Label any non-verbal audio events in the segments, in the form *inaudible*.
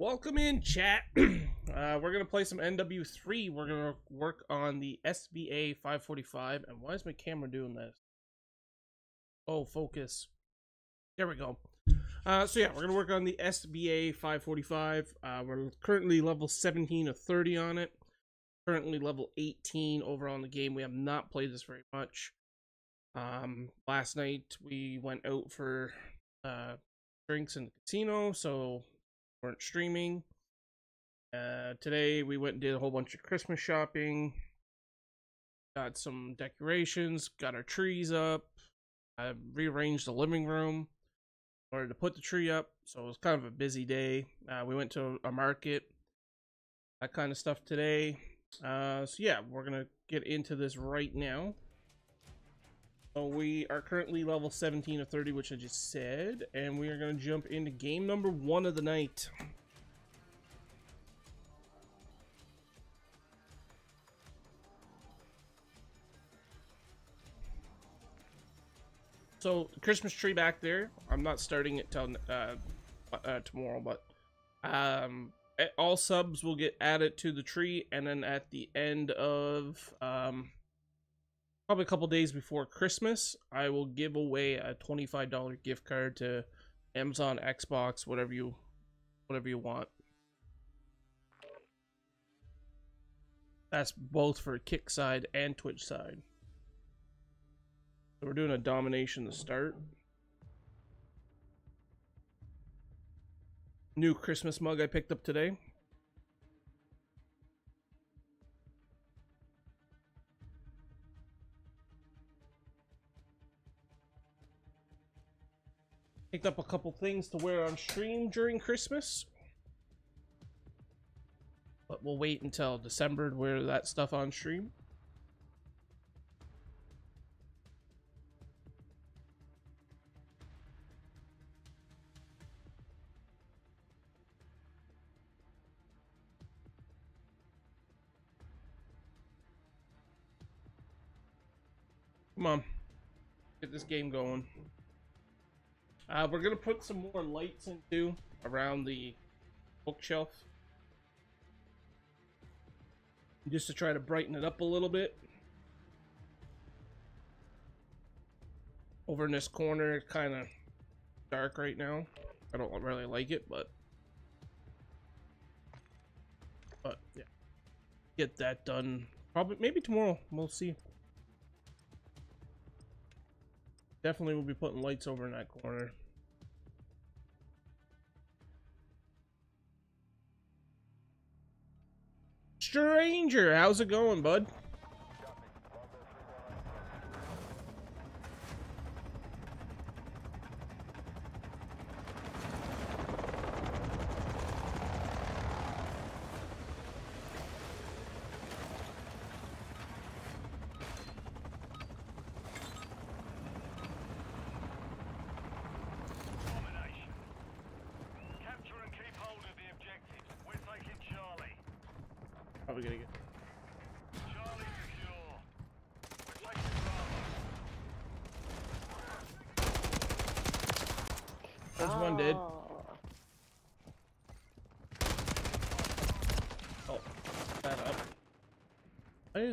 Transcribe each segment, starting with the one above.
Welcome in, chat. *clears throat* uh, we're gonna play some MW3. We're gonna work on the SVA 545. And why is my camera doing this? Oh, focus. There we go. Uh, so yeah, we're gonna work on the SVA 545. Uh, we're currently level 17 of 30 on it. Currently level 18 overall in the game. We have not played this very much. Um, last night we went out for uh, drinks in the casino, so weren't streaming. Uh, today we went and did a whole bunch of Christmas shopping. Got some decorations, got our trees up. I rearranged the living room in order to put the tree up, so it was kind of a busy day. Uh, we went to a market, that kind of stuff today. Uh, so yeah, we're gonna get into this right now. So we are currently level 17 of 30, which I just said, and we are going to jump into game number one of the night. So, Christmas tree back there. I'm not starting it till uh, uh, tomorrow, but um, all subs will get added to the tree, and then at the end of um, probably a couple days before Christmas, I will give away a $25 gift card to Amazon, Xbox, whatever you whatever you want. That's both for Kick side and Twitch side. So we're doing a domination to start. New Christmas mug I picked up today. Picked up a couple things to wear on stream during Christmas. But we'll wait until December to wear that stuff on stream. Come on. Get this game going. Uh, we're gonna put some more lights into around the bookshelf. Just to try to brighten it up a little bit. Over in this corner, it's kind of dark right now. I don't really like it, but... But, yeah. Get that done. Probably, maybe tomorrow. We'll see. Definitely will be putting lights over in that corner. Stranger, how's it going, bud? Probably gonna get. There's oh. one dead. Oh, that up. Why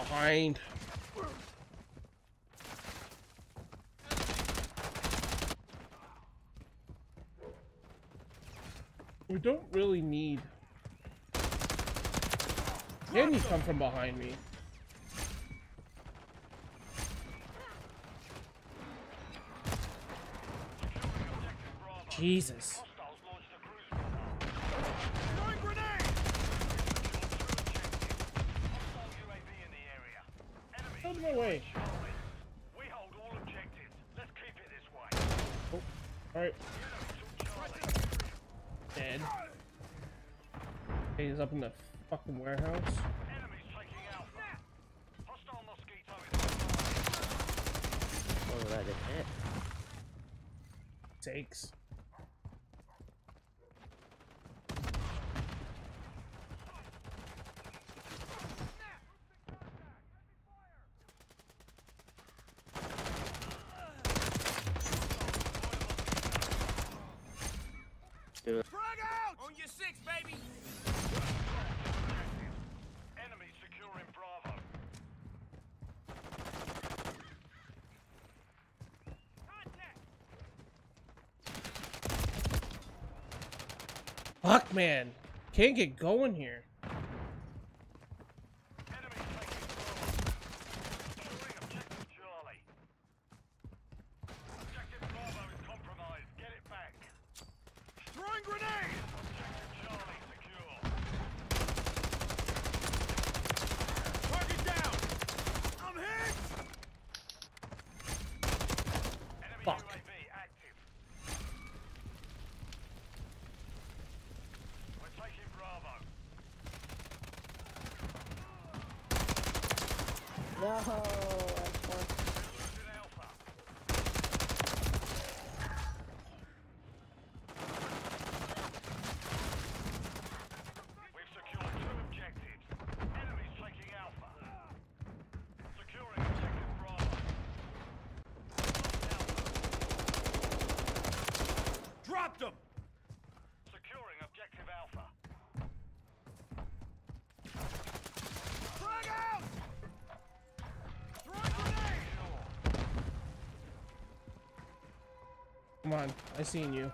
behind. We don't really need... Can you come from behind me? Jesus. enough. Fuck, man. Can't get going here. I seen you.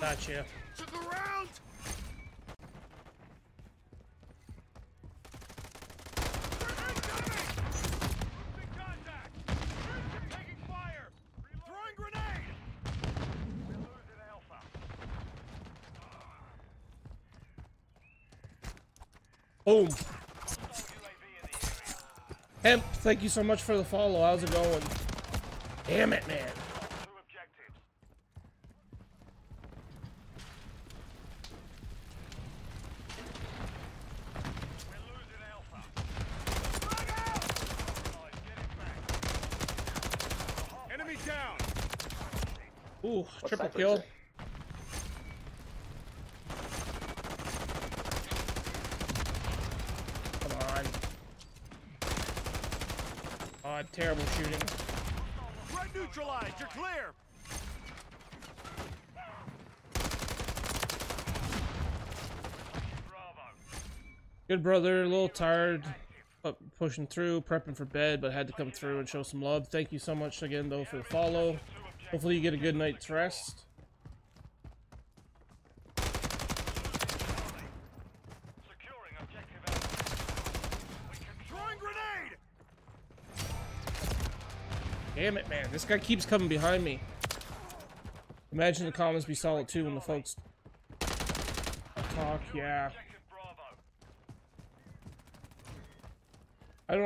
Gotcha. Took a round. Boom. Hemp, thank you so much for the follow. How's it going? Damn it, man. Good brother, a little tired, but pushing through, prepping for bed, but had to come through and show some love. Thank you so much again, though, for the follow. Hopefully you get a good night's rest. Damn it, man. This guy keeps coming behind me. Imagine the comments be solid too when the folks talk. Yeah.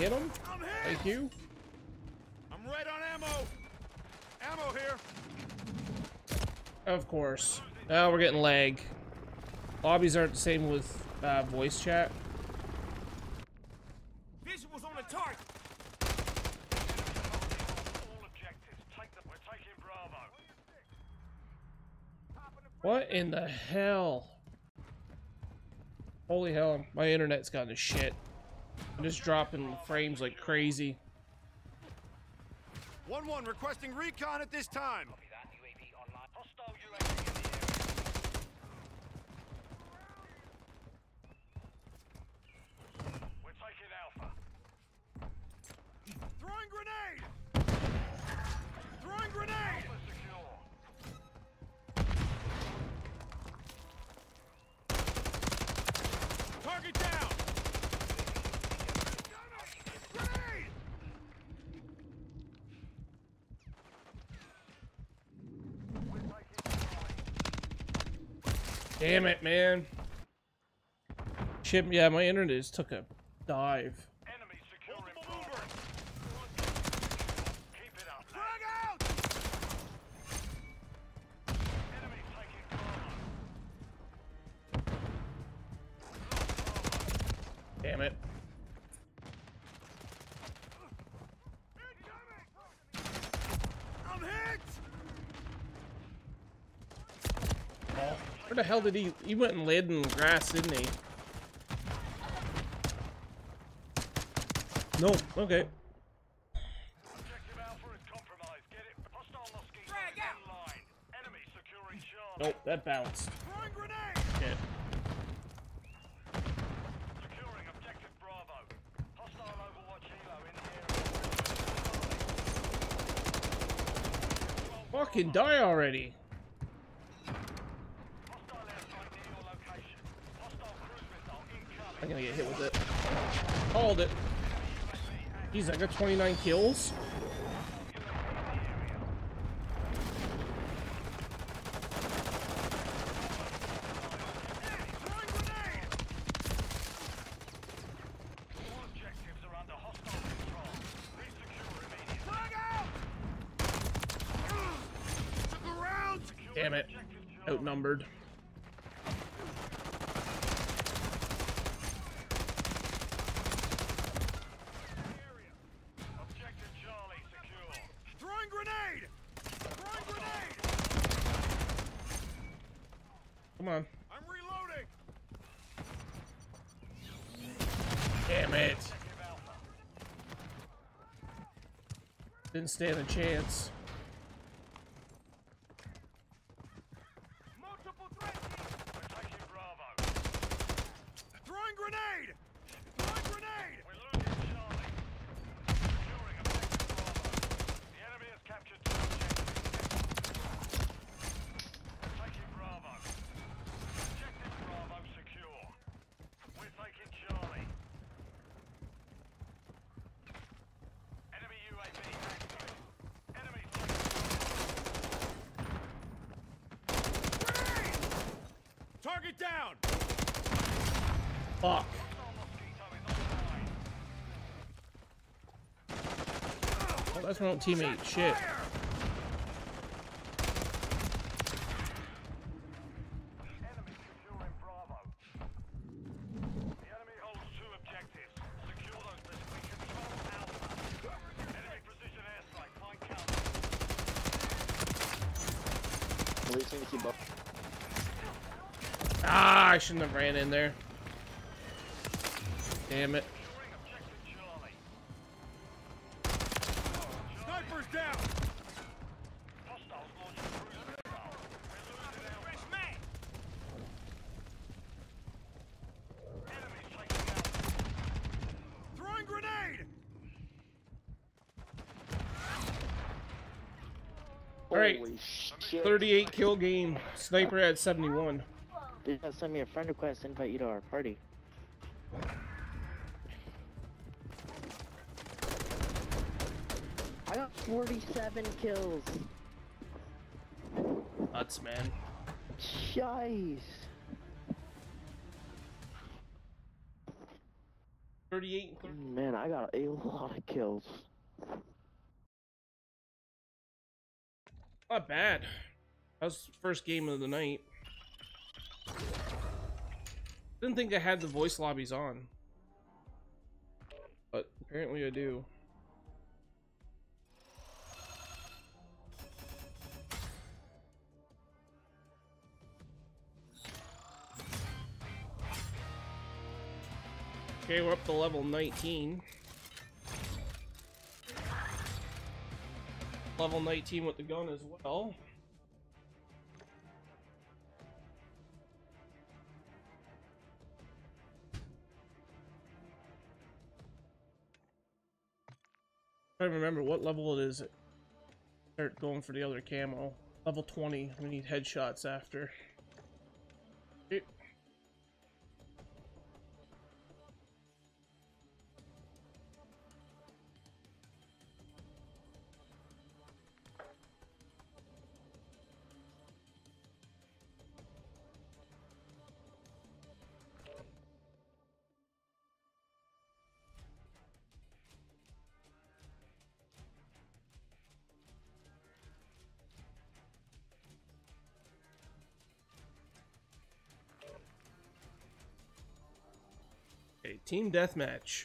hit him? I'm! Thank you. I'm right on ammo! Ammo here! Of course. Now we're getting lag. Lobbies aren't the same with uh, voice chat. Visuals on the target! All objectives. Take them. We're taking Bravo. What in the hell? Holy hell, my internet's gone to shit. I'm just dropping frames like crazy. 1-1 requesting recon at this time. Hostile UAV in the area. We're taking Alpha. Throwing grenade! Throwing grenade! Alpha secure. Target down! Grenade! Damn it, man. Shit, yeah, my internet just took a dive. Hell did he? He went and laid in the grass, didn't he? No. Okay. Nope. That bounced. Shit. Fucking die already. Hostile airstrike near your location. Hostile cruise missile incoming. I'm gonna get hit with it. Called it. Jeez, I got 29 kills. Throwing grenade! All objectives are under hostile control. Resecure immediately. Frag out! Took a round! Damn it. Outnumbered. Objective Charlie secure. Throwing grenade! Throwing grenade! Come on. I'm reloading! Damn it. Didn't stand a chance. Multiple threats! We're taking Bravo. Throwing grenade! Throwing grenade! We're losing Charlie. Securing objective Bravo. The enemy has captured two objectives. We're taking Bravo. Objective Bravo secure. We're taking Charlie. Enemy UAV active. Enemy Grenade! Target down! Fuck. Hostile mosquito is online. Oh, that's my own teammate. Shit. Fire! Enemy securing Bravo. The enemy holds two objectives. Secure those but we control Alpha. Enemy precision airstrike. Find cover. To keep up. Ah, I shouldn't have ran in there. Damn it. Securing objective Charlie. Snipers down! Hostiles launching cruise missile. We're losing Alpha. Enemies taking Alpha. Throwing grenade! Alright. Holy shit. 38 kill game. Sniper at 71. They just send me a friend request to invite you to our party. I got 47 kills. Nuts, man. Jeez. 38 and 30. Man, I got a lot of kills. Not bad. That was first game of the night. Didn't think I had the voice lobbies on. But apparently I do. Okay, we're up to level 19. Level 19 with the gun as well. Trying remember what level it is. Start going for the other camo. Level 20. We need headshots after. Team deathmatch.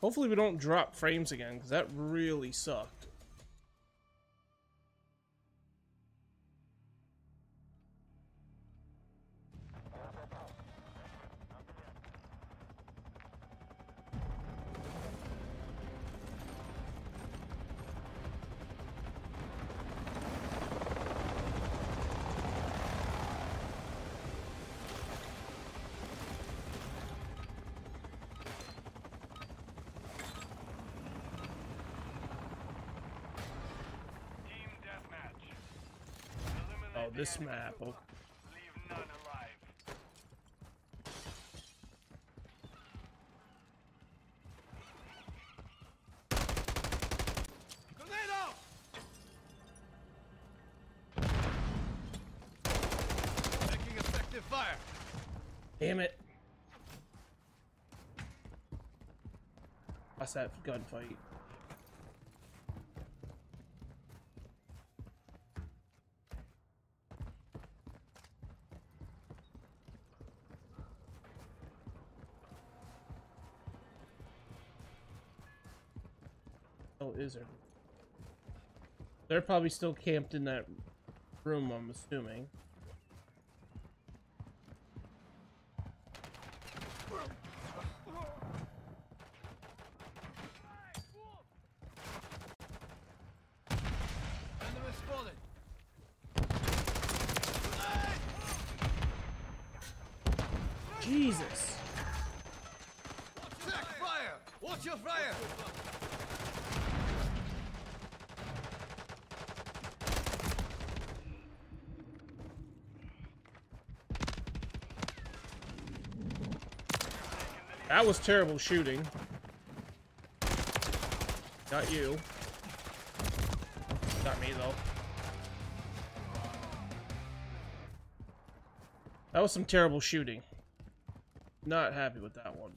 Hopefully we don't drop frames again, because that really sucked. Out! Oh. Taking effective fire. Damn it. Lost that gunfight. Oh, is there? They're probably still camped in that room, I'm assuming. Enemy spotted. Jesus. Attack fire! Watch your fire! That was terrible shooting. Not you. Not me, though. That was some terrible shooting. Not happy with that one.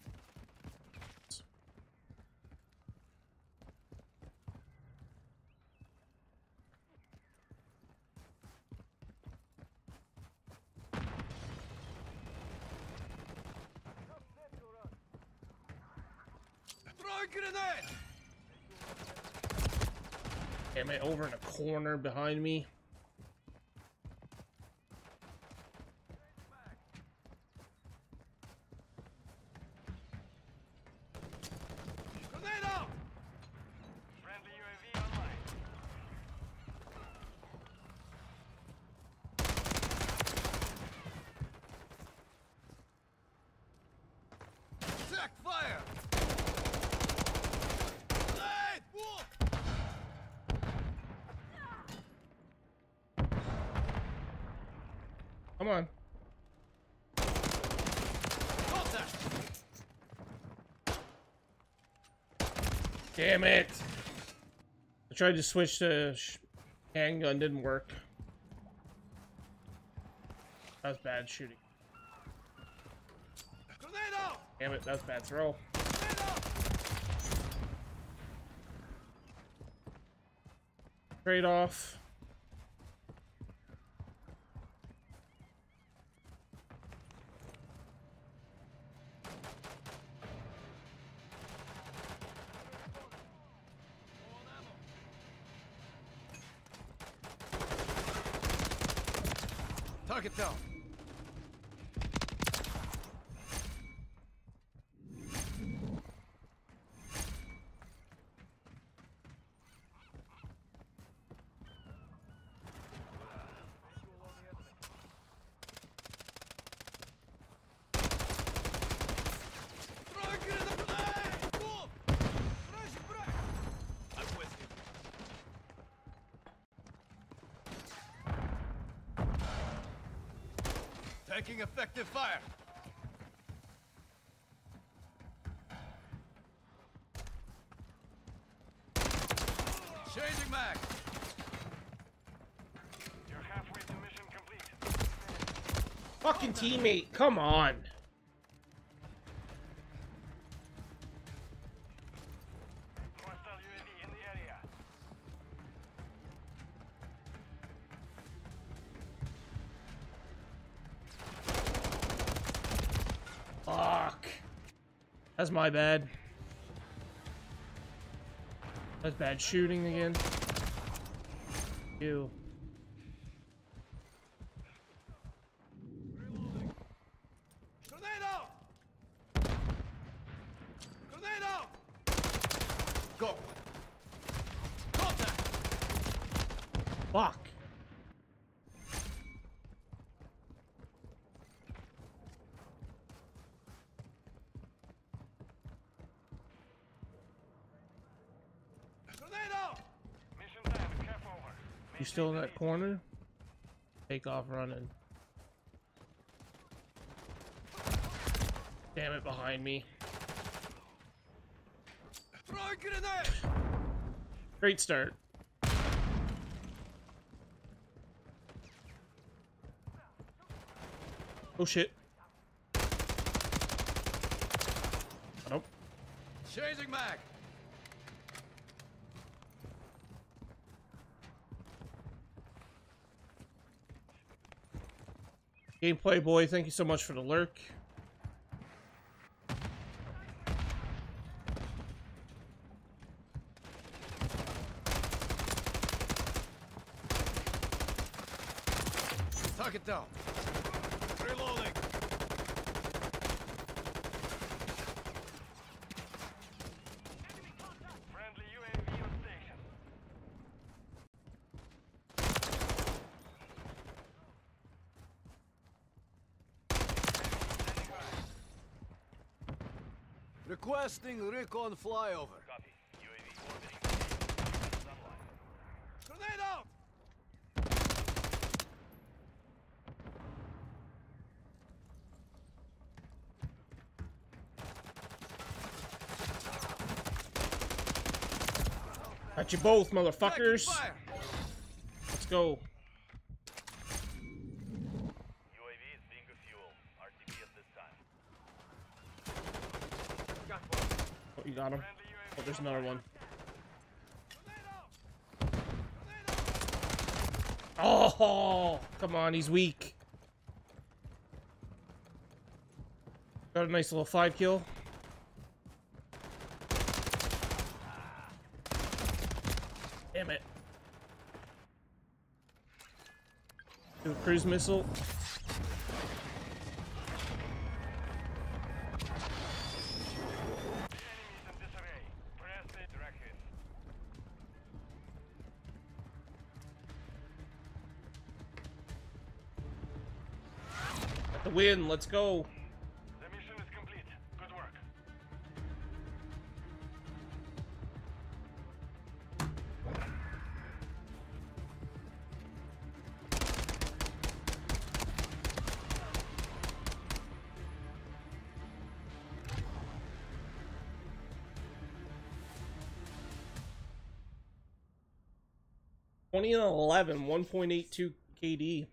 Throw a grenade! Am I over in a corner behind me? Grenade out! Friendly UAV online. Attack fire! Grenade! Wolf! Come on. Contact! Damn it! I tried to switch to handgun, didn't work. That was bad shooting. Damn it, that was bad throw. Trade off. Target down. Throwing grenade! Hey! Move! Throwing back! I'm with you. Taking effective fire. Changing mag. You're halfway to mission complete. Fucking teammate, come on. That's my bad. That's bad shooting again. Ew. Grenade out! Grenade out! Go. Fuck. Grenade out! Mission time. Cap over. Still in that corner? Take off running. Damn it, behind me. Great start. Oh shit. Nope. Changing mag. Gameplay boy, thank you so much for the lurk. Target down. Reloading. Friendly UAV on station. Standing by. Requesting recon flyover. Copy. UAV orbiting. Grenade out! Got you both, motherfuckers. Let's go. UAV is being refueled. RTB at this time. Got one. Oh, you got him. Oh, there's another one. Oh, come on, he's weak. Got a nice little five kill. Damn it. Do a cruise missile. Let's go. The mission is complete. Good work. Twenty and eleven, 1.82 KD.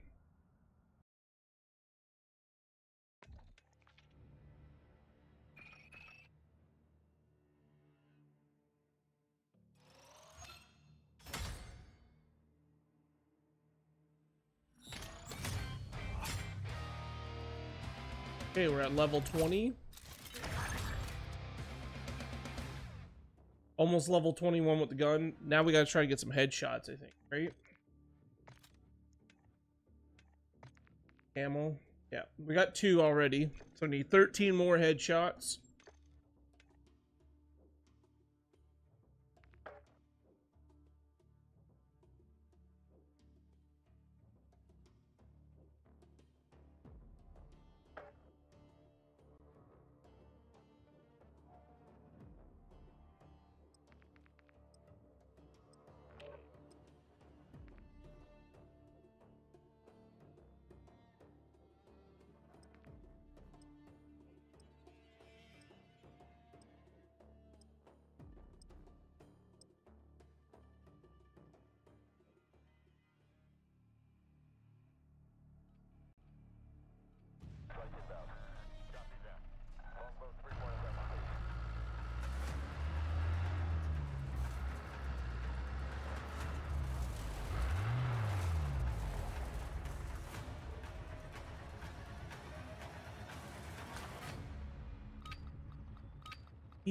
We're at level 20. Almost level 21 with the gun. Now we gotta try to get some headshots, I think, right? Ammo. Yeah, we got two already. So we need 13 more headshots.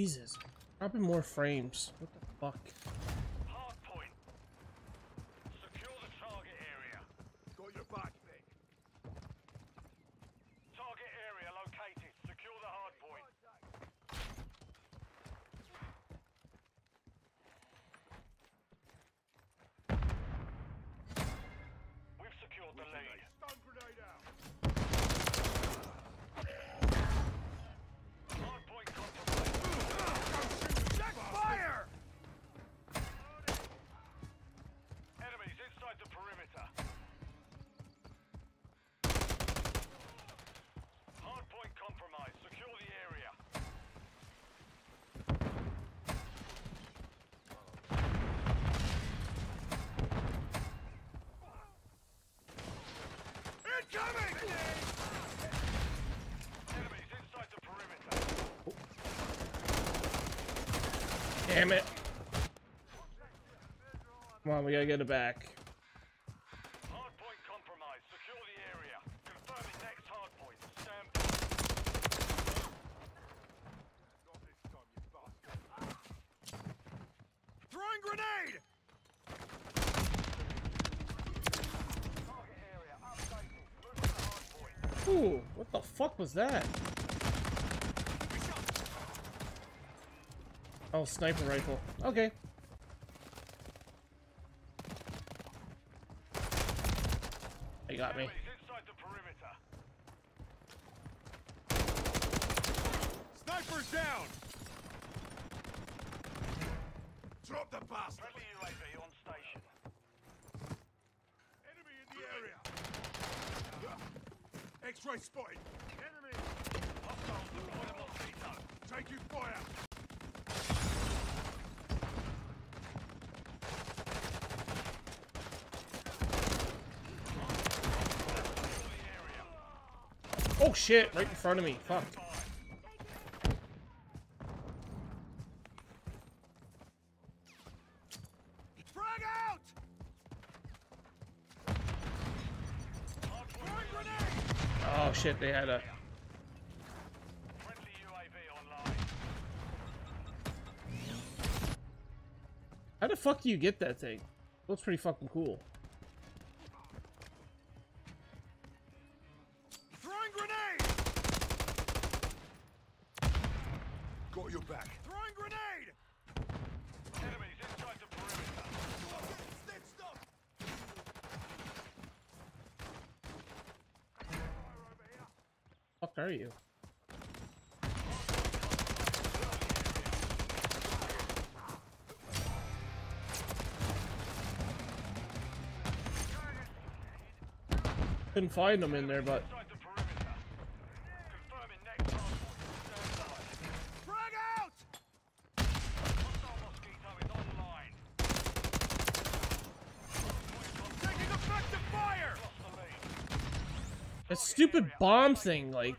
Jesus. Dropping more frames. What the fuck? Hard point. Secure the target area. Got your back, Vic. Target area located. Secure the hard point. We've secured the lead. Stun grenade out. Hard point compromised. Jack fire! Enemies inside the perimeter. Hard point compromised. Secure the area. Incoming! Enemies inside the perimeter. Damn it. Come on, we gotta get it back. Hard point compromised. Secure the area. Confirming next hard point. Stand by. Not this time, you bastard. Throwing grenade! Target area updated. gotta the hard point. Ooh, what the fuck was that? Oh, sniper rifle. Okay. They got me. Enemies inside the perimeter. Sniper's down! Drop the bastard! Friendly UAV on station. Enemy in the area! X-ray spotted! Enemy! Hostiles deployed a mosquito. Taking fire! Secure the area. Oh shit, right in front of me. Fuck. Fire. Frag out! Hard point Throwing reloaded. grenade! Oh shit, they had a. Friendly UAV online. How the fuck do you get that thing? Looks pretty fucking cool. Taking effective fire! Lost the lead. that stupid bomb thing, like,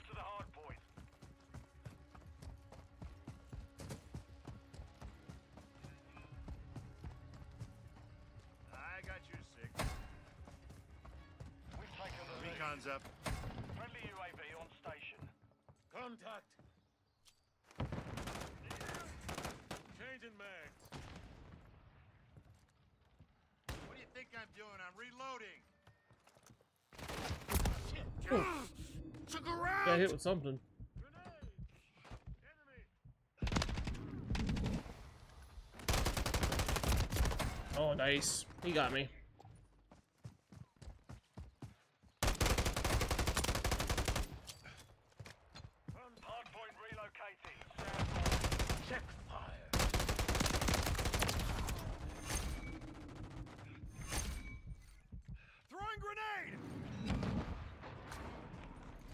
Got hit with something. Oh, nice. He got me. Hardpoint relocating. Stand by. Check fire. Throwing grenade.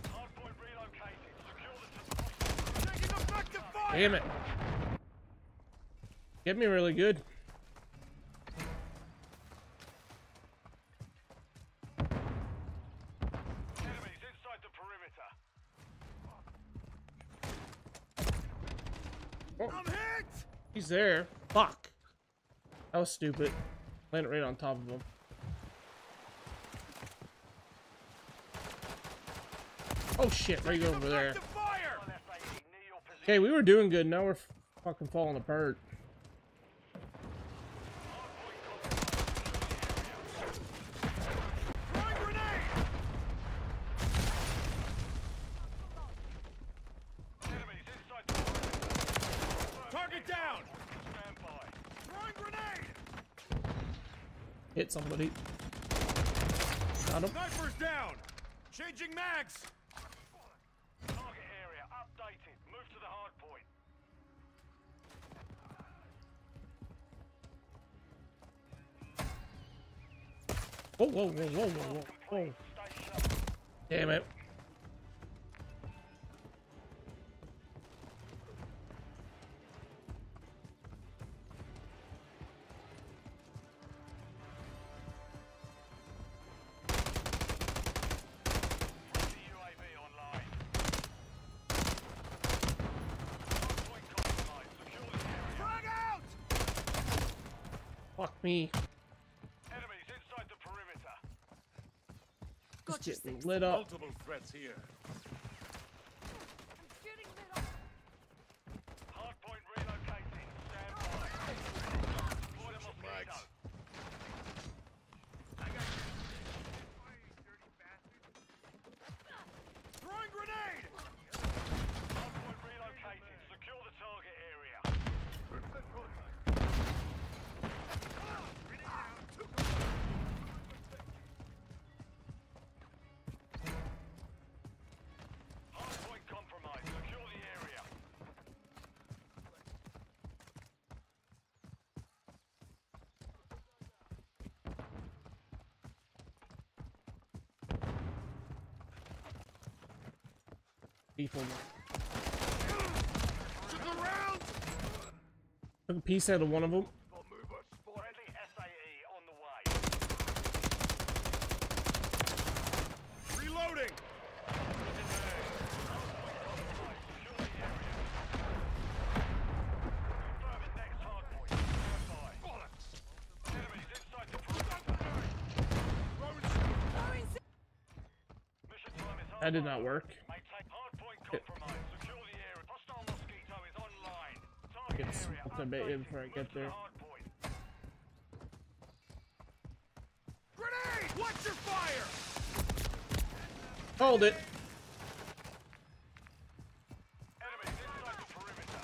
Hardpoint relocated. Secure the Taking effective fire. Damn it. Get me really good. Enemies inside the perimeter. Oh. I'm hit. He's there. Fuck. That was stupid. Landed right on top of him. Oh shit, right over there. effective fire. One SAE near your position. Okay, we were doing good. Now we're fucking falling apart. Throwing grenade. Enemies inside the perimeter. Target down. Stand by. Throwing grenade. Hit somebody. Got him. Sniper's down. Changing mags. Target area updated. Move to the hard point. Whoa, whoa, whoa, whoa, whoa, whoa. whoa. Damn it. Me. Enemies inside the perimeter. Just getting lit up. Multiple threats here. Hardpoint relocating. Stand by. Deploy the mosquito. Mags. Throwing grenade. Hardpoint relocated. Secure the target area. Hardpoint compromised. Secure the area. People. Took a round. Took a piece out of one of them. Friendly SAE on the way. Reloading. Confirming next hardpoint. Stand by. Enemies inside the perimeter. Mission time is That did not work. It's area a bit before I get there. Grenade. Watch your fire. Hold it. Enemies inside the perimeter.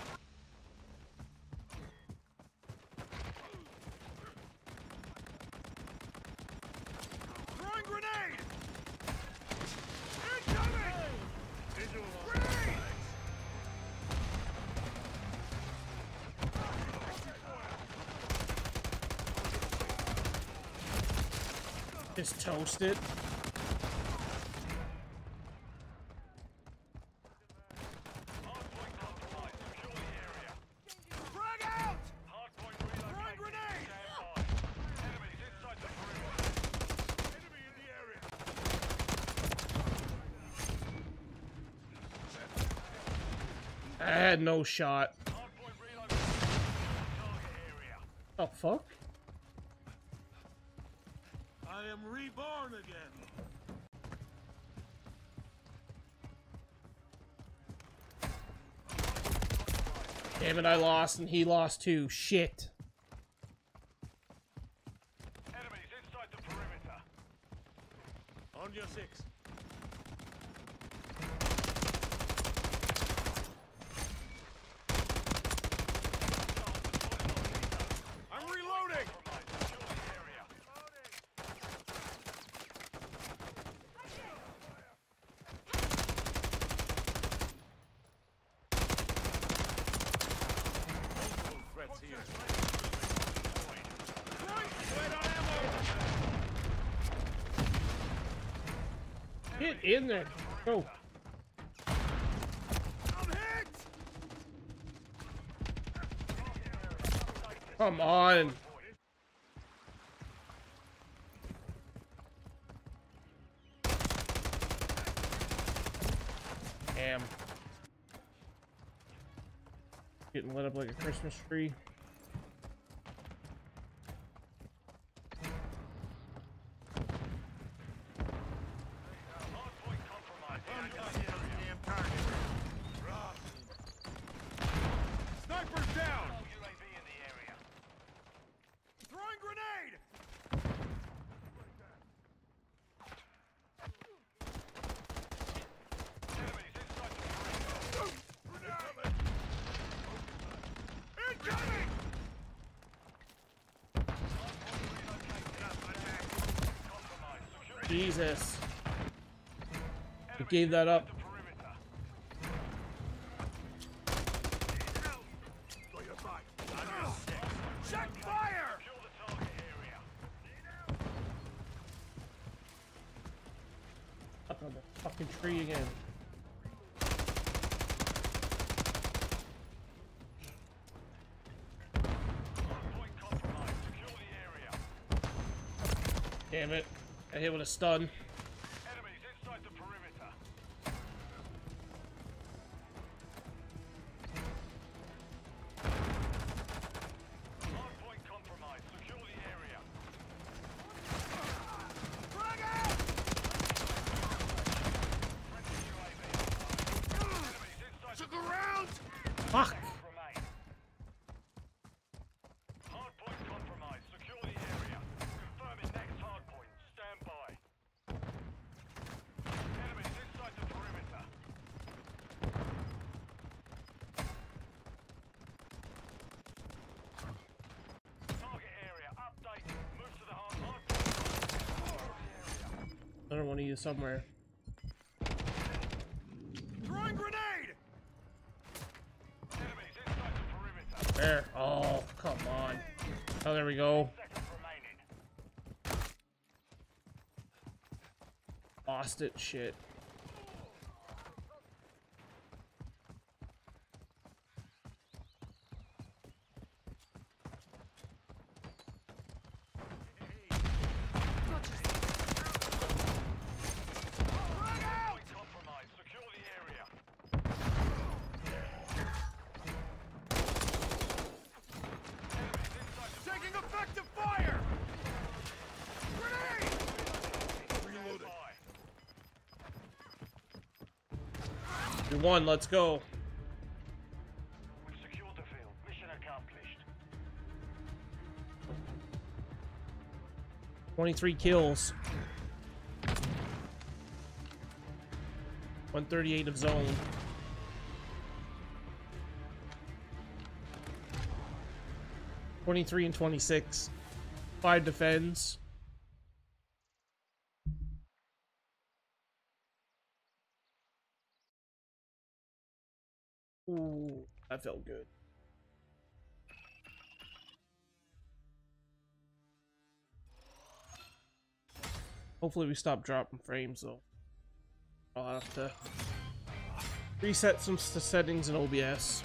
Throwing grenade. Incoming. Grenade. Just toast it. Hardpoint compromised. Secure the area. Frag out. Hardpoint Throwing relocated. grenade. Stand by. Enemies inside the perimeter. Enemy in the area. I had no shot. Oh fuck? I am reborn again. It, I lost and he lost too. Shit. Enemies inside the perimeter. On your six. I'm reloading. Compromise. Secure the area. Multiple threats here. Right on ammo. Get in there. Go. I'm hit. Come on. Damn. Getting lit up like a Christmas tree. Hardpoint compromised. Contact with damn target. Sniper's down. UAV in the area. Throwing grenade. Enemies inside the perimeter. Incoming. Compromised. Secure the Jesus. I gave that up. perimeter. Check fire. Secure the target area. Up on the fucking tree again. Hardpoint compromised. Secure the area. Damn it. I hit with stun. Somewhere. Throwing grenade. Enemies inside the perimeter. There. Oh, come on. Oh, there we go. Seconds. Lost it. Shit. Hardpoint compromised. Secure the area. Enemies inside the Taking effective fire. Grenade. Reloading. Won. Let's go. We've secured the field. Mission accomplished. 23 kills. 138 of zone. Twenty-three and twenty-six. Five defends. Ooh, that felt good. Hopefully we stop dropping frames though. I'll have to reset some settings in OBS.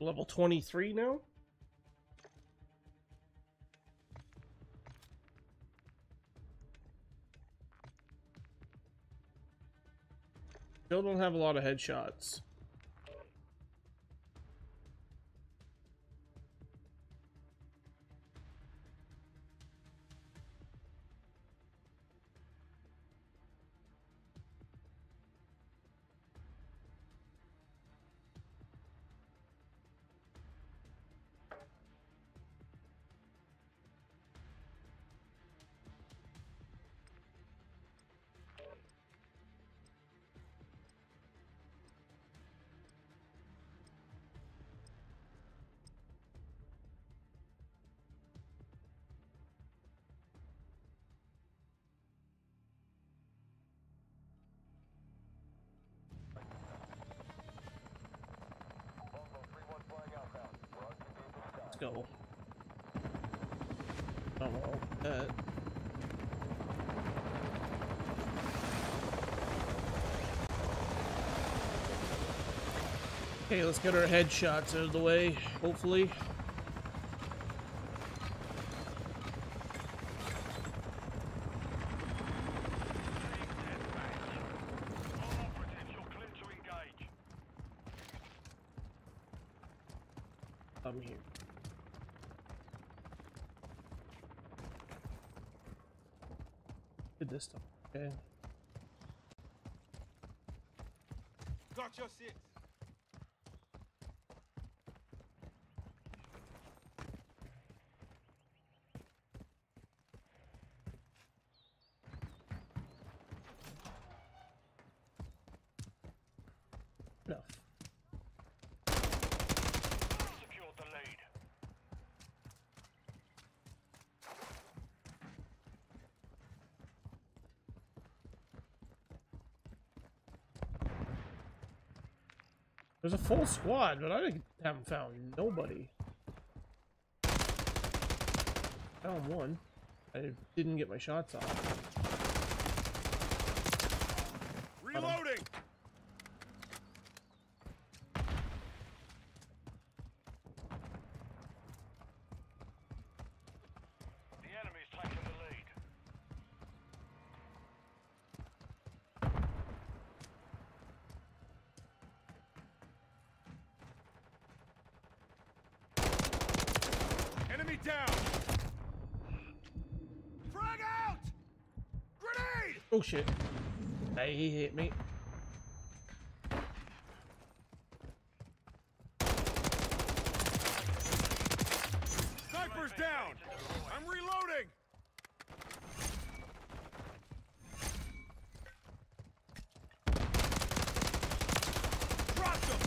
Level 23 now? Still don't have a lot of headshots. Okay, let's get our headshots out of the way, hopefully. All operatives, you're clear to engage. I'm here. Did this stuff. Okay. Got your six. There's a full squad, but I haven't found nobody. Found one. I didn't get my shots off. Reloading. The enemy's taken the lead. Enemy down. Frag out. Grenade. Oh shit. Hey, he hit me. Sniper's down. I'm reloading. Dropped him.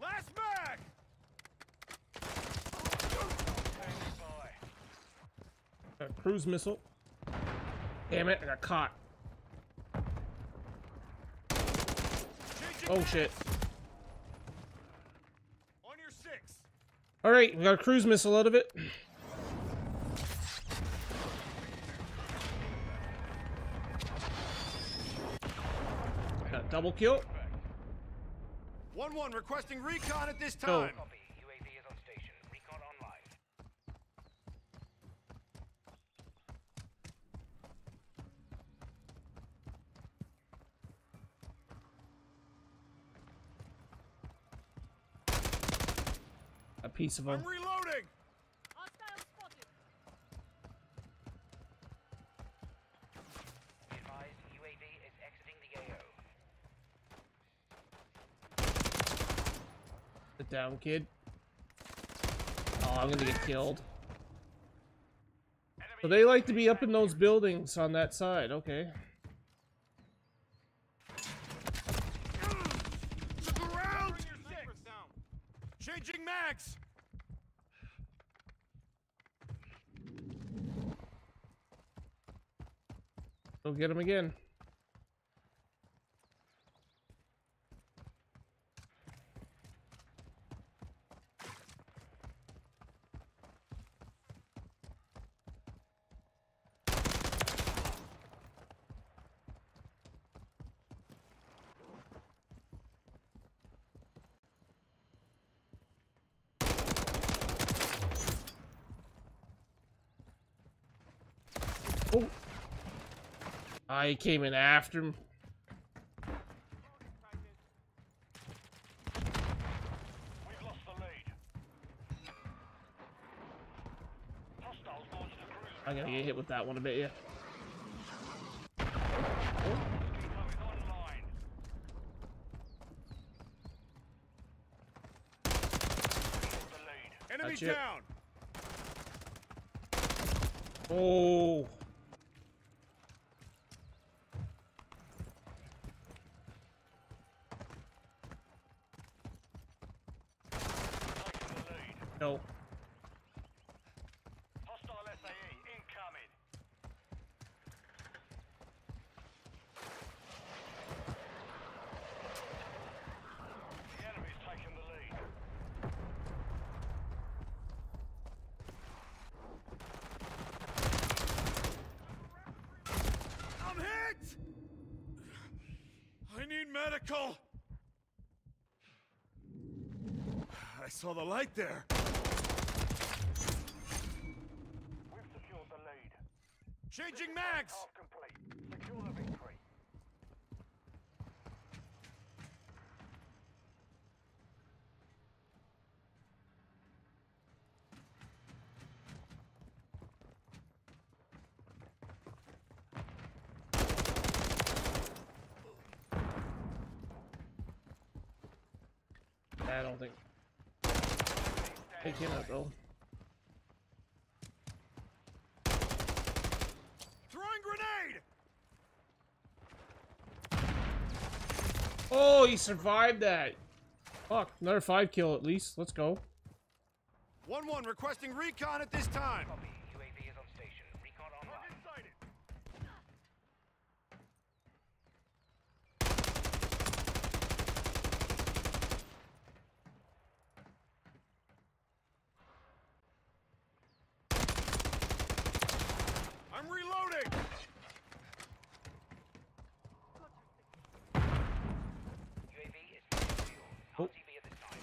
Last mag. Got cruise missile. Damn it, I got caught. Oh shit. On your six. Alright, we got a cruise missile out of it. Got double kill. One one requesting recon at this oh. time. Copy. UAV is on station. Recon online. A piece of them. I'm reloading. Be advised, UAV is exiting the AO. Sit down, kid. Oh, I'm gonna get killed. So they like to be up in those buildings on that side. Okay. Look around. Changing mags. Go get him again. I came in after him. We've lost the lead. Hostiles launched a cruise I'm gonna get hit with that one, I bet you. missile is online. The lead. Enemy down. Oh. Taking the lead. No. Hostile SAE incoming. The enemy's taken the lead. I need medical! I saw the light there. We've secured the lead. Changing mags! Task complete. Secure the victory. I don't think. Take him out though. Throwing grenade! Oh, he survived that. Fuck, another five kill at least. Let's go. 1-1 requesting recon at this time. Copy. UAV is on station. Recon online. Target sighted. I'm reloading! UAV is fuel. Oh. RTV at this time.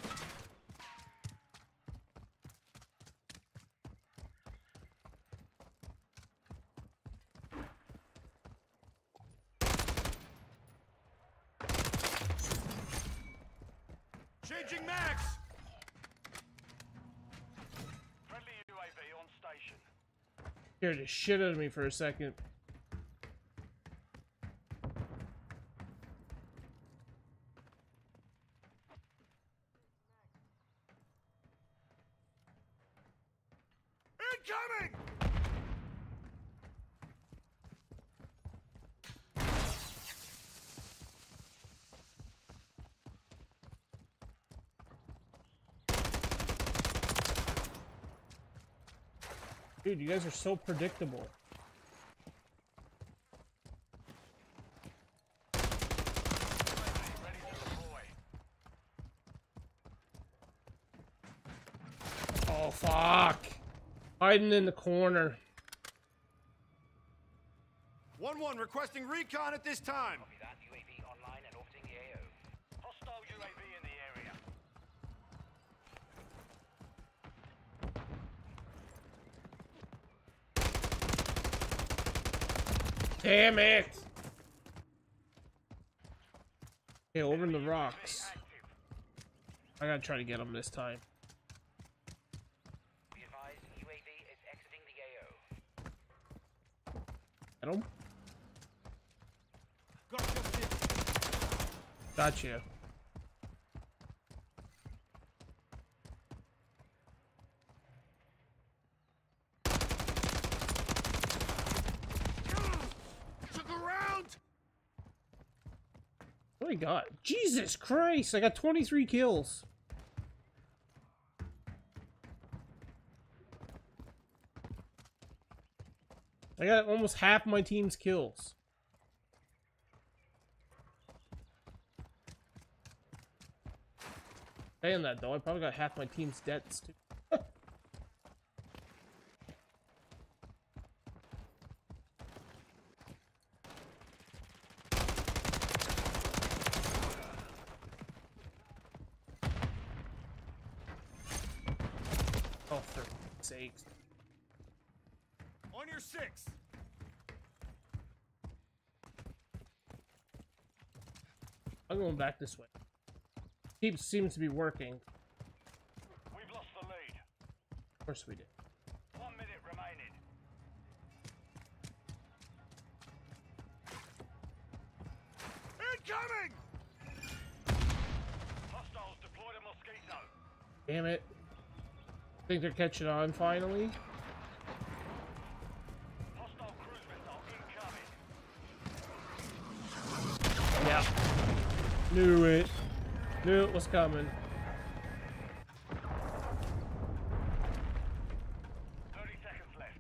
Changing mags! Friendly UAV on station. Scared the shit out of me for a second. Incoming! Dude, you guys are so predictable. Oh, fuck. Hiding in the corner. 1-1 requesting recon at this time. Copy that. UAV online and orbiting the AO. Hostile UAV in the area. Damn it! Okay, over in the rocks. I gotta try to get him this time. Get him? Gotcha. Took a round! Got? Jesus Christ! I got 23 kills. I got almost half my team's kills. Saying that though, I probably got half my team's deaths too. oh, for sakes. On your six. I'm going back this way. Keep seems to be working. We've lost the lead. Of course we did. One minute remaining. Incoming! Hostiles deployed a mosquito. Damn it. I Think they're catching on finally? Knew it. Knew it was coming. Thirty seconds left.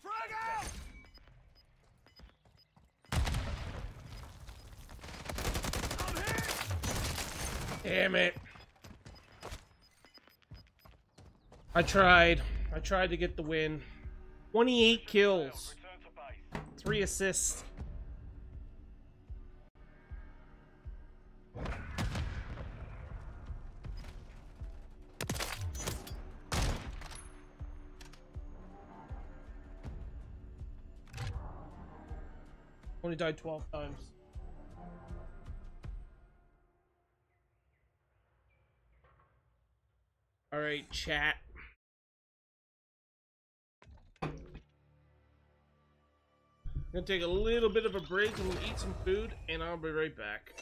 Frag out! Damn it. I tried. I tried to get the win. 28 kills, Return to base. 3 assists. Only died 12 times. Alright, chat. Gonna take a little bit of a break and eat some food, and I'll be right back.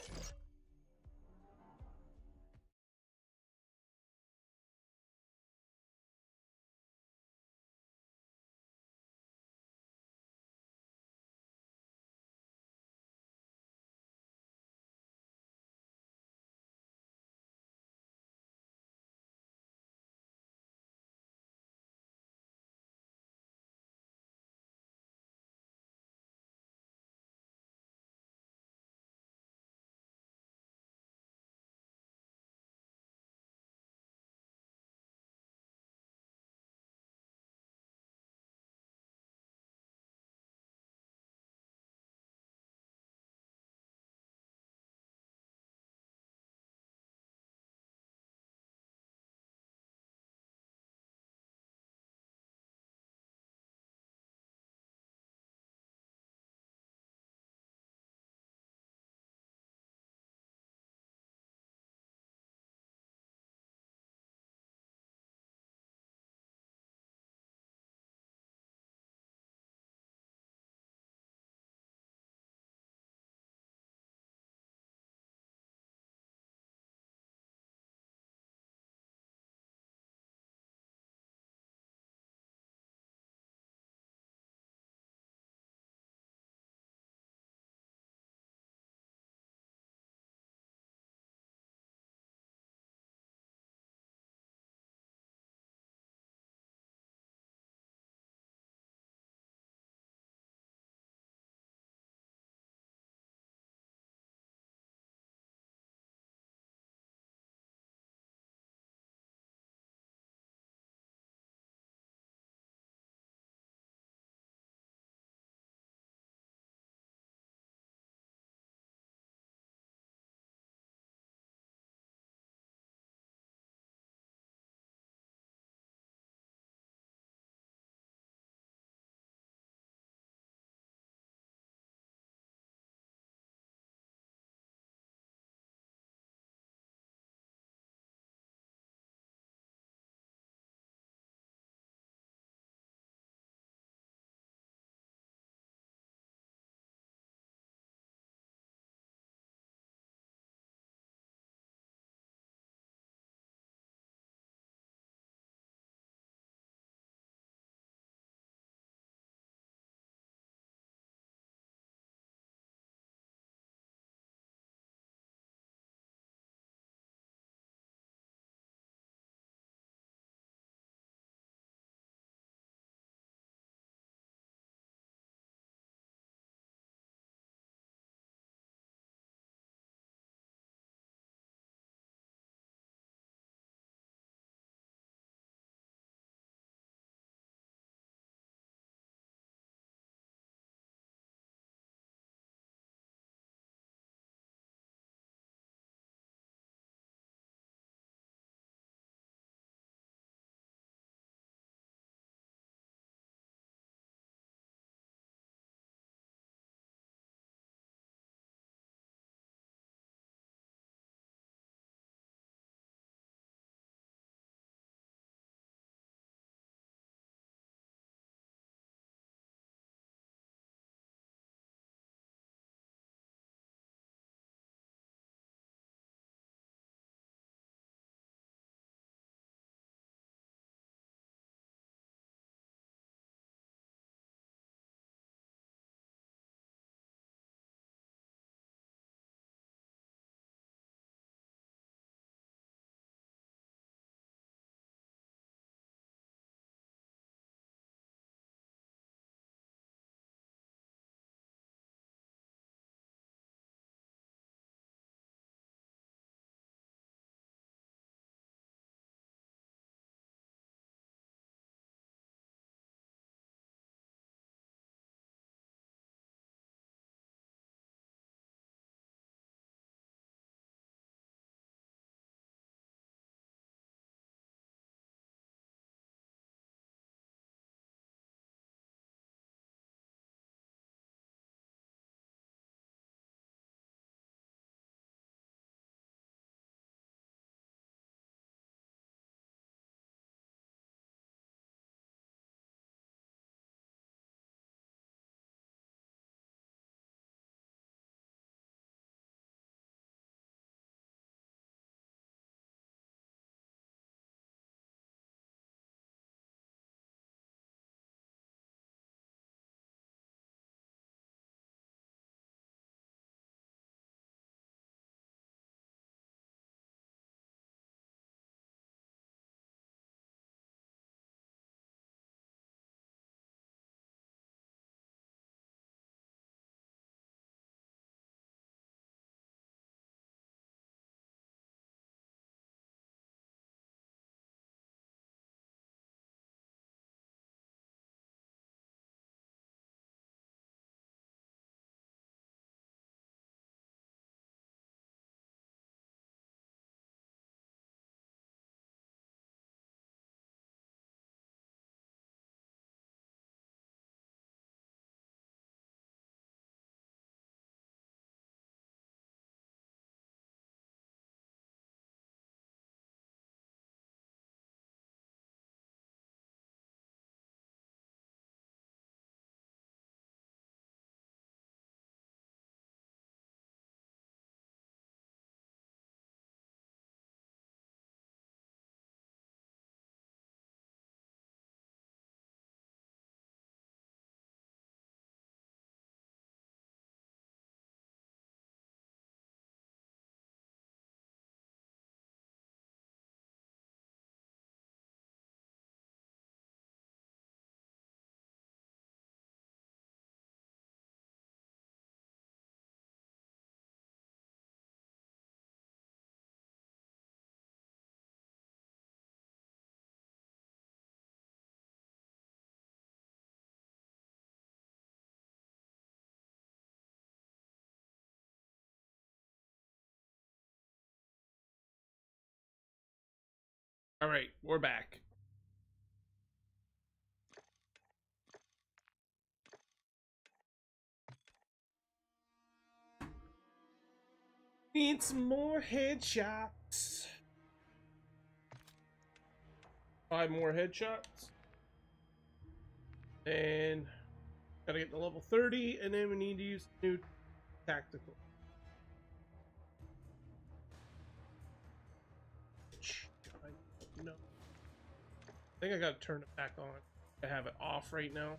All right, we're back. Need some more headshots. Five more headshots. And gotta get to level 30, and then we need to use new tactical. I think I gotta turn it back on. I have it off right now.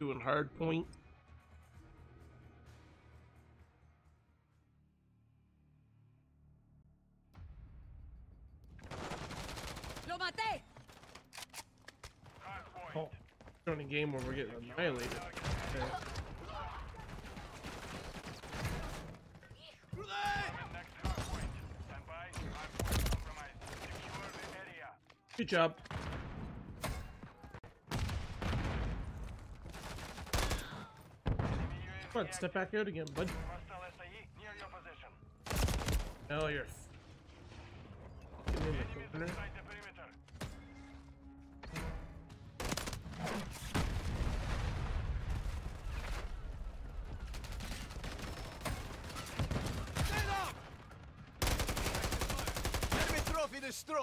Doing hard point. ¡Lo maté! Hard point. Oh, doing a game where we're getting annihilated. Okay. Determine next hard point. Stand by. Hard point compromised. Secure the area. Good job. Come on, step back out again, bud. Hostile SAE near your position. Oh, you're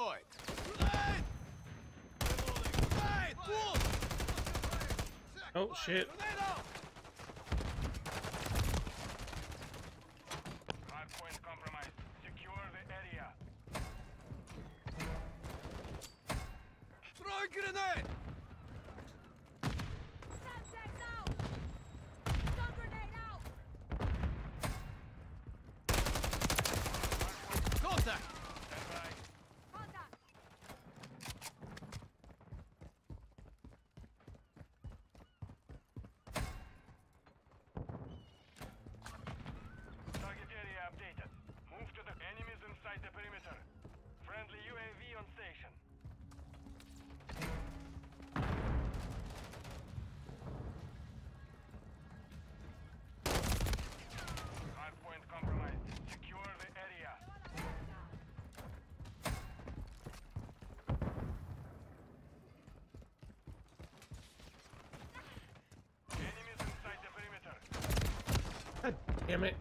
destroyed! Oh shit. Grenade out! Hard point compromised. Secure the area. Throw a grenade! Subject out! Stun grenade out! Contact! Stand by. Contact! Target area updated. Move to the enemies inside the perimeter. Friendly UAV on station. Hardpoint compromised. Secure the area. Enemies inside the perimeter. God damn it.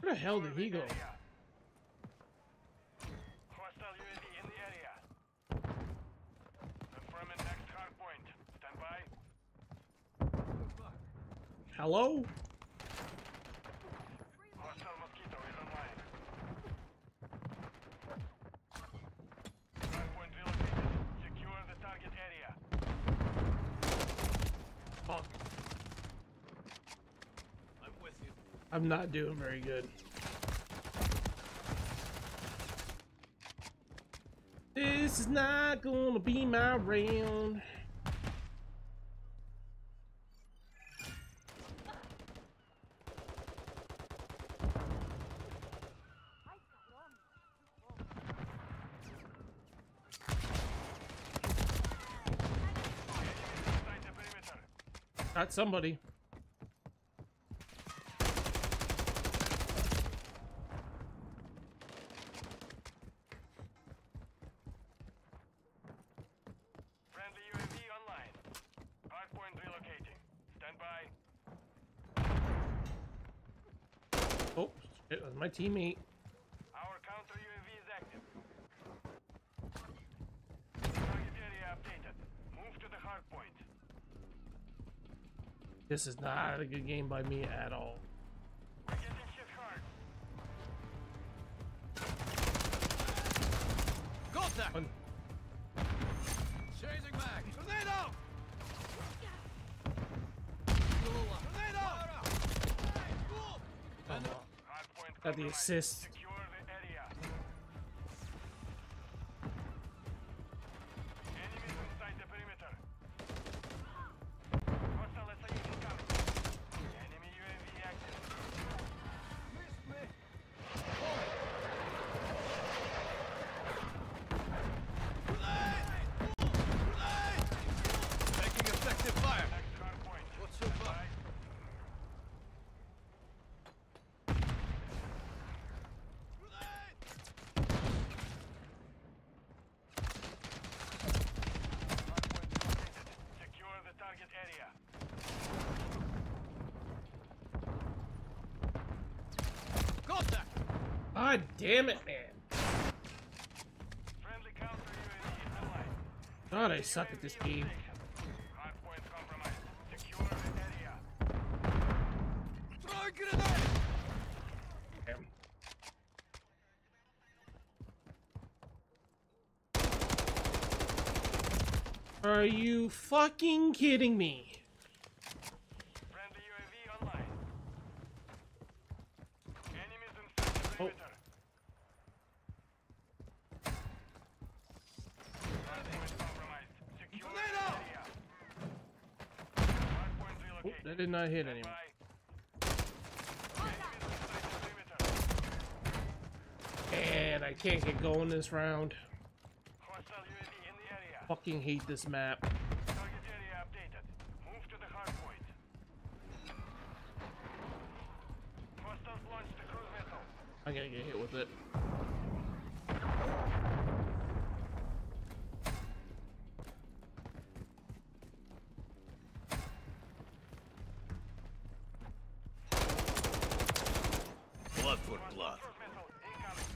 Where the hell did he go? Area. Hostile UAV in the area. Confirming next hardpoint. Stand by. Hello? Hostile mosquito is online. Hardpoint relocated. Secure the target area. Fuck. I'm with you. I'm not doing very good. This is not gonna be my round. Got somebody. Friendly UAV online. Hardpoint relocating. Stand by. Oh, it was my teammate. Our counter UAV is active. Target area updated. Move to the hard point. This is not a good game by me at all. Assist. Secure the area. Enemies inside the perimeter. Hostile SAE incoming. Enemy UAV active. God damn it, man. Friendly counter God, I suck at this game. Hardpoint compromised. Secure the area. Throw a grenade! Damn. Are you fucking kidding me? Friendly UAV online. Enemies inside the perimeter. Hardpoint compromised. Secure the Tornado! area. Hardpoint Oh, relocated. that did not hit anyone. And I can't get going this round. Fucking hate this map. I'm gonna get hit with it. Blood for blood. Cruise missile incoming.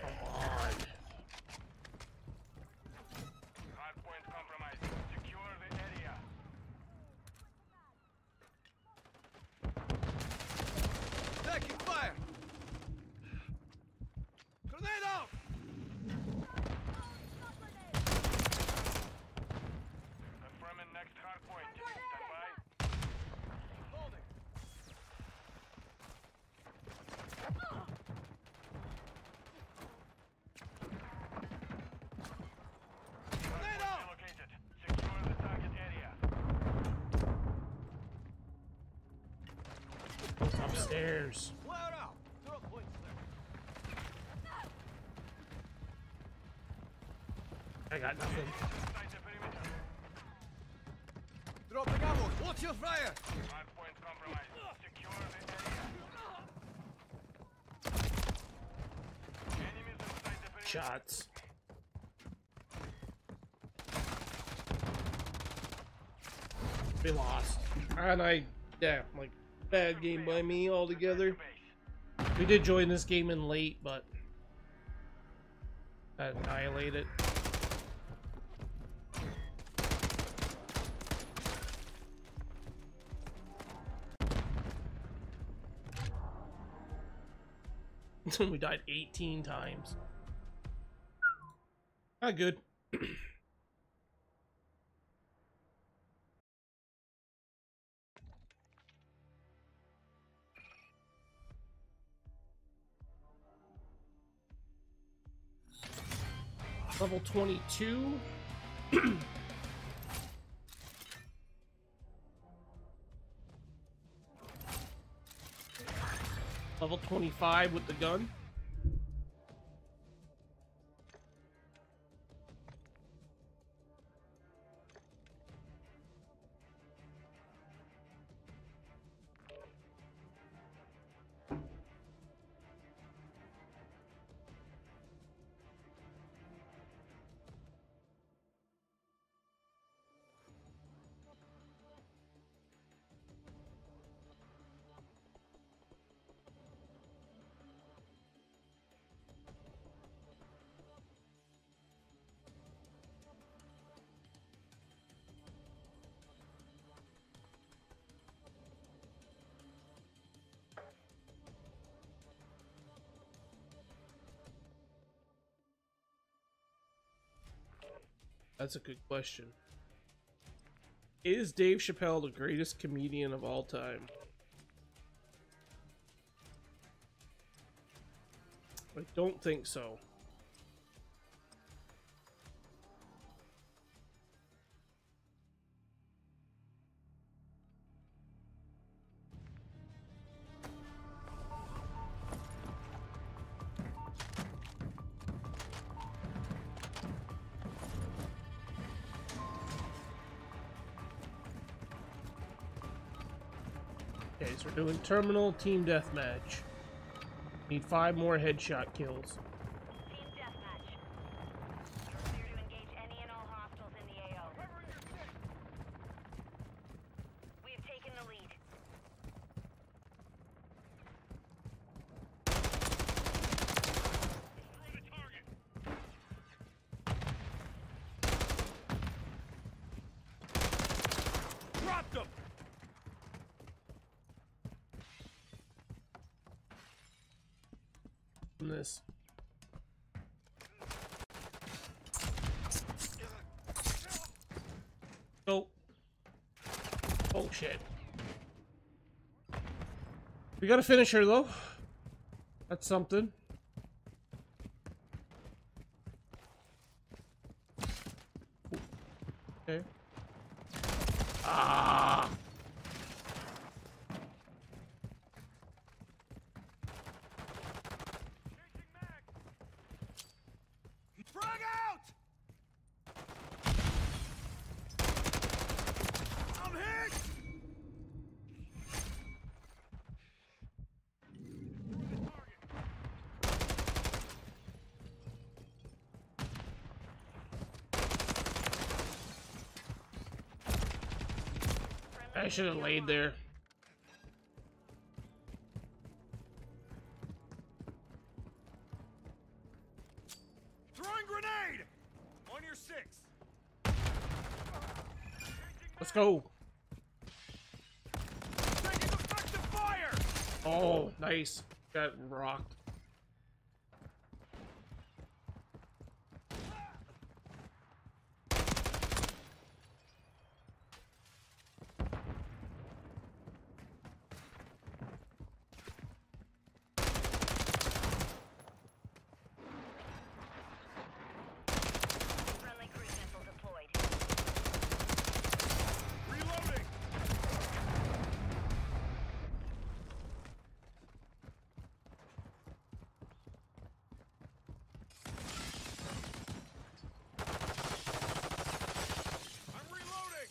Come on. Hardpoint compromised. Secure the area. Taking fire! Grenade out! Confirming next hardpoint. Stand by. Holding. Grenade out! Relocated. Secure the target area. Upstairs. Clear out! Throw points there. I got nothing. Inside the. Dropping ammo. Watch your fire! Hardpoint compromised. Secure the area. Enemies inside the perimeter. Shots. We lost. And I, yeah, like, bad game by me altogether. We did join this game in late, but got annihilated. It. *laughs* we died 18 times. Not good. 22. *clears throat* Level 25 with the gun. That's a good question. Is Dave Chappelle the greatest comedian of all time? I don't think so. Doing terminal team deathmatch. Need five more headshot kills. Team deathmatch. Clear to engage any and all hostiles in the AO. We have taken the lead. from this. Oh. Oh shit. We gotta finish her though. That's something. Okay. Ah. Frag out! I'm hit! I should have laid there. Throwing grenade! On your six. Let's go. Taking effective fire! Oh, nice. Got rocked. Friendly cruise missile deployed. Reloading! I'm reloading!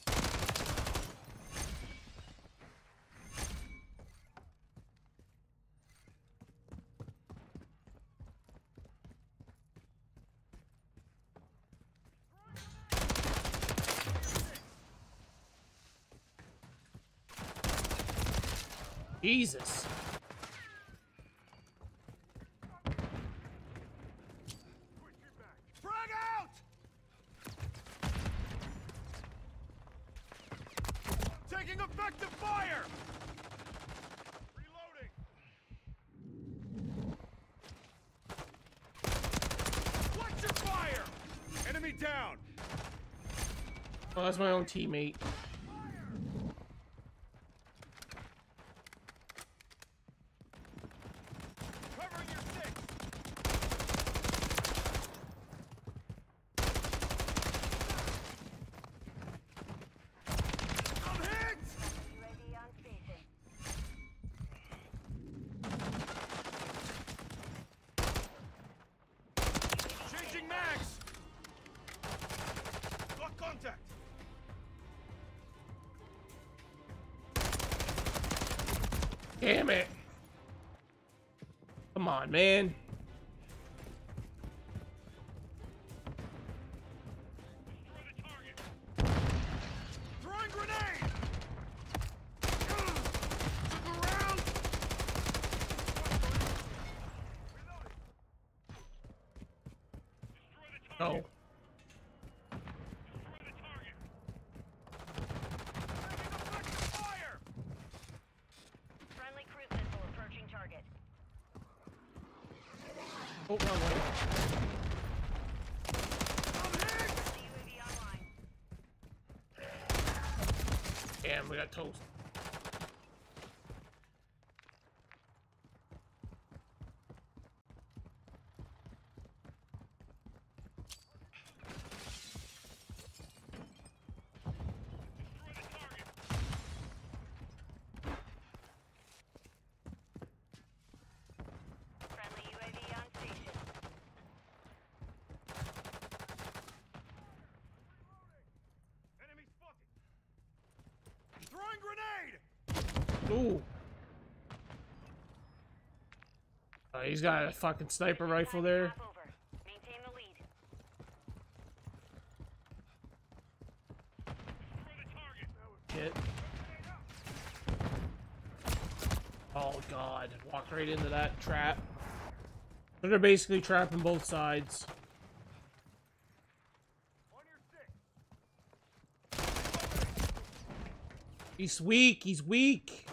Jesus. Frag out! Taking effective fire! Reloading! Fletcher fire! Enemy down! Oh, that's my own teammate. Man. Damn, we got toast. Friendly UAV on station. Enemy spotted! Throwing grenade! Ooh. Uh, he's got a fucking sniper rifle there. Oh god, walked right into that trap. So they're basically trapping both sides. He's weak, he's weak.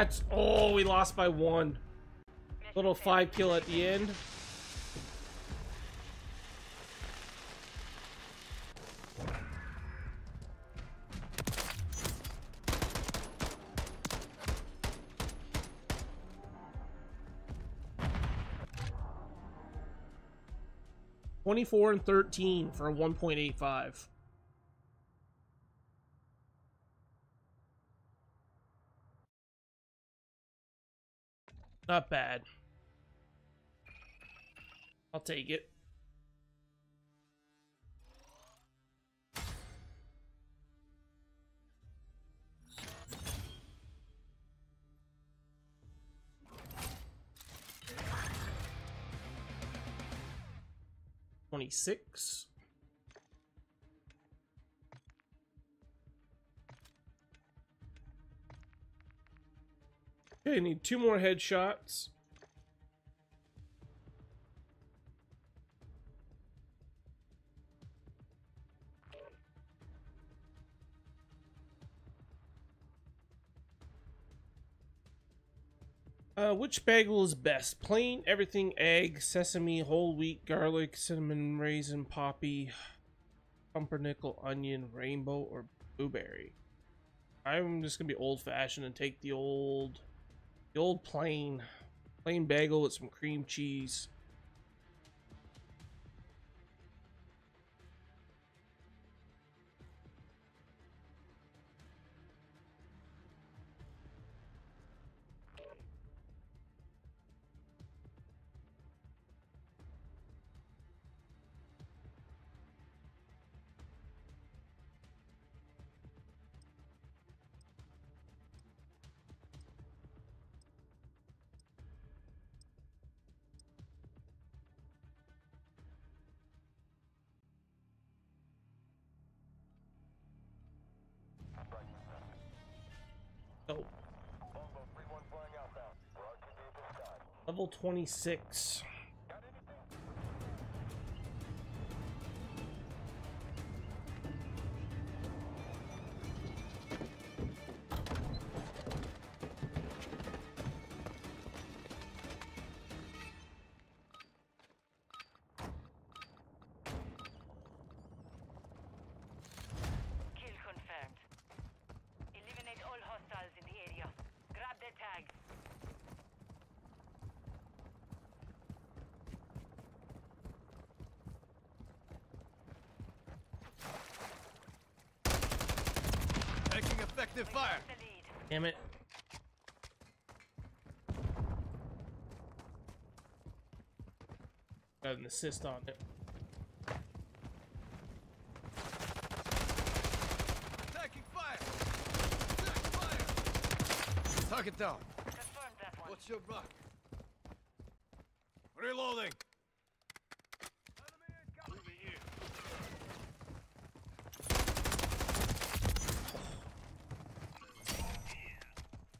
That's oh, we lost by one. Little five kill at the end. Twenty-four and thirteen for a one point eight five. Not bad. I'll take it. Twenty-six. Okay, need two more headshots. Uh, which bagel is best? Plain, everything, egg, sesame, whole wheat, garlic, cinnamon, raisin, poppy, pumpernickel, onion, rainbow, or blueberry? I'm just gonna be old fashioned and take the old, the old plain, plain bagel with some cream cheese. 26. assist on it. Attacking fire! Attacking fire! Tuck it down. Confirm that one. What's your rock? Reloading.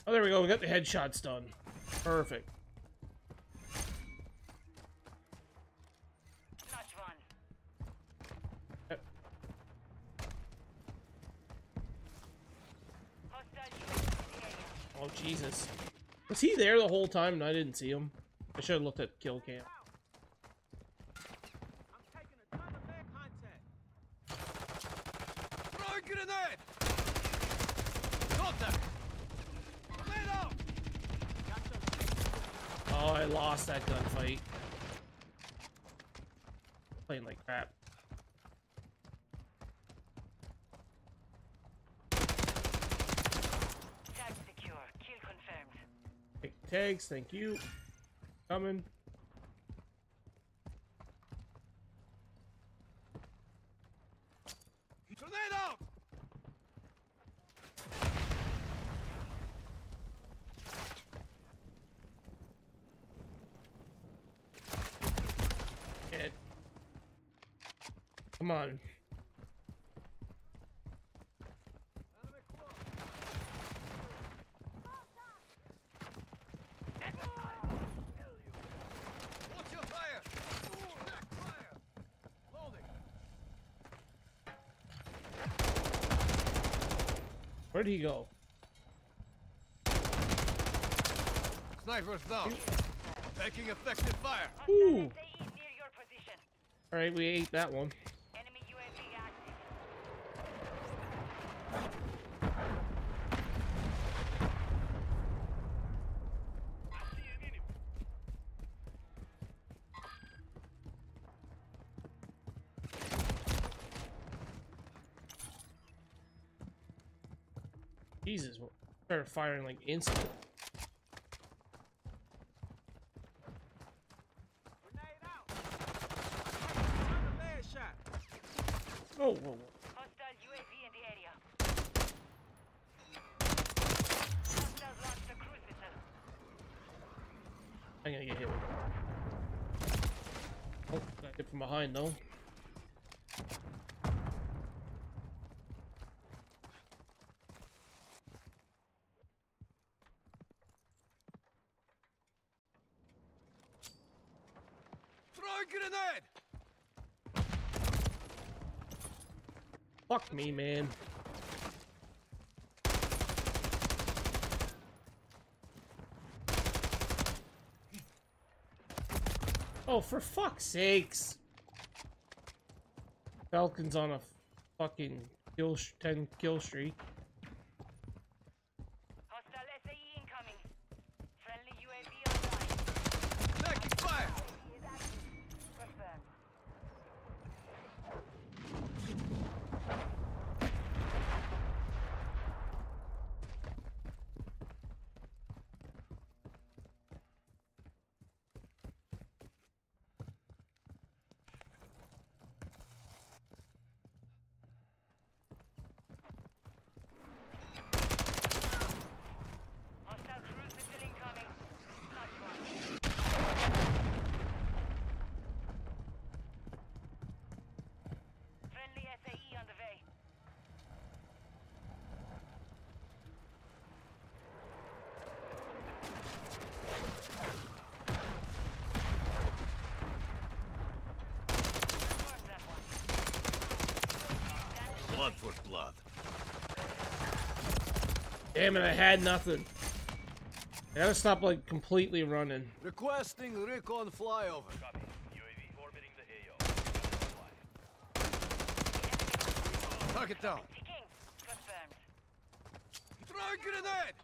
Oh, there we go. We got the headshots done. Perfect. There the whole time and I didn't see him? I should have looked at kill cam. I'm taking a ton of man contact. Throw a grenade! Contact! Tornado! Oh, I lost that gunfight. Playing like crap. Tag secure. Kill confirmed. Take tags, thank you. Coming. Tornado! Dead. Come on. Watch your fire! Back fire! Loading! Where'd he go? Sniper's down. Taking effective fire. Ooh. SAE near your position. Alright, we ate that one. Enemy UAV active. Jesus, started firing like instantly. Grenade out! Another man shot! Oh, whoa, whoa. Hostile UAV in the area. Hostiles launched a cruise missile. I'm gonna get hit. Oh, got hit from behind though. Throw a grenade! Fuck me, man. Oh, for fuck's sakes! Falcon's on a fucking kill sh 10 kill streak. Hostile SAE incoming. Friendly UAV online. Taking fire! Confirmed. Hostile cruise missile incoming. Not one. Friendly SAE on the way. Confirmed that one. Blood for blood. Damn it, I had nothing. I gotta stop like completely running. Requesting recon flyover. Copy. UAV orbiting the AO. Target down. Ticking. Confirmed. Throw a grenade!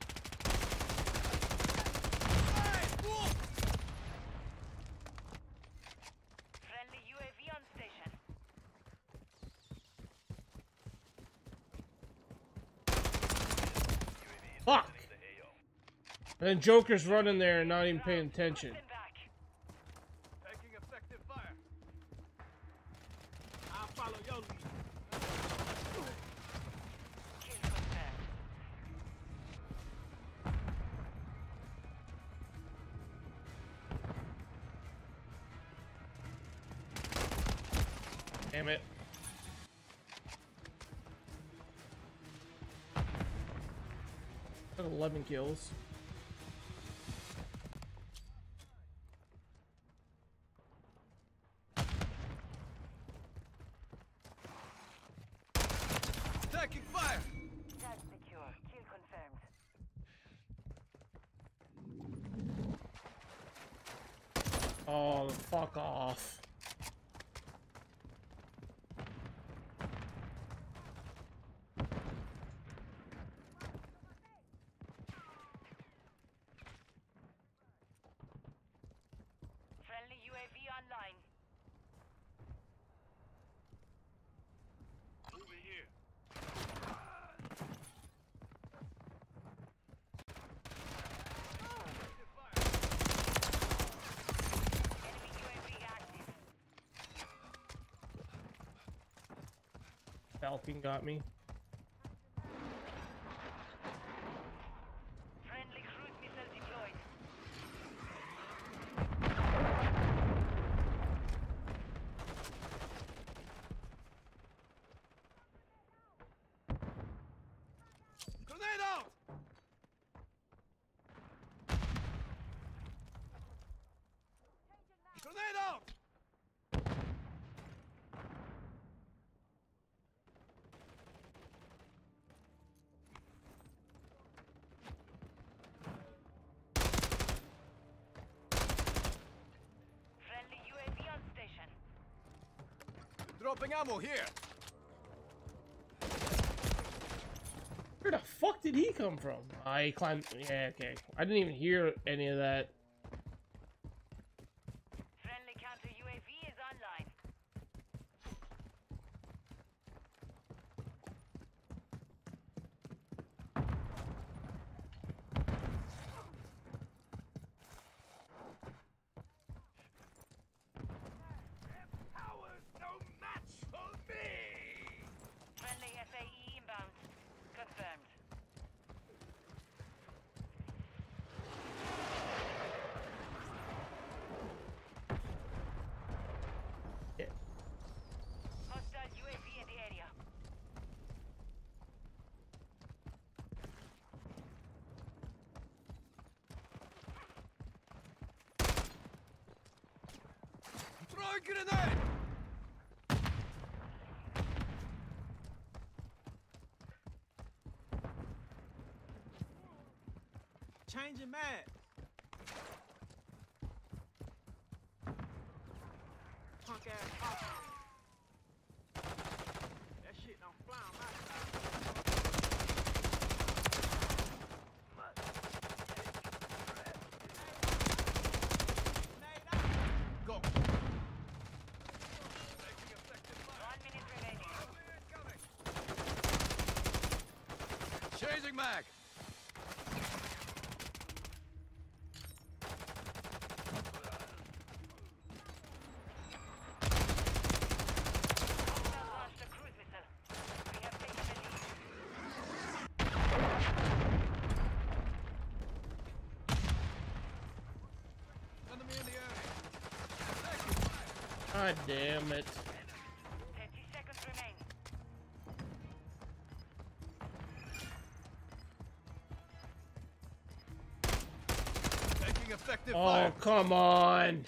Hey, wolf! Friendly UAV on station. Fuck! And Joker's running there and not even paying attention. Damn it. Got 11 kills. Taking fire! Tag secure. Kill confirmed. Oh, fuck off. Friendly UAV online. Moving here. Enemy UAV active. Falcon got me. Friendly cruise missile deployed. Grenade out! Grenade out! Friendly UAV on station. Dropping ammo here! Where the fuck did he come from? I climbed. Yeah, okay. I didn't even hear any of that. Friendly counter UAV is online. Power no match for me! Friendly FAE inbound. Confirmed. Yeah. Hostile UAV in the area. Throw a grenade! Changing mag. Punk ass pop. That shit don't fly on my side. Go. One minute remaining. Changing mag. Hostile launched a cruise missile. We have taken the lead. Enemy in the area. God damn it. 30 seconds remain. Taking effective Oh, fire. come on.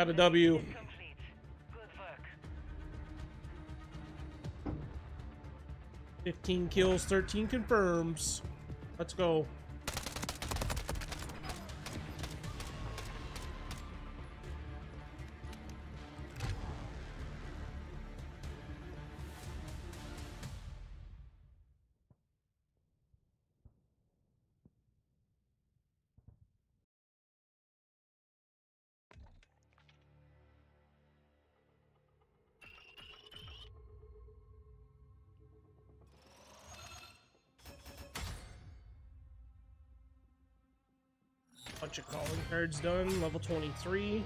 Got a W. 15 kills, 13 confirms. Let's go. Cards done, level 23.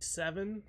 Seven.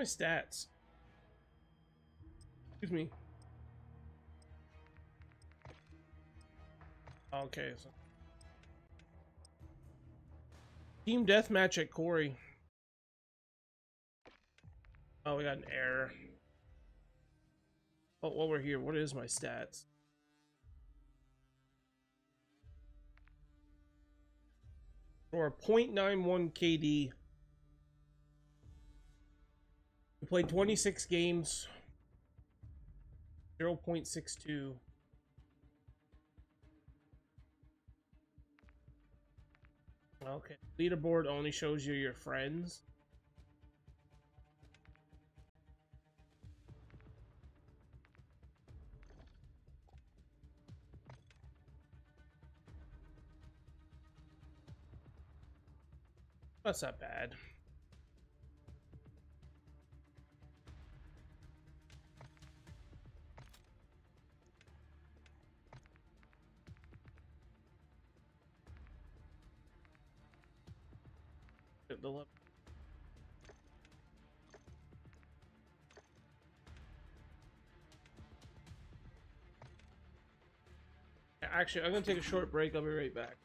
My stats. Excuse me. Okay. So. Team deathmatch at Quarry. Oh, we got an error. Oh, while we're here, what is my stats? Or 0.91 KD. We played 26 games. 0.62. Okay. Leaderboard only shows you your friends. That's not bad. The le- Actually, I'm gonna take a short break. I'll be right back.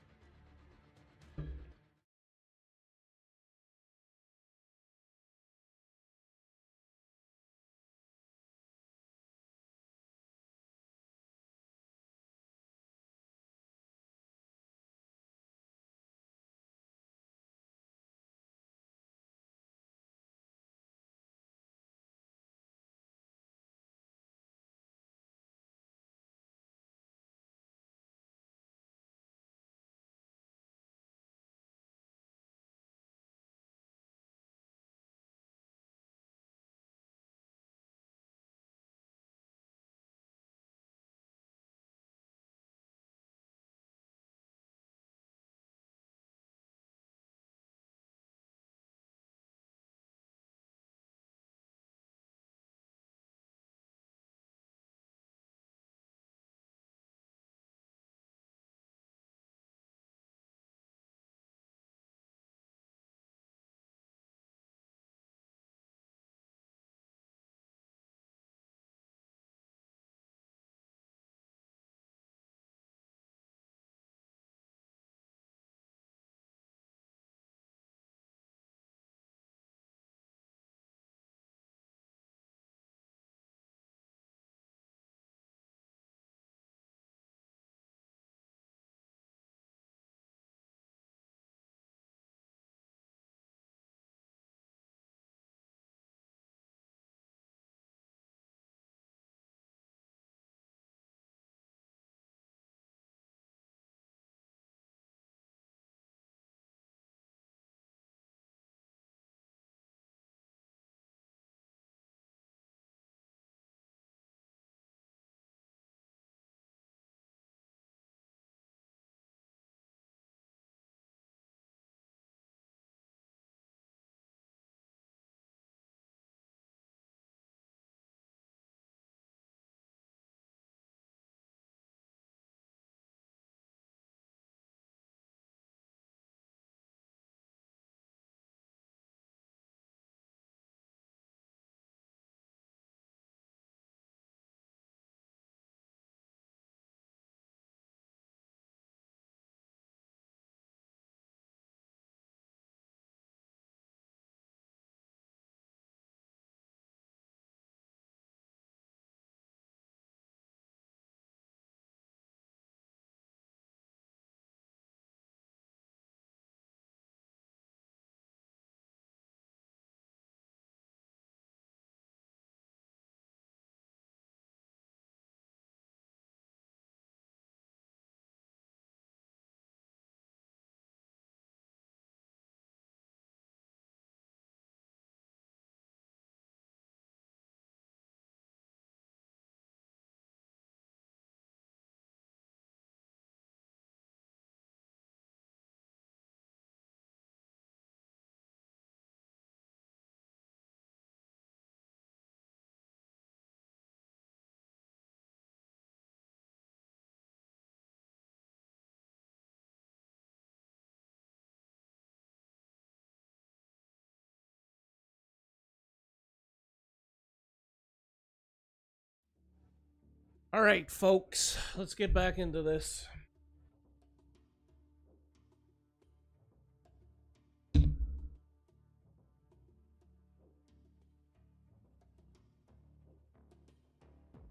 All right, folks, let's get back into this.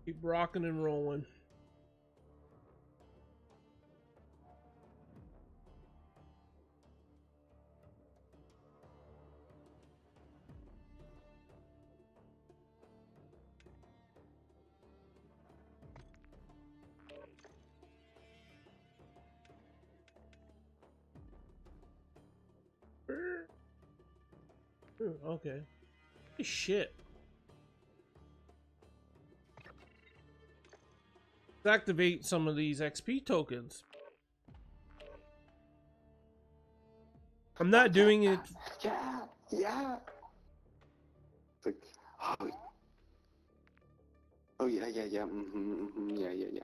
Keep rocking and rolling. Okay. Shit. Let's activate some of these XP tokens. I'm not doing it. Yeah, yeah. It's like, oh, oh yeah, yeah, yeah, mm-hmm, mm-hmm, yeah, yeah, yeah.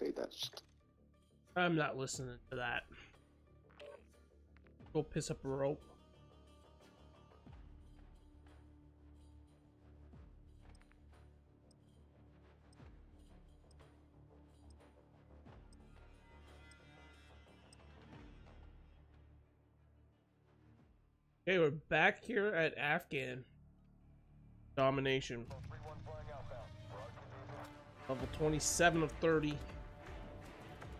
Say that. I'm not listening to that. Go piss up a rope. Okay, we're back here at Afghan. Domination. Level 27 of 30.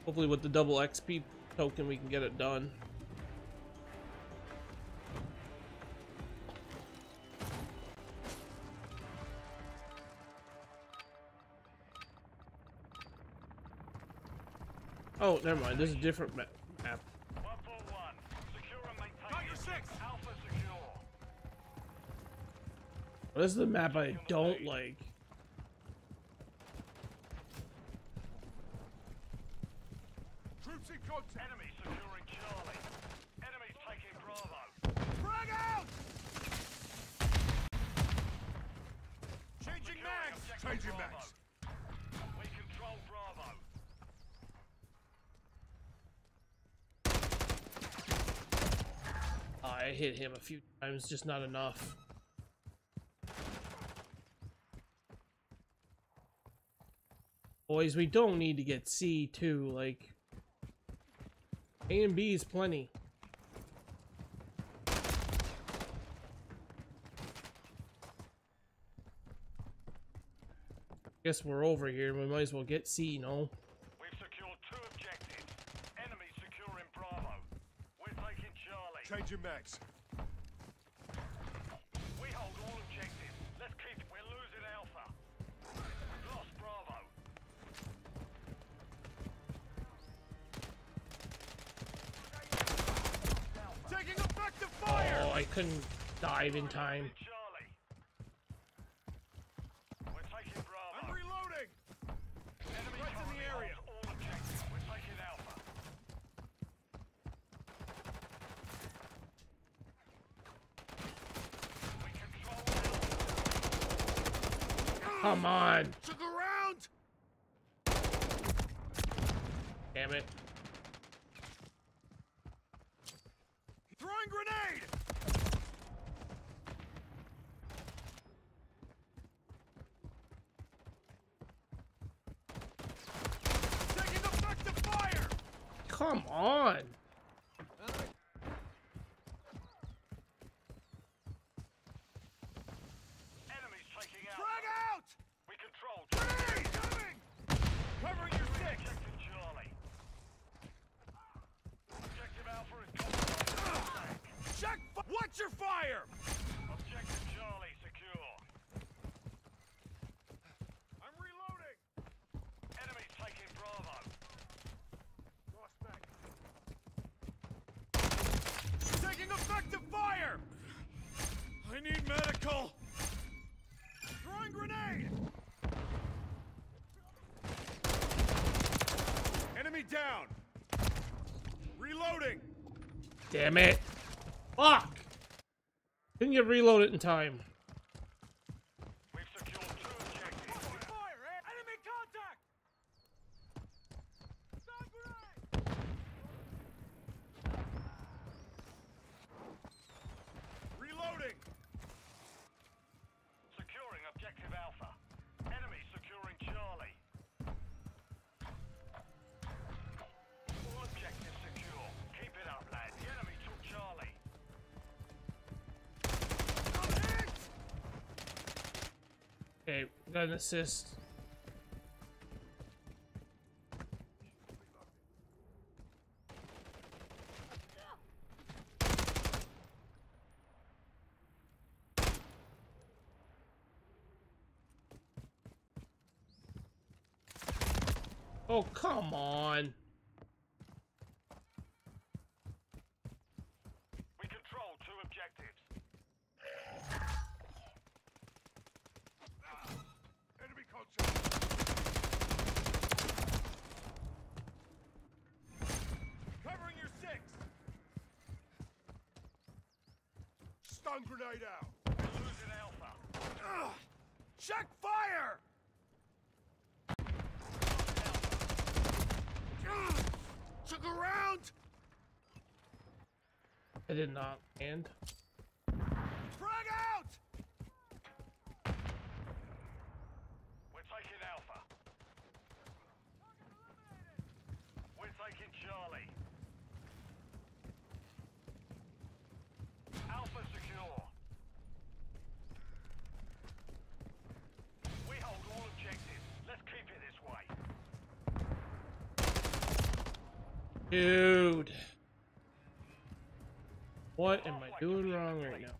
Hopefully with the double XP token we can get it done. Oh, never mind. This is a different map. 141. Secure and maintain Got your six. Alpha secure. This is the map I don't like. Troops in contact. Enemy securing Charlie. Enemies taking Bravo. Frag out! Changing Securing mags. Changing Bravo. mags. We control Bravo. I hit him a few times, just not enough. Boys, we don't need to get C2, like... A and B is plenty. Guess we're over here, we might as well get C, no? We've secured two objectives. Enemies securing Bravo. We're taking Charlie. Changing mags. We fire! Oh, I couldn't dive in time. Charlie. We're taking Bravo. I'm reloading! Enemy Threats in the area. all objectives. We're taking Alpha. We control Alpha. Come on! To the ground! Damn it. Throwing grenade! Taking effective fire! Come on! Enemies taking Alpha. Frag out! We control Grenade! Coming! Covering your six! Objective Charlie. Objective Alpha is compromised. Check! Watch your fire! Objective Charlie secure. I'm reloading! Enemies taking Bravo. Lost mag. Taking effective fire! I need medical! Throwing grenade! Enemy down! Reloading! Damn it! Fuck! Didn't get reloaded in time. assist. What am I doing wrong right now?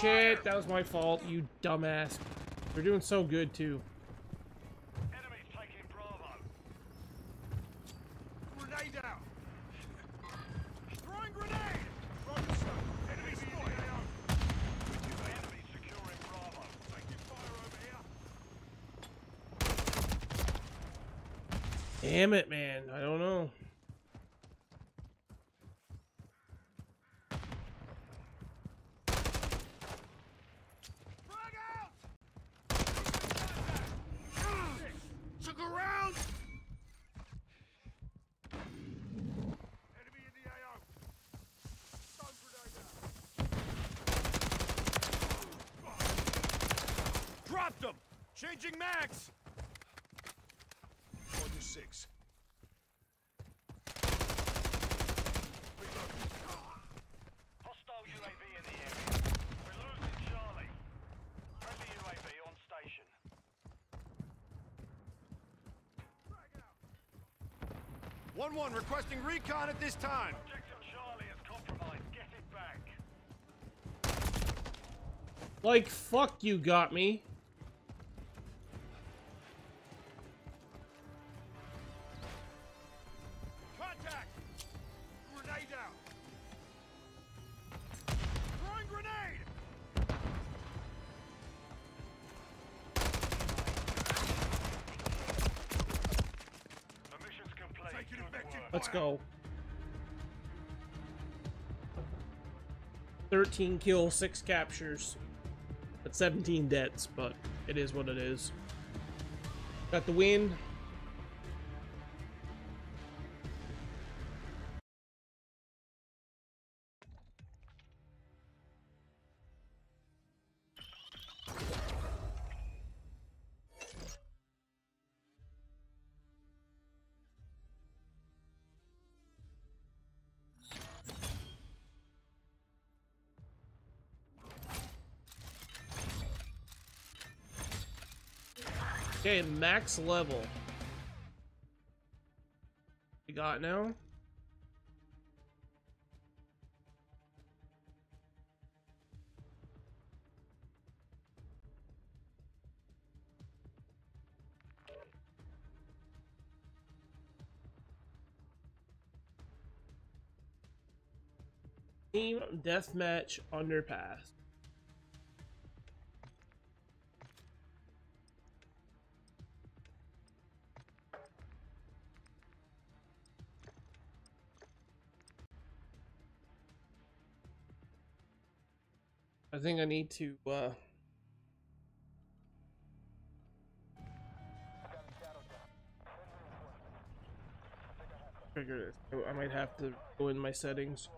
Shit, that was my fault, you dumbass. They're doing so good, too. One requesting recon at this time. Like, fuck you got me. 15 kills, 6 captures, but 17 deaths, but it is what it is. Got the win. Okay, max level. We got now. Team deathmatch underpass. Need to uh figure. I might have to go in my settings.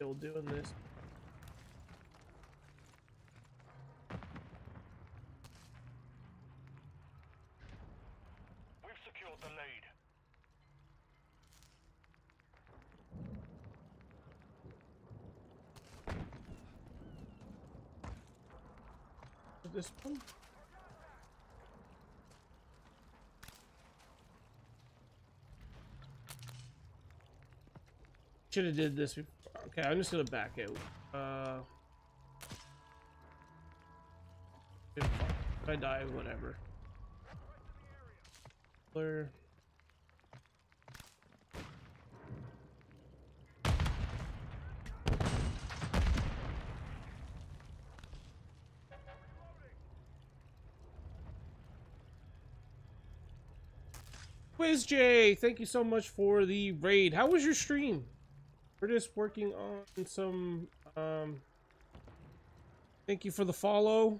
I might get killed doing this. We've secured the lead. This one. Should have did this. Before. Okay, I'm just gonna back out. Uh, if I die, whatever. Blur. Quiz J, thank you so much for the raid. How was your stream? We're just working on some. Um, thank you for the follow.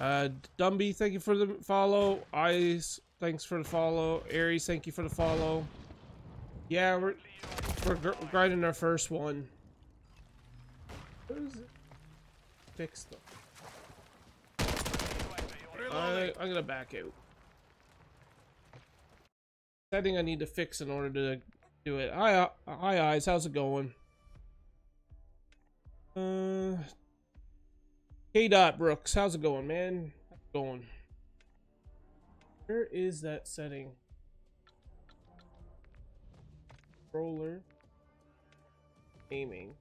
Uh, Dumby, thank you for the follow. Eyes, thanks for the follow. Aries, thank you for the follow. Yeah, we're we're gr grinding our first one. Fix them. I, I'm gonna back out. I think I need to fix in order to do it. Hi, uh, hi, eyes. How's it going? Uh, K. Dot Brooks. How's it going, man? How's it going? Where is that setting? Roller. Aiming.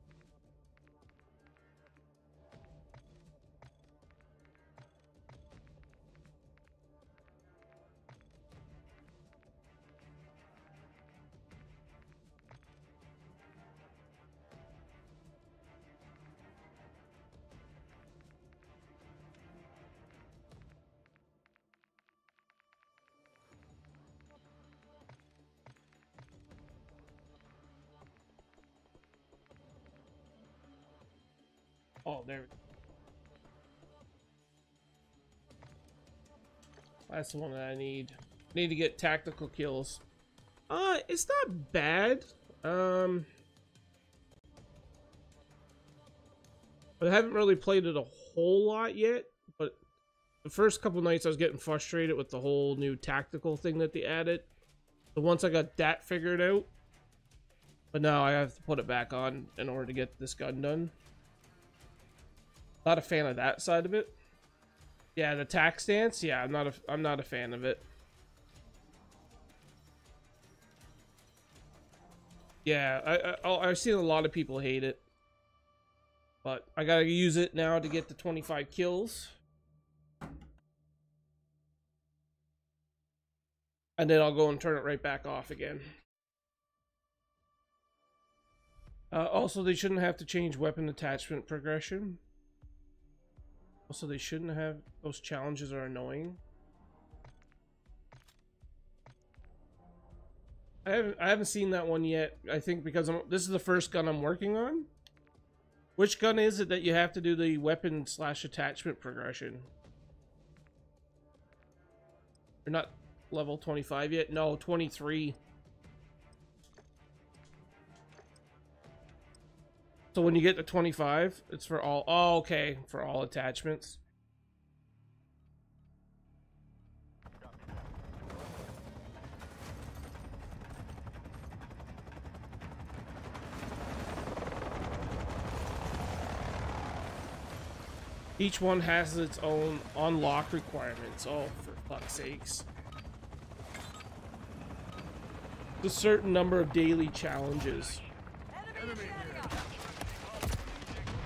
There. That's the one that I need. Need to get tactical kills. Uh, it's not bad. Um, I haven't really played it a whole lot yet. But the first couple nights I was getting frustrated with the whole new tactical thing that they added. But once I got that figured out, but now I have to put it back on in order to get this gun done. Not a fan of that side of it. Yeah, the tac stance. Yeah, I'm not a I'm not a fan of it. Yeah, I, I oh, I've seen a lot of people hate it, but I gotta use it now to get the 25 kills, and then I'll go and turn it right back off again. Uh, also, they shouldn't have to change weapon attachment progression. Also, they shouldn't have... Those challenges are annoying. I haven't, I haven't seen that one yet. I think because I'm, this is the first gun I'm working on. Which gun is it that you have to do the weapon slash attachment progression? You're not level 25 yet? No, 23. So when you get to 25, it's for all. Oh, okay, for all attachments. Each one has its own unlock requirements. Oh, for fuck's sakes. A certain number of daily challenges. Enemy.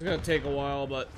It's gonna take a while, but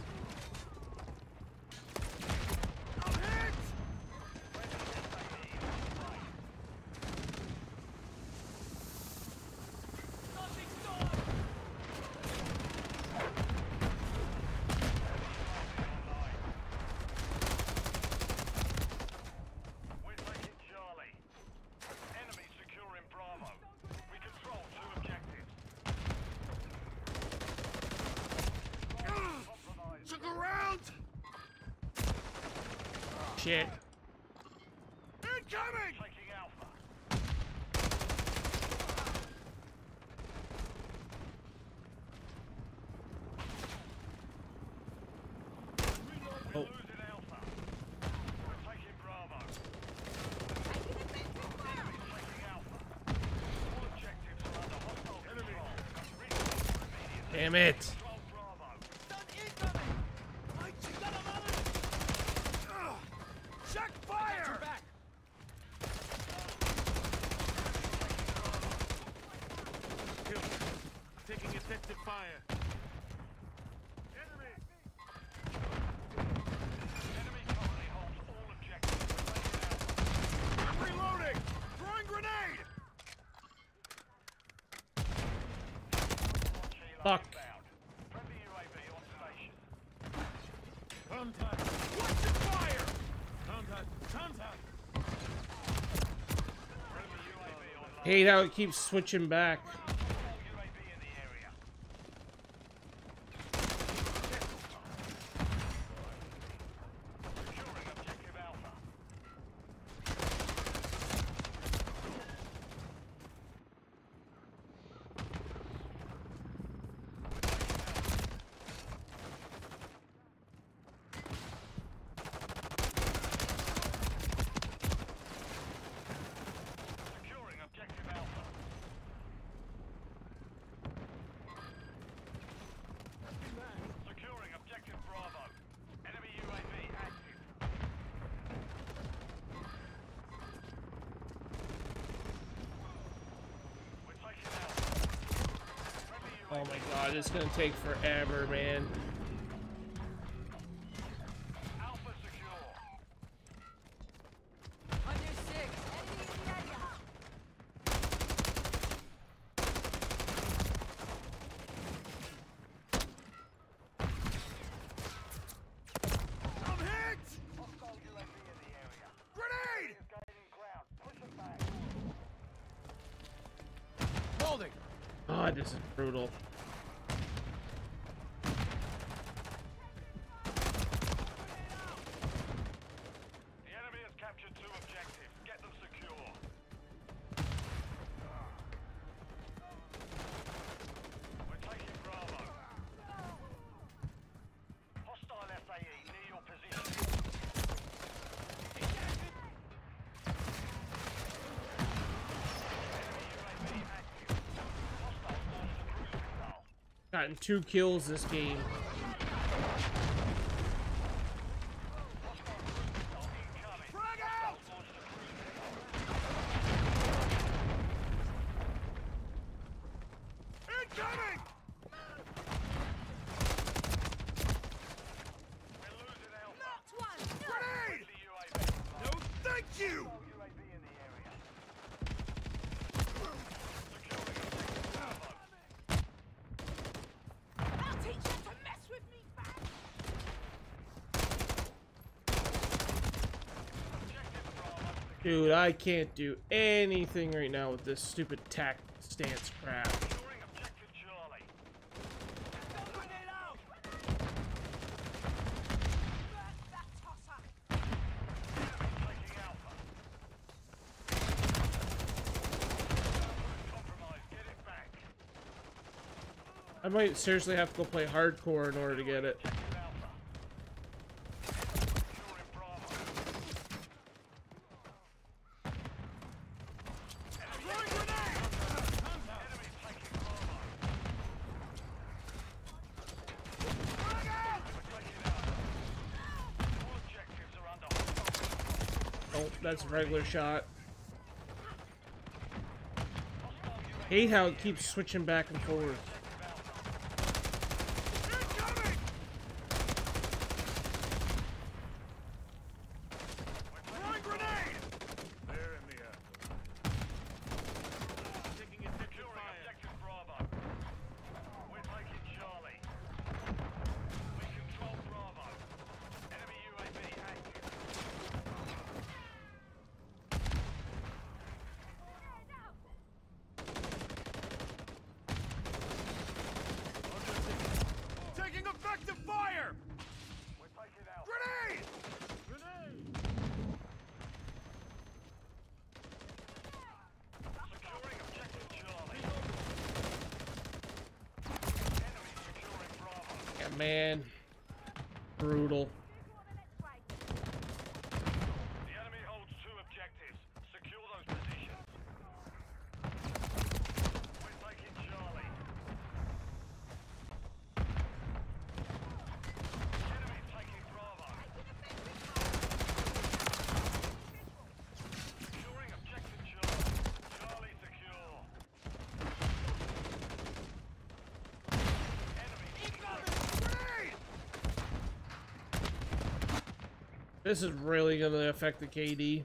Damn it! hate how it keeps switching back. That's gonna take forever, man. gotten two kills this game. Dude, I can't do anything right now with this stupid tac stance crap. I might seriously have to go play hardcore in order to get it. That's a regular shot. Hate how it keeps switching back and forth. This is really going to affect the KD.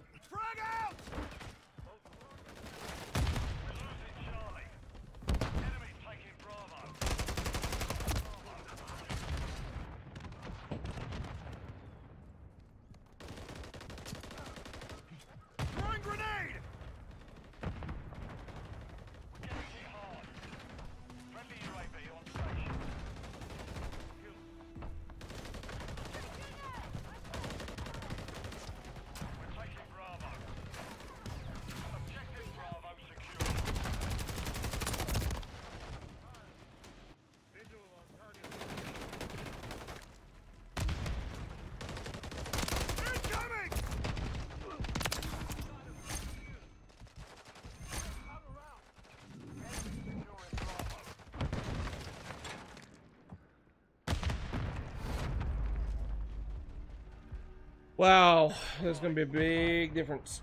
There's gonna be a big difference.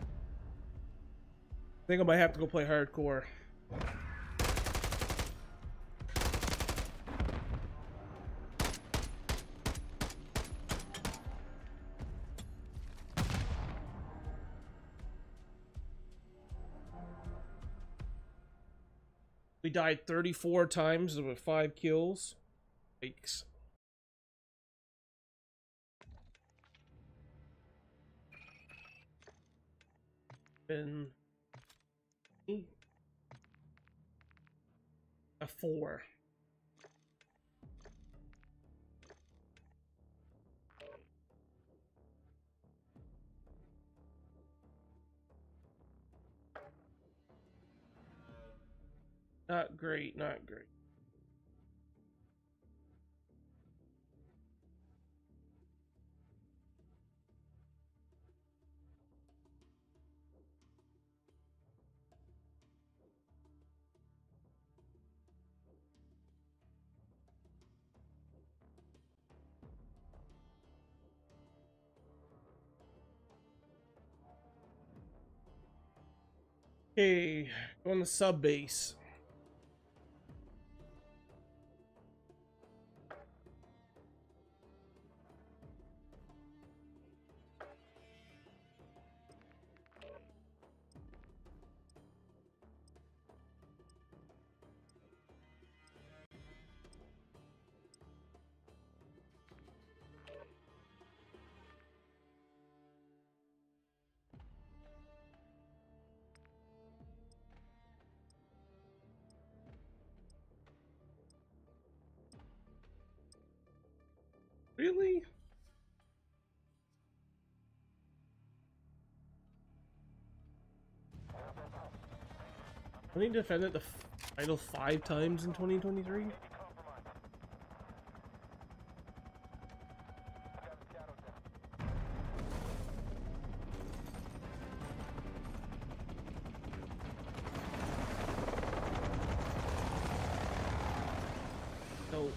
I think I might have to go play hardcore. We died 34 times with 5 kills. Yikes. Sub base. Only defended the f- title five times in 2023? No.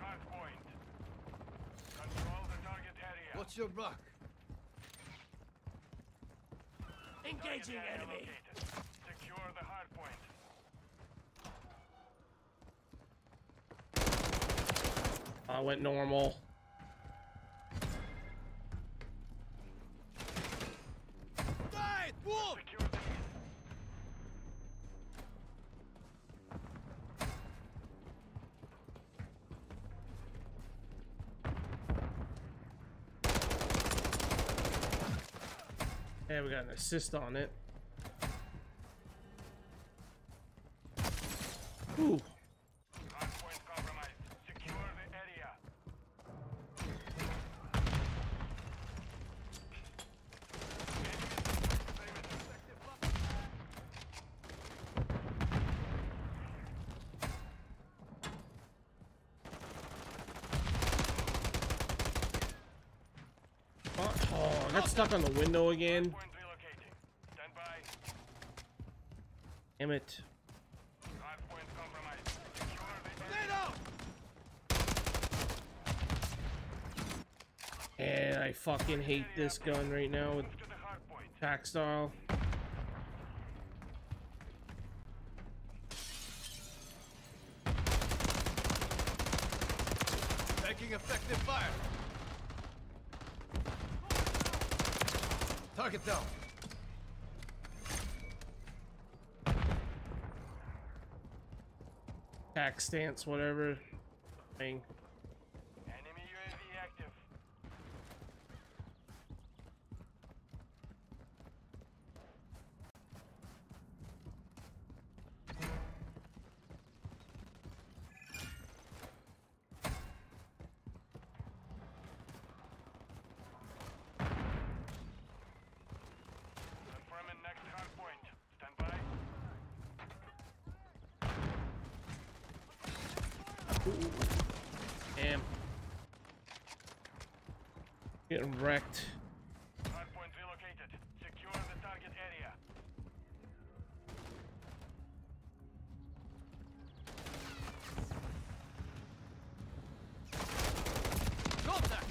Hard point. Control the target area. What's your mark? Target area located. Secure the hard point. I went normal. Right! Wolf! Secure the lead. Yeah, we got an assist on it. Ooh. Hard point compromised. Secure the area. Oh, I got stuck on the window again. Damn it. And I fucking hate this gun right now with attack style. Taking effective fire. Target down. A tac stance, whatever. Thing. Enemy UAV active. Confirming next hard point. Stand by. Damn. Getting wrecked. Hard point relocated. Secure the target area. Contact!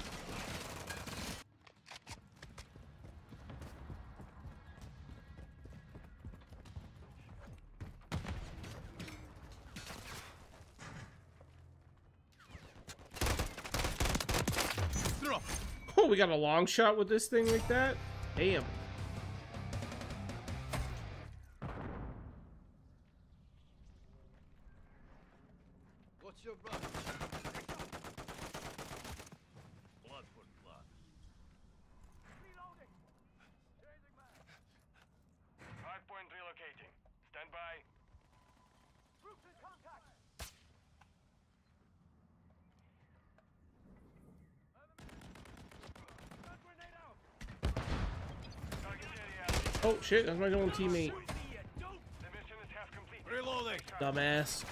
Drop! Oh, we got a long shot with this thing like that? Damn. shit, that's my own teammate. Reloading. Dumbass.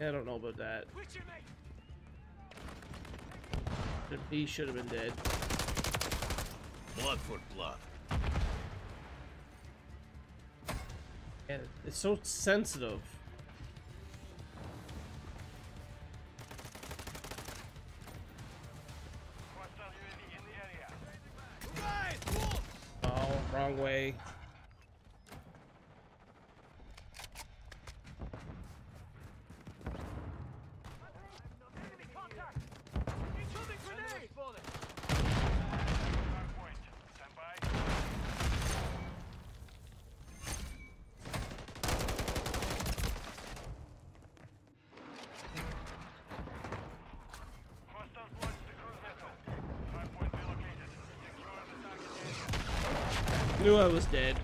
I don't know about that. He should have been dead. Blood for blood. And it's so sensitive. was dead.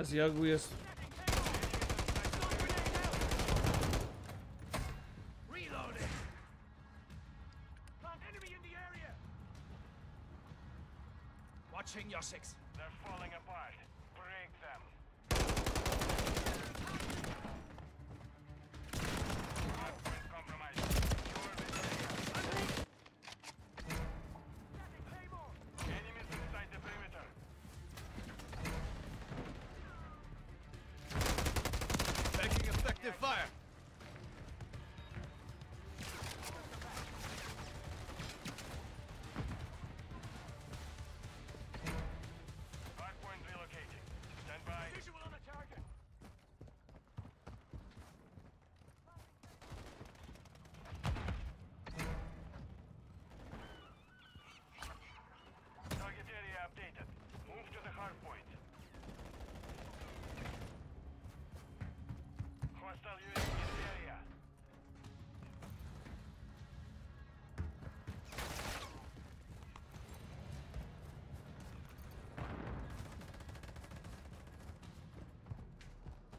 Teraz Jagu jest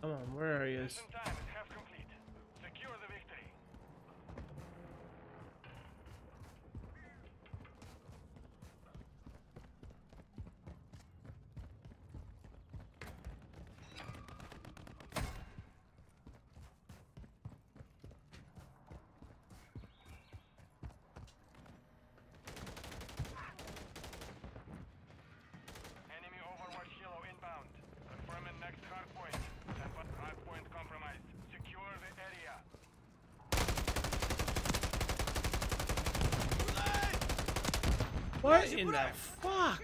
Come on, where are you? What in the fuck?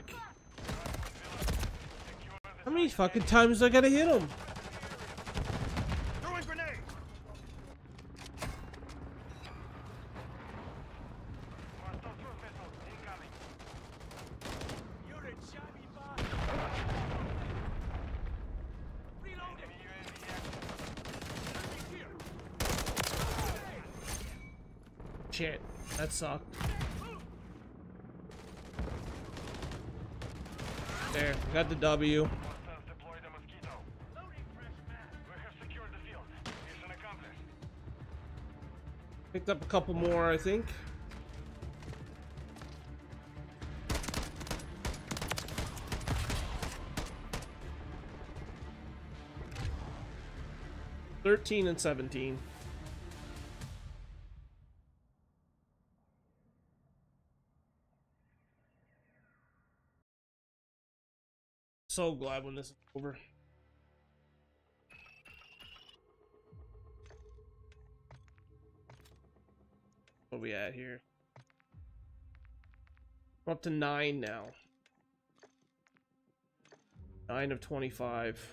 How many fucking times do I gotta hit him? Shit, that Hostile cruise missiles incoming. Unit shabby by. Reloading! Enemy UAV active. Enemy here! Shit, that sucked. There, got the W. Picked up a couple more, I think. Thirteen and seventeen. so glad when this is over. What we at here? We're up to nine now. Nine of 25.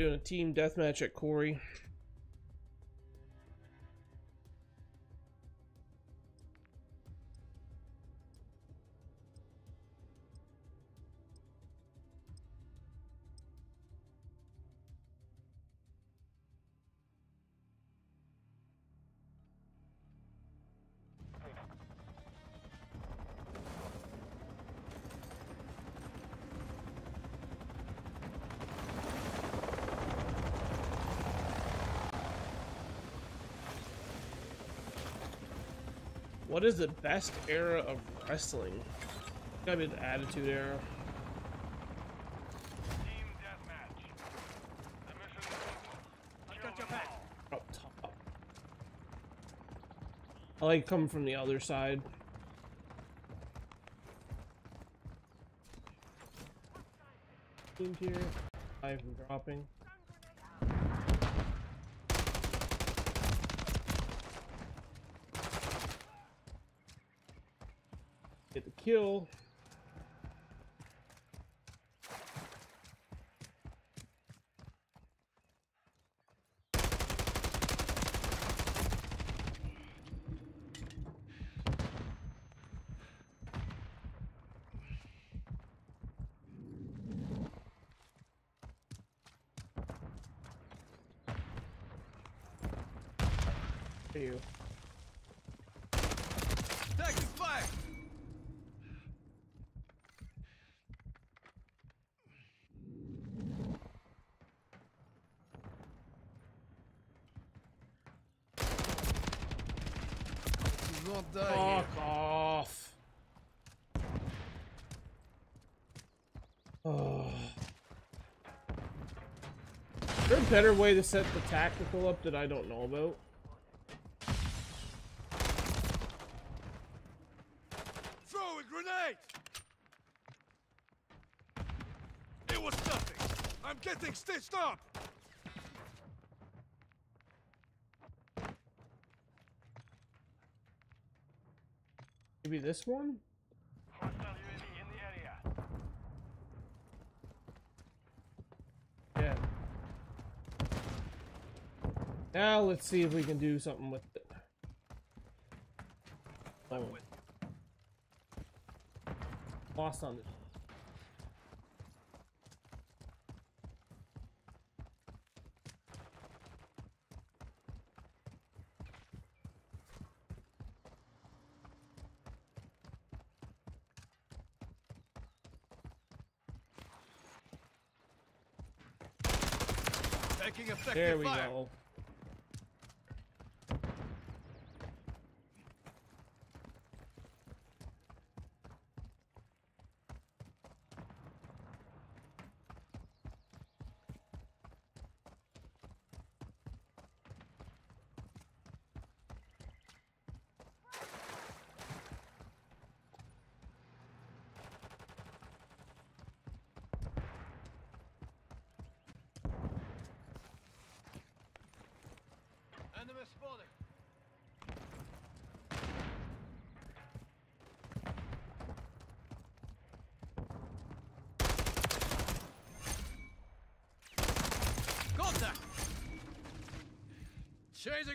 Doing a team deathmatch at Quarry. What is the best era of wrestling? Gotta be the Attitude Era. I like coming from the other side. Team here. I'm dropping. Kill. There you. Taking fire! Won't die here. Fuck off. Oh. Is there a better way to set the tactical up that I don't know about? Throw a grenade! It was nothing! I'm getting stitched up! This one? Yeah. Now let's see if we can do something with it. Oh. Lost on this. Taking effective There we go.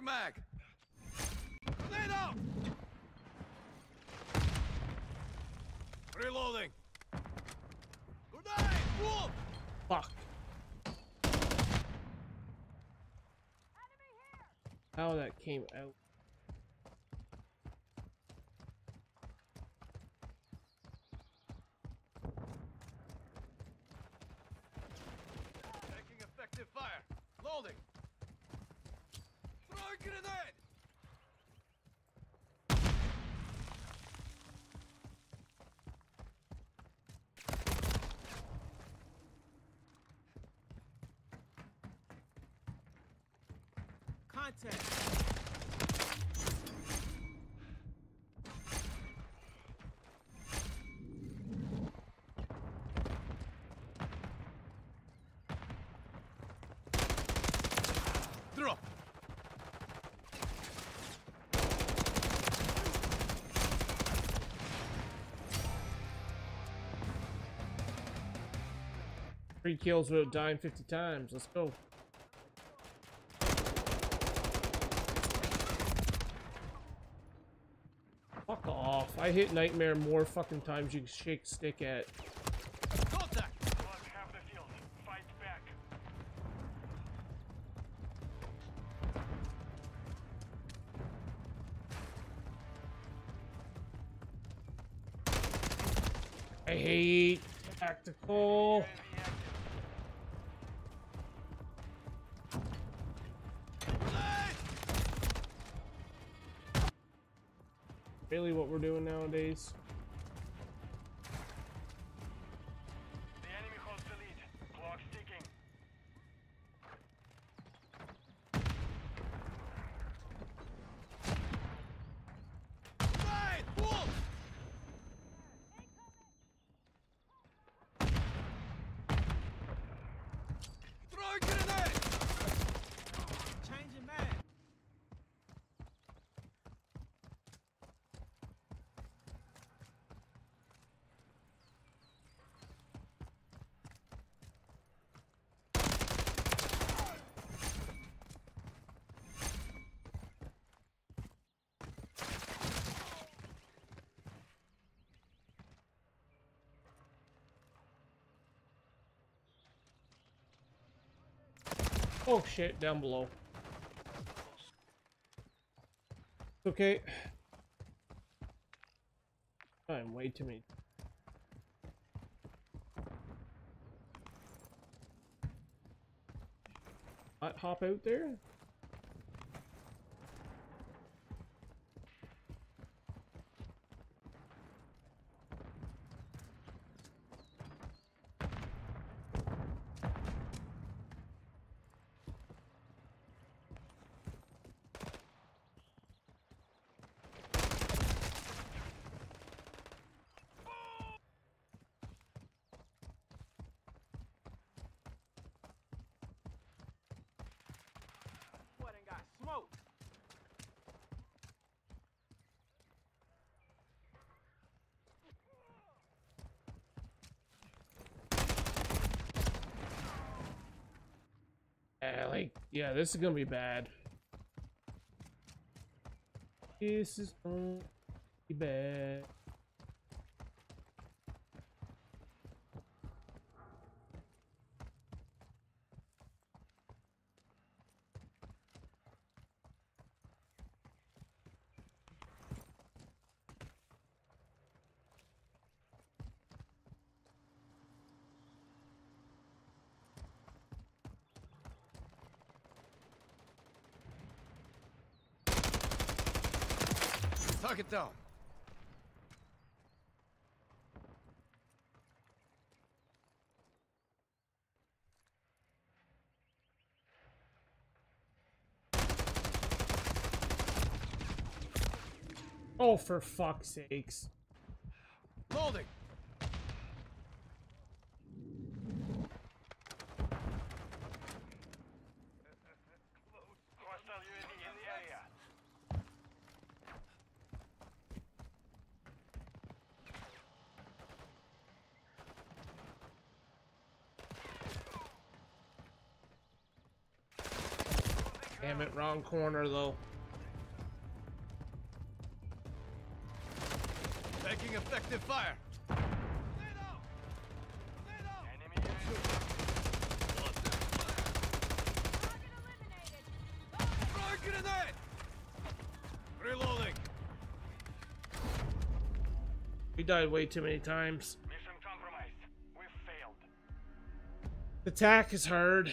Mag. Tornado! Reloading. Grenade! Wolf! Fuck. How that came out. Taking effective fire. Loading. Throwing grenade! Contact. Three kills without dying 50 times. Let's go. Fuck off. I hit Nightmare more fucking times you shake stick at. Oh shit, down below. Okay. I'm way too many. Hop out there? Boy, done got smoked. Yeah, this is gonna be bad. This is gonna be bad. Target down. Oh, for fuck's sakes. Loading. Hostile UAV in the area. Damn wrong corner though. Taking effective fire. Enemy unit. Target eliminated. Throwing grenade. Reloading. We died way too many times. Mission compromised. We've failed. Attack is hard.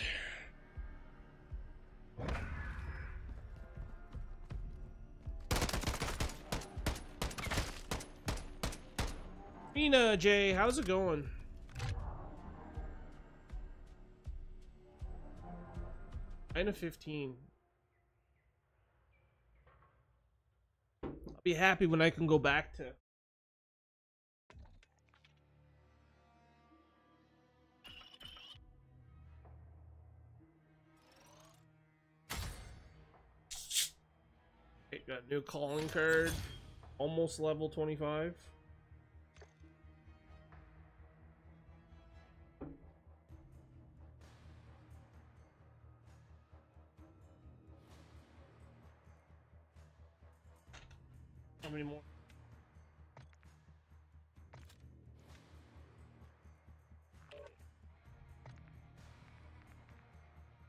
Jay, how's it going? Nine of fifteen. I'll be happy when I can go back to Okay, got new calling card. Almost level 25. How many more?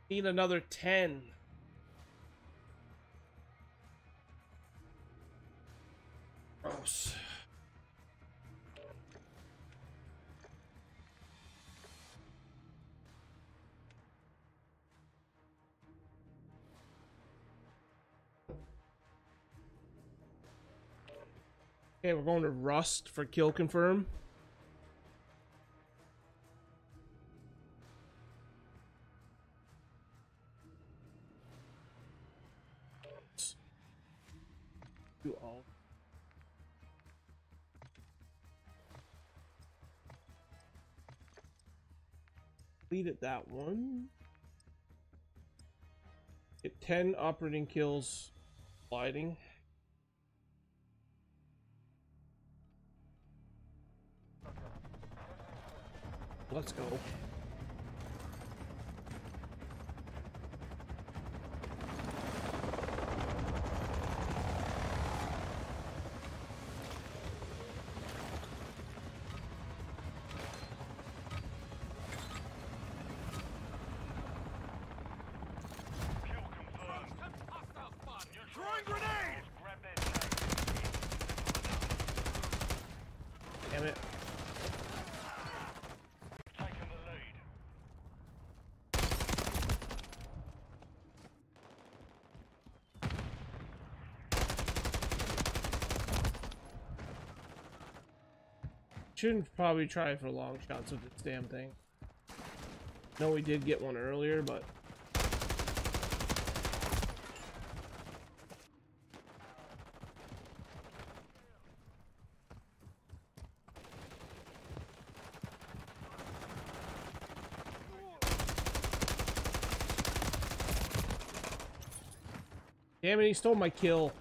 Need another 10. Okay, we're going to Rust for kill confirm. Do all. Completed that one. Get 10 operating kills gliding. Let's go. Kill confirmed. Throwing grenade. Grab their tag. Damn it. Taken the lead. Shouldn't probably try for long shots with this damn thing. No, we did get one earlier, but Damn it, he stole my kill.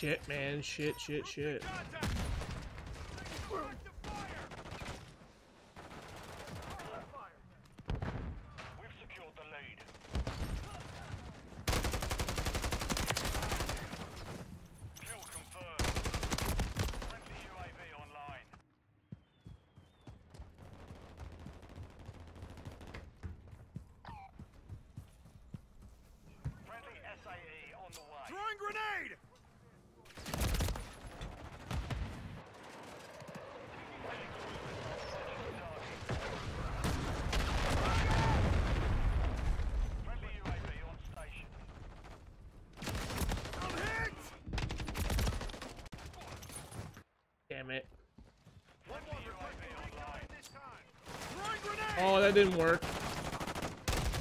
Shit, man. Shit, shit, shit. that didn't work.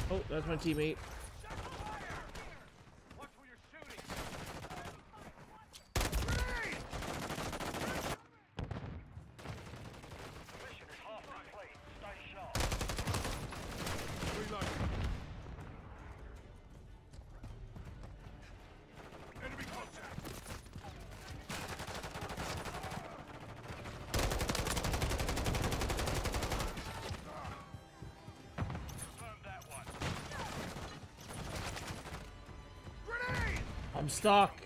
Oh, that's my teammate. I'm stuck.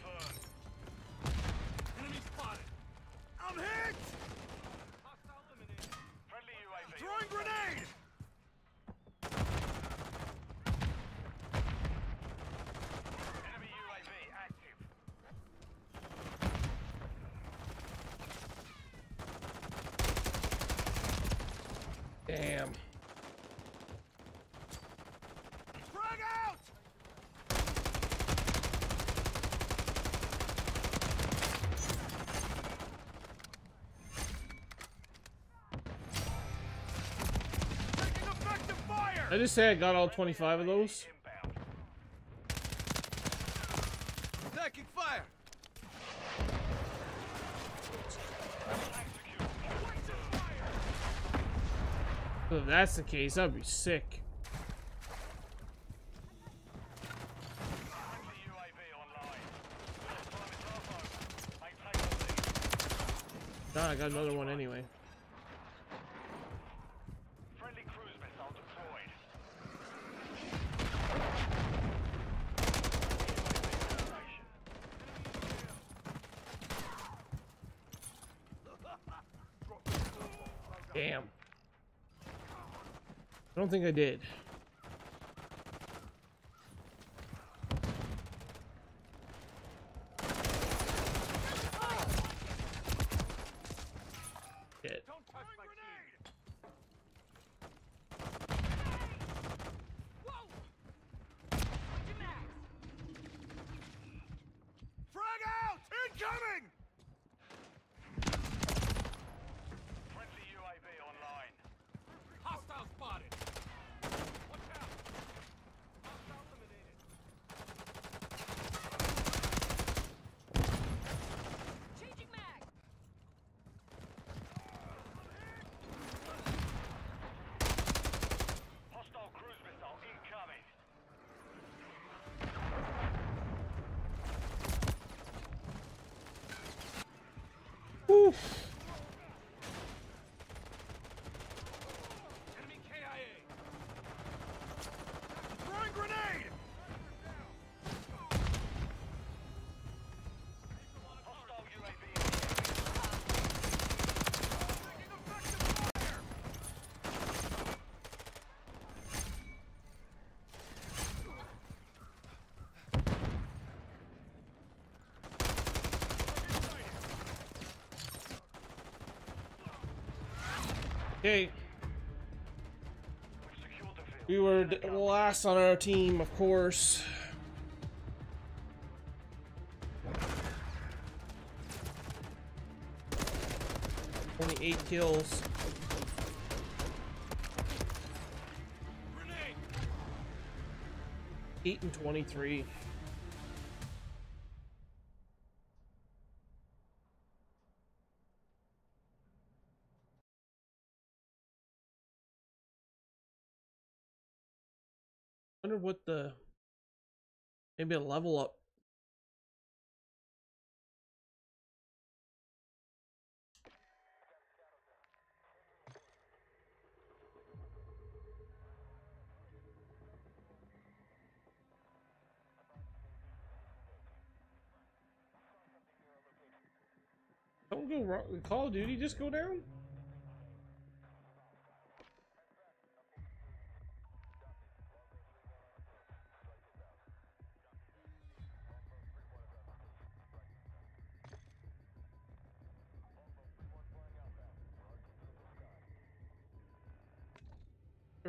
I just say I got all 25 of those. Attacking fire. If that's the case, I'd be sick. Ah, I got another one think I did. We were last on our team, of course. Only eight kills. Eight and twenty-three. with the maybe a level up. Don't go wrong. Call of Duty just go down?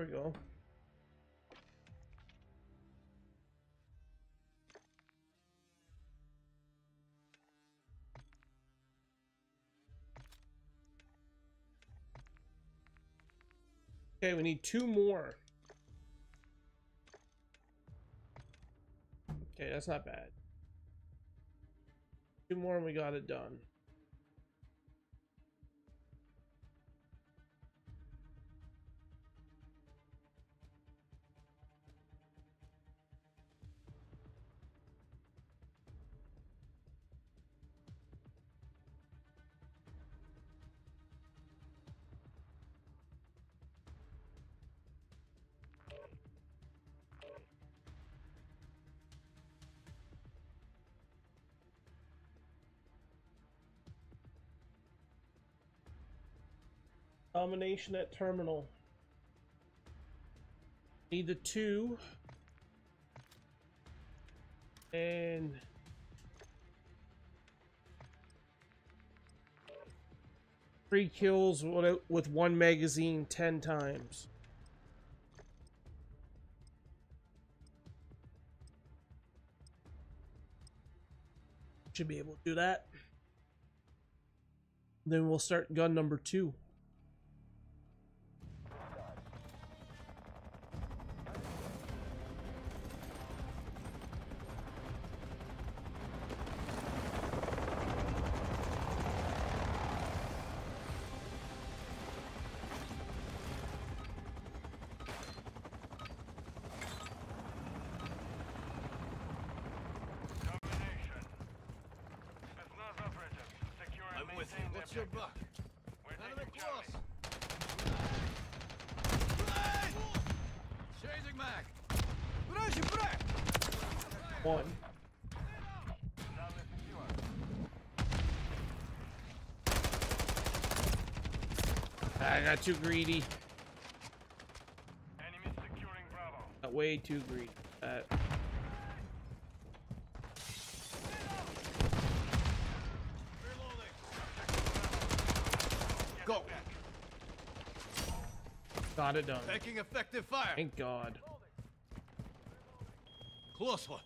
We go. Okay, we need two more. Okay, that's not bad. Two more and we got it done. Domination at terminal. Need the two. And three kills with with one magazine ten times. Should be able to do that. Then we'll start gun number two. Got too greedy. Enemies securing Bravo. Got way too greedy. Uh, Go. got it done. Taking effective fire. Thank God. Close one.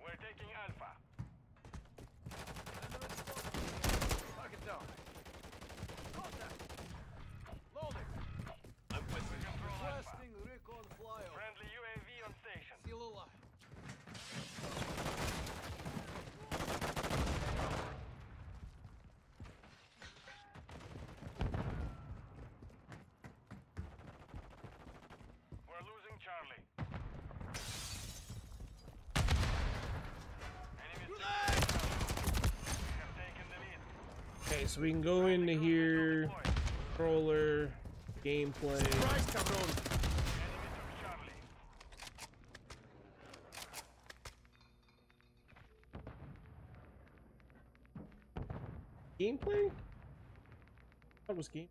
We're taking Alpha. Target down. Contact. Loading. I'm with you. Control Alpha. Requesting recon flyover. Friendly UAV on station. Still alive. We're losing Charlie. Enemies Grenade! We have taken the lead. Okay, so we can go into here, controller, gameplay. Surprise, cabron. Enemy took Charlie. Gameplay? That was game.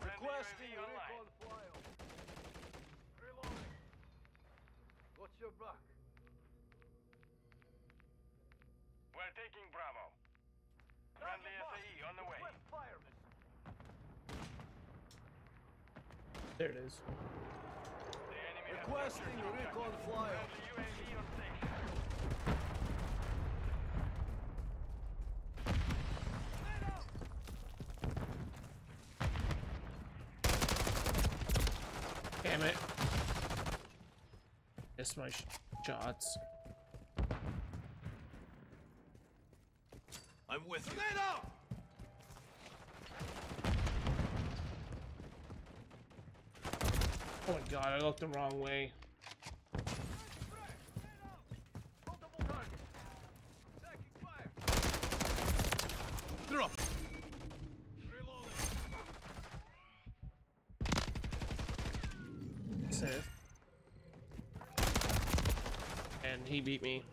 Friendly Requesting UAV online. recon flyover. Reloading. What's your buck? We're taking Bravo. Friendly SAE on the way. Request fire mission. There it is. The enemy Requesting recon objective. flyover. Friendly UAV on station. Damn it. Missed my sh shots. I'm with you. Grenade out! Oh my god, I looked the wrong way. Multiple targets. Taking fire. Drop. Reloading. Save. And he beat me.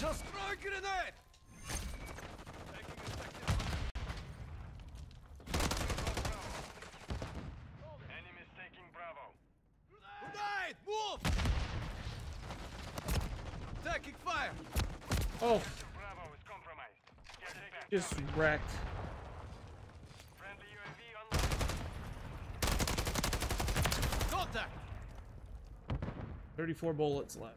Just throw a grenade! Enemies taking Bravo. Grenade! Move! Taking fire! Oh, Bravo is compromised. Get it back. just wrecked. Friendly UAV online. Contact! 34 bullets left.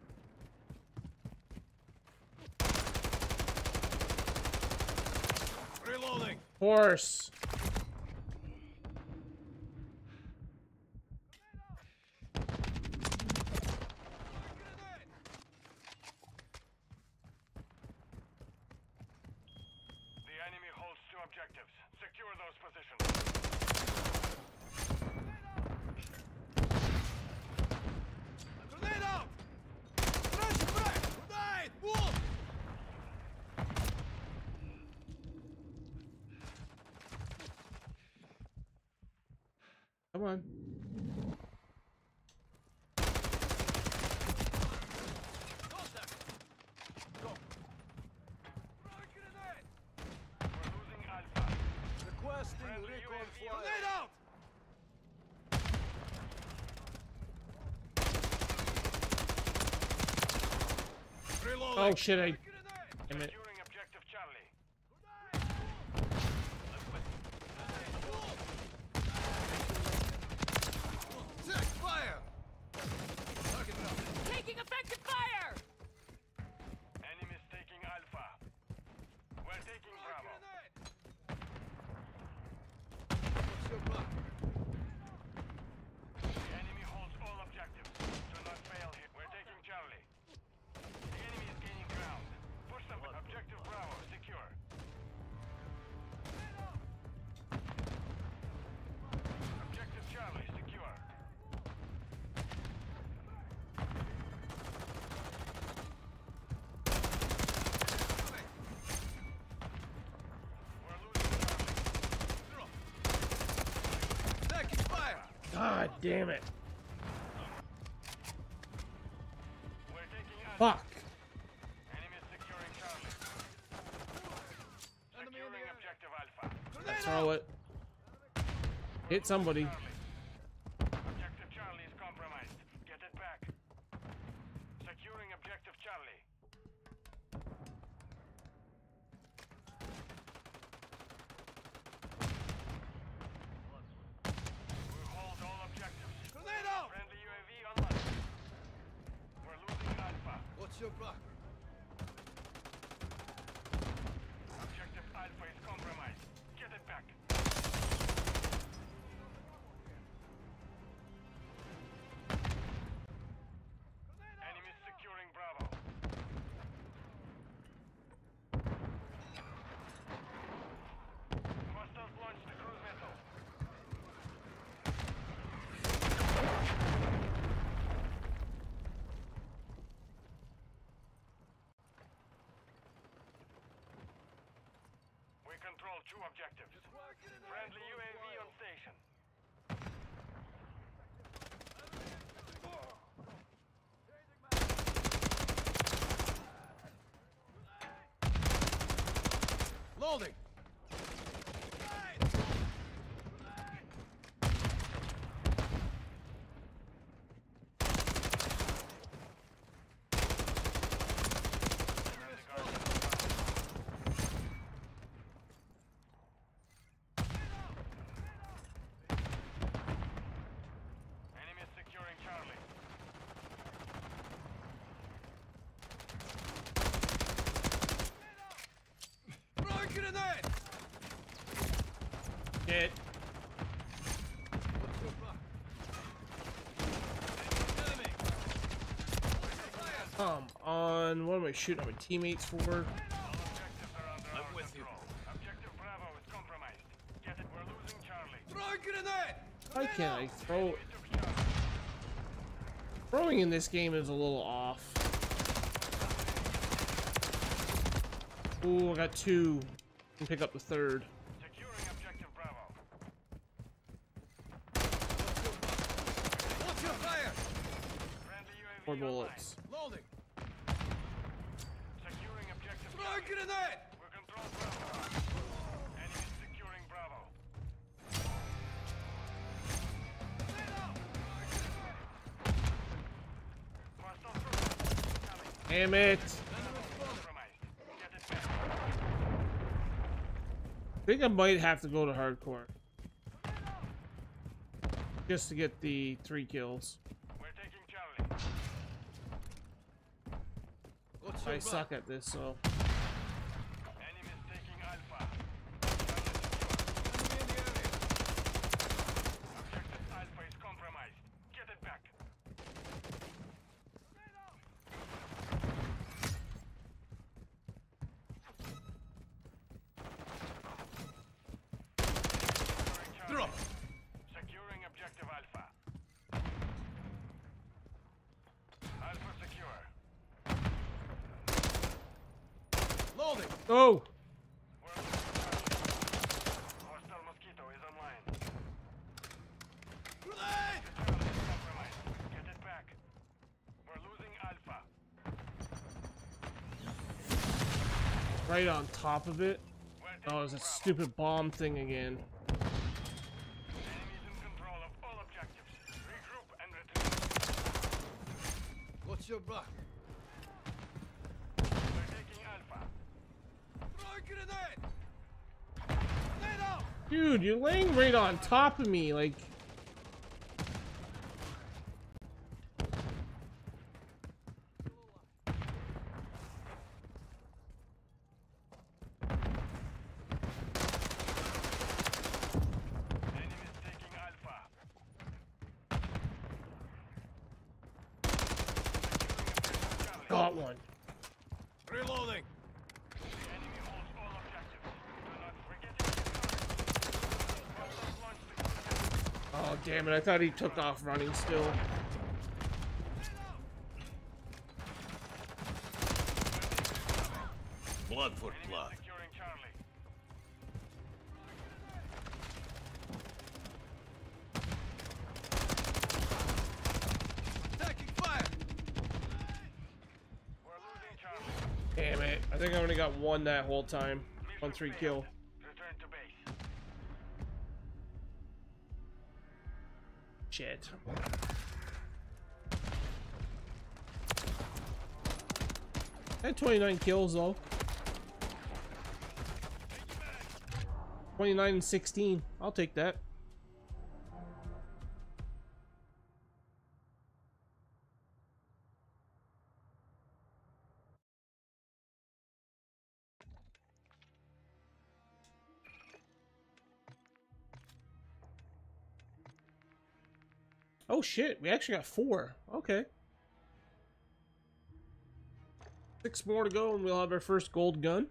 Reloading! Horse. The enemy holds two objectives. Secure those positions. Grenade out! Grenade back! Grenade! Move! Come on. Contact! Go! Throw a grenade! We're losing Alpha. Requesting Friendly recon UAV flyer. Grenade out! Reloading! Oh shit, I Hit somebody. Objective Charlie is compromised. Get it back. Securing objective Charlie. We hold all objectives. Grenade! Friendly UAV online. We're losing Alpha. What's your back? Objective Alpha is compromised. Get it back. Control two objectives. Friendly UAV on station. Loading! Enemies securing Charlie. Throw a grenade! Hit. What's your back? Enemy! Come on. What am I shooting at my teammates for? All objectives are under I'm our with you. Objective Bravo is compromised. Get it. We're losing Charlie. Throw a grenade! Why can't I throw? We. Throwing in this game is a little off. Ooh, I got two. Can pick up the third. Think I might have to go to hardcore. Just to get the three kills. We're taking Charlie. I suck at this, so. Enemies taking Alpha. Enemy in the area. Objective Alpha is compromised. Get it back. Securing Drop. Charlie. Securing objective Alpha. Alpha secure. Loading. Oh! We're losing Charlie. Hostile mosquito is online. Grenade! Charlie is compromised. Get it back. We're losing Alpha. Right on top of it. Oh, it's a stupid bomb thing again. Enemies in control of all objectives. Regroup and retreat. What's your back? We're taking Alpha. Throw a grenade! Grenade! Dude, you're laying right on top of me, like. Enemies taking Alpha. Securing objective Charlie. Got one. Reloading. The enemy holds all objectives. Do not forget it. Hostiles launch the Oh, damn it. I thought he took off running still. Blood for blood. securing Charlie. Taking fire. We're losing Charlie. Damn it. I think I only got one that whole time. One three Mission kill. Shit. Had 29 kills though. 29 and 16. I'll take that. We actually got four. Okay. Six more to go and we'll have our first gold gun.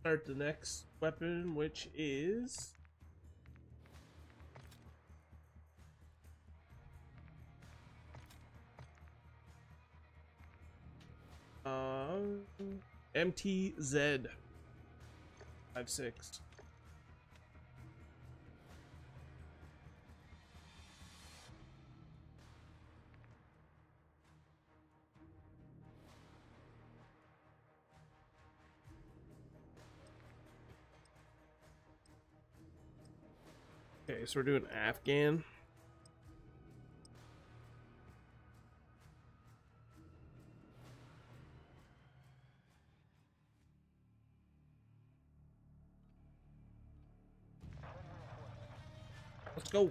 Start the next weapon, which is MTZ. Five six. Okay, so we're doing Afghan. Go.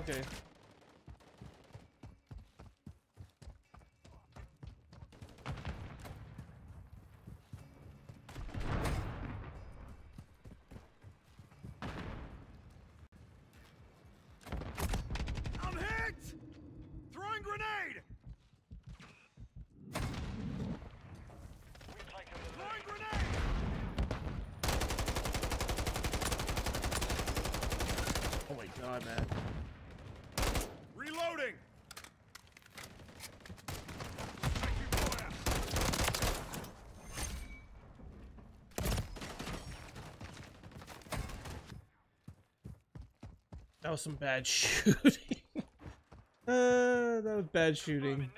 Okay. That was some bad *laughs* shooting. uh, that was bad shooting.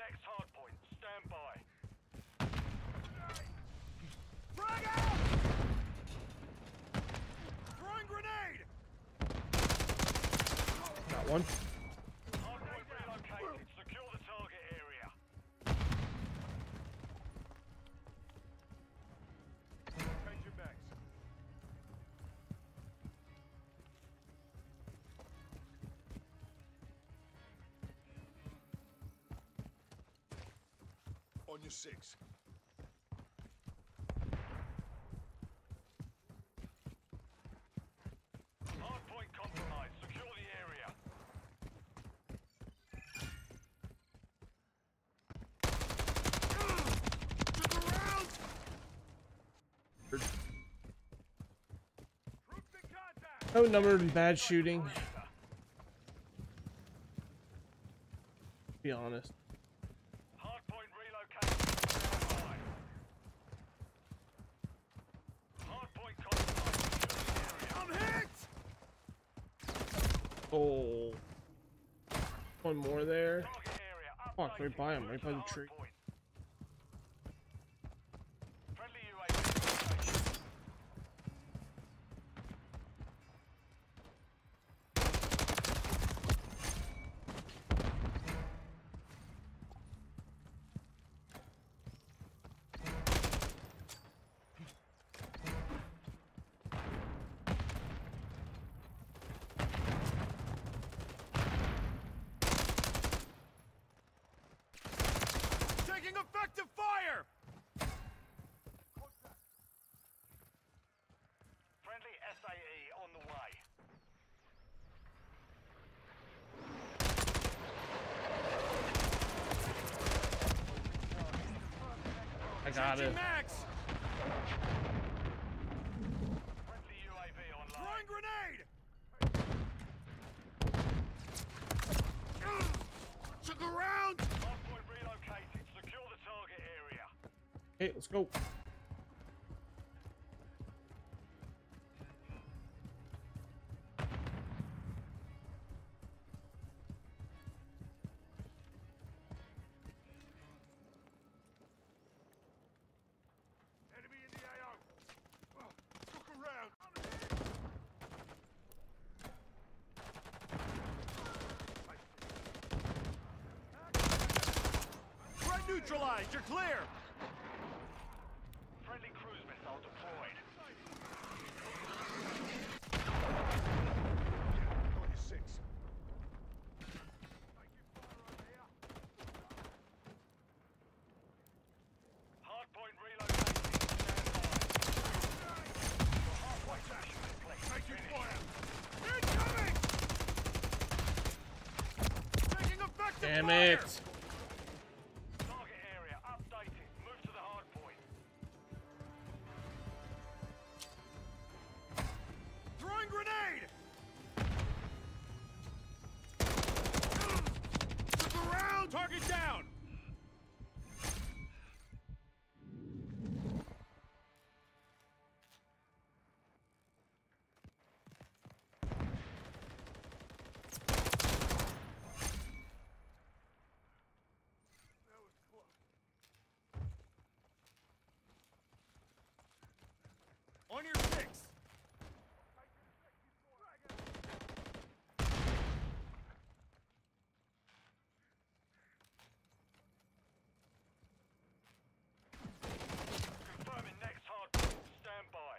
Your six. Hard point compromised. Secure the area. Look around! Troops in contact. Outnumbered and bad shooting. Be honest. Hard point relocated. Stand by. Hard point compromised. Secure the area. I'm hit! Oh. One more there. Fuck, right by him, right by the the tree. point. Friendly UAV location. Taking effective fire! Friendly SAE on the way. I got it. Max! Friendly UAV online. Throwing grenade! Took a round! Hardpoint relocated. Secure the target area. Hey, let's go. Clear! Friendly cruise missile deployed. Six. Hardpoint relocated. Stand by. Your halfway mission complete. Taking fire! Incoming! Taking effective Damn fire! it. On your six! Confirming next hardpoint. Stand by.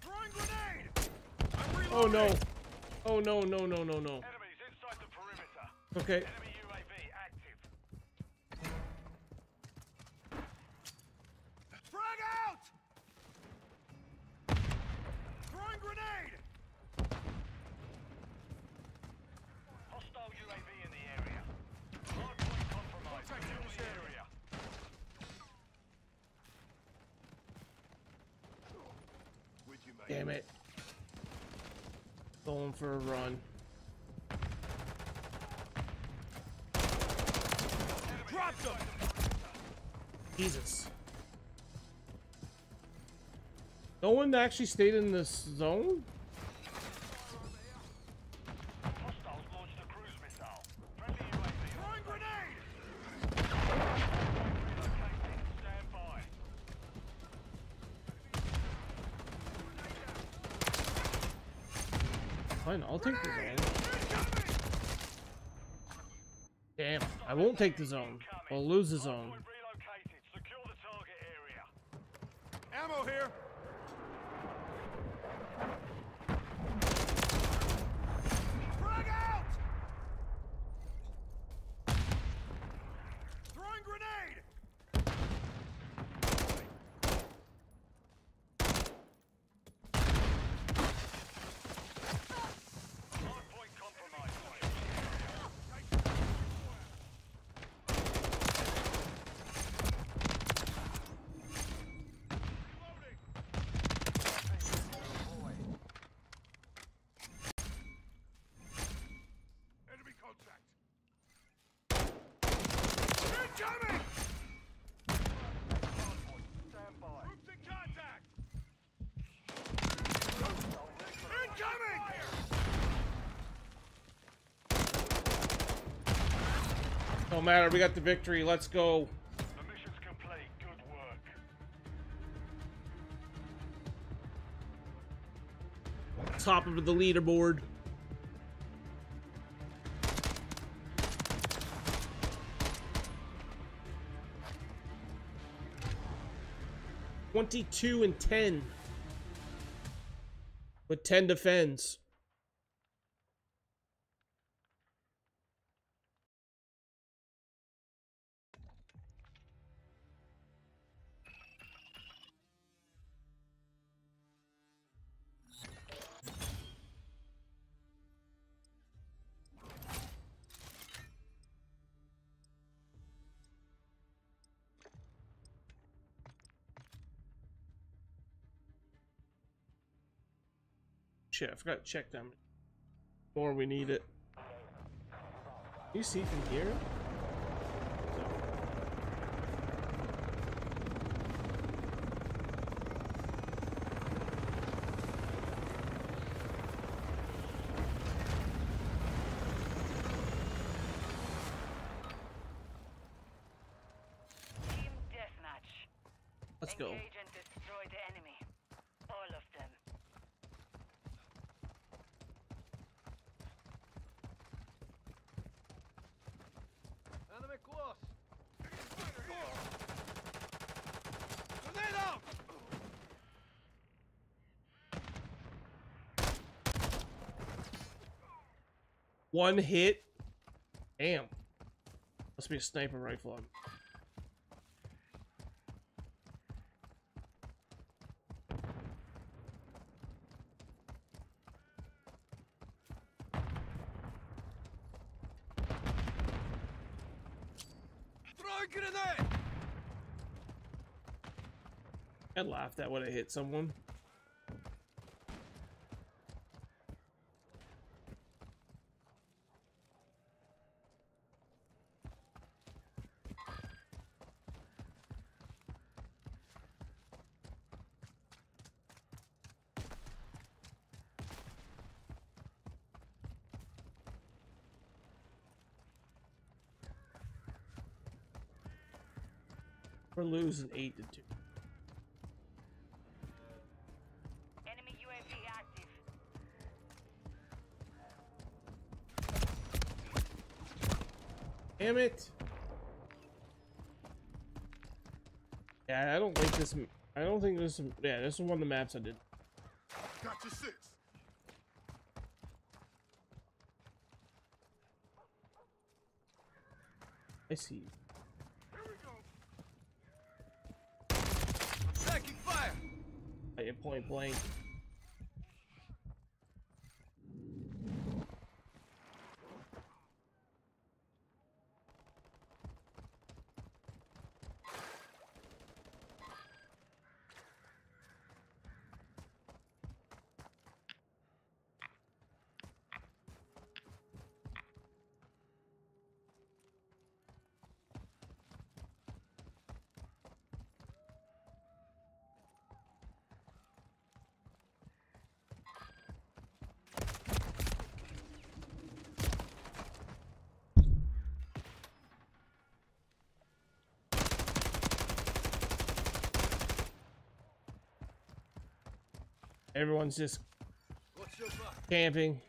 Throwing grenade! I'm Oh no. Oh no, no, no, no, no. Enemies inside the perimeter. Okay. Enemy UAV active. Frag out! Throwing grenade! Hostile UAV in the area. Hardpoint compromised. Secure the area. With you, mate. Damn it. Going for a run. Dropped him! Jesus. No one actually stayed in this zone? Fine, I'll take the zone. Damn, I won't take the zone. I'll lose the zone. Point relocated. Secure the target area. Ammo here! Frag out! Throwing grenade! Hardpoint compromised. Enemy contact! Incoming! Stand by. Troops in contact! Incoming! No matter, we got the victory. Let's go. The mission's complete. Good work. Top of the leaderboard. Twenty-two and ten. With ten defends. I forgot to check them. Or we need it. You see from here? Team deathmatch. Let's go. Engage and destroy the enemy. All of them. Enemy close. Grenade out! One hit. Damn. Must be a sniper rifle. I laughed at when I hit someone. Losing eight to two. Enemy UAV active. Damn it! Yeah, I don't like this. I don't think this. Yeah, this is one of the maps I did. Got your six. I see. point blank. Everyone's just camping.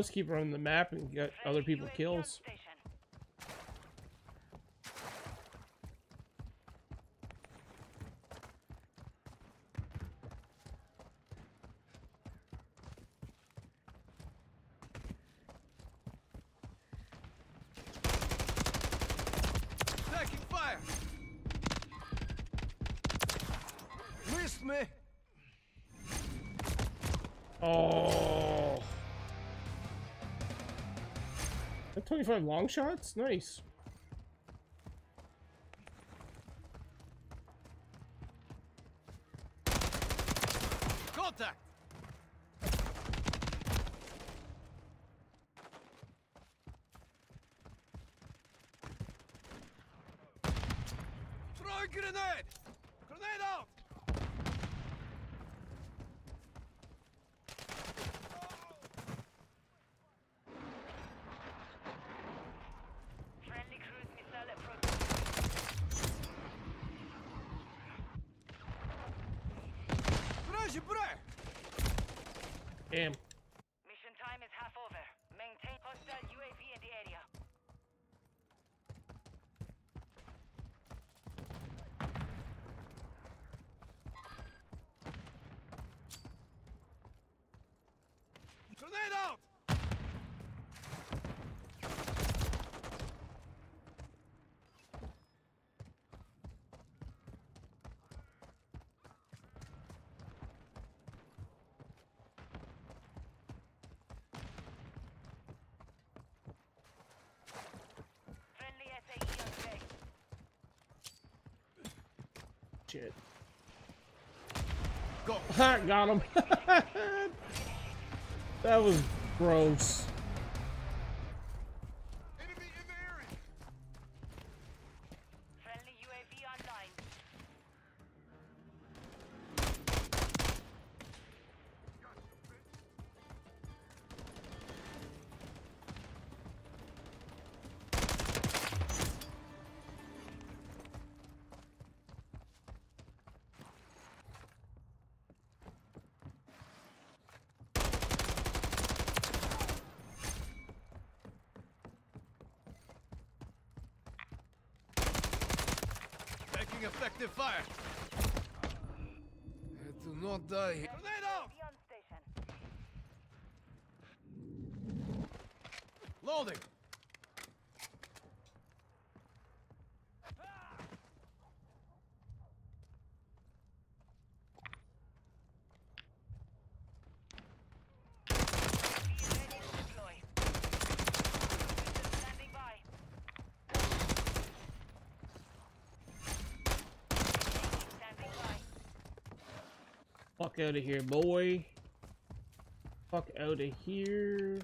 Let's keep running the map and get other people kills. 25 long shots? Nice. Got him. *laughs* that was gross. out of here, boy. Fuck out of here.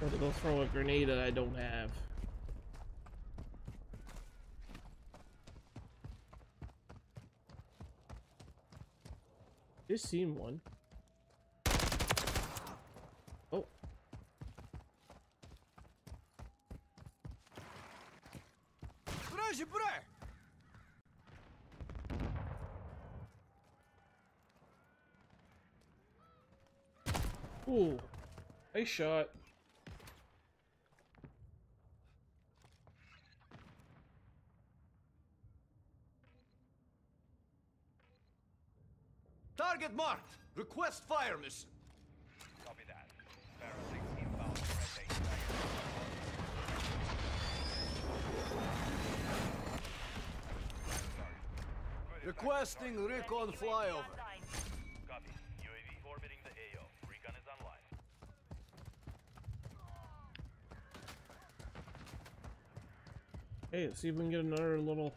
Gotta go throw a grenade that I don't have. just seen one. Oh. Ooh. Nice shot. Request fire mission. Copy that. Barrel 6 inbound. Red 8 Requesting recon flyover. Copy. UAV orbiting the AO. Recon is online. Hey, let's see if we can get another little.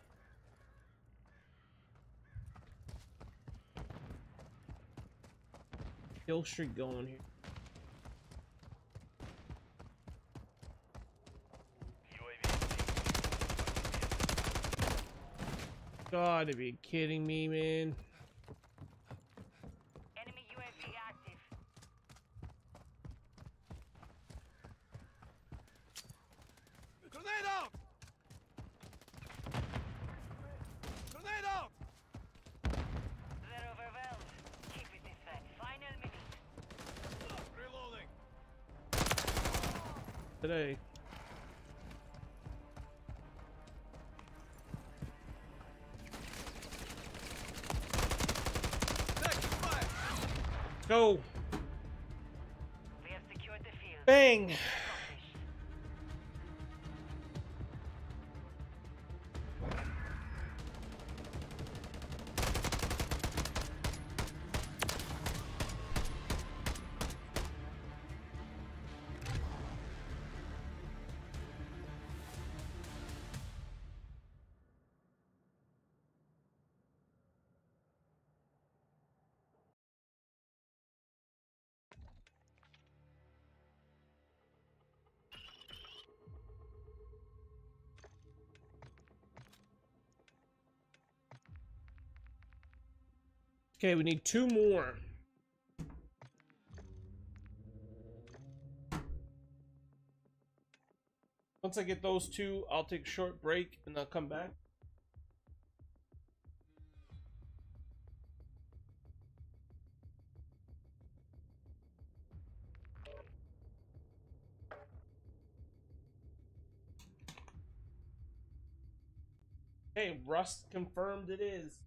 Kill streak going here. Gotta be kidding me, man. Okay, we need two more. Once I get those two, I'll take a short break and I'll come back. Hey, Rust confirmed it is.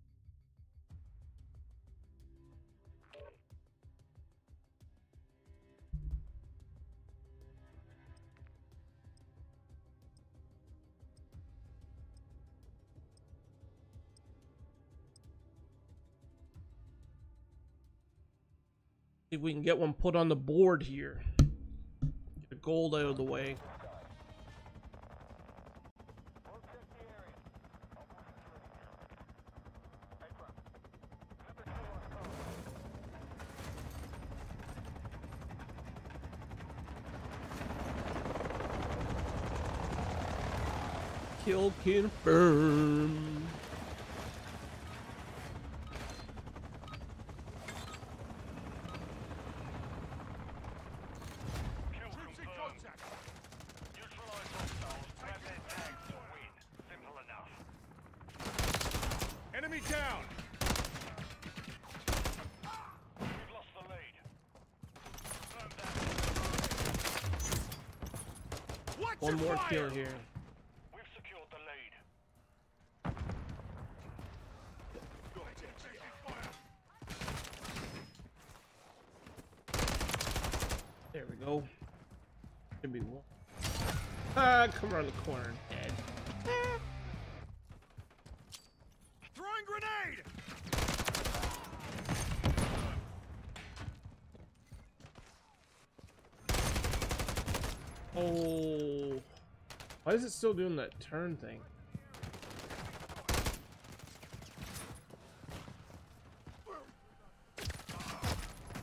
We can get one put on the board here. Get the gold out of the way. Kill confirmed. Kill confirmed. Neutralize hostiles. Grab their tags to win. Simple enough. Enemy down. We've lost the lead. Confirm that. Watch One more fire. kill here. We've secured the lead. There we go. Should be one. Ah, come around the corner, still doing that turn thing?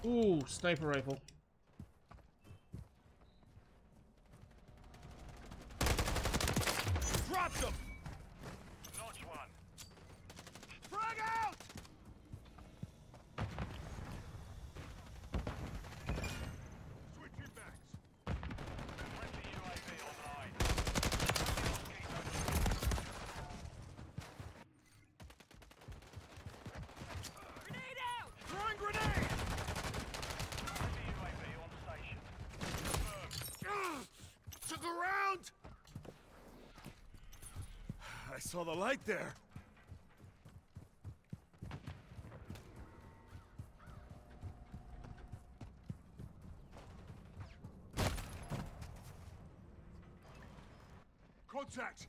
Ooh, sniper rifle. light there. Contact!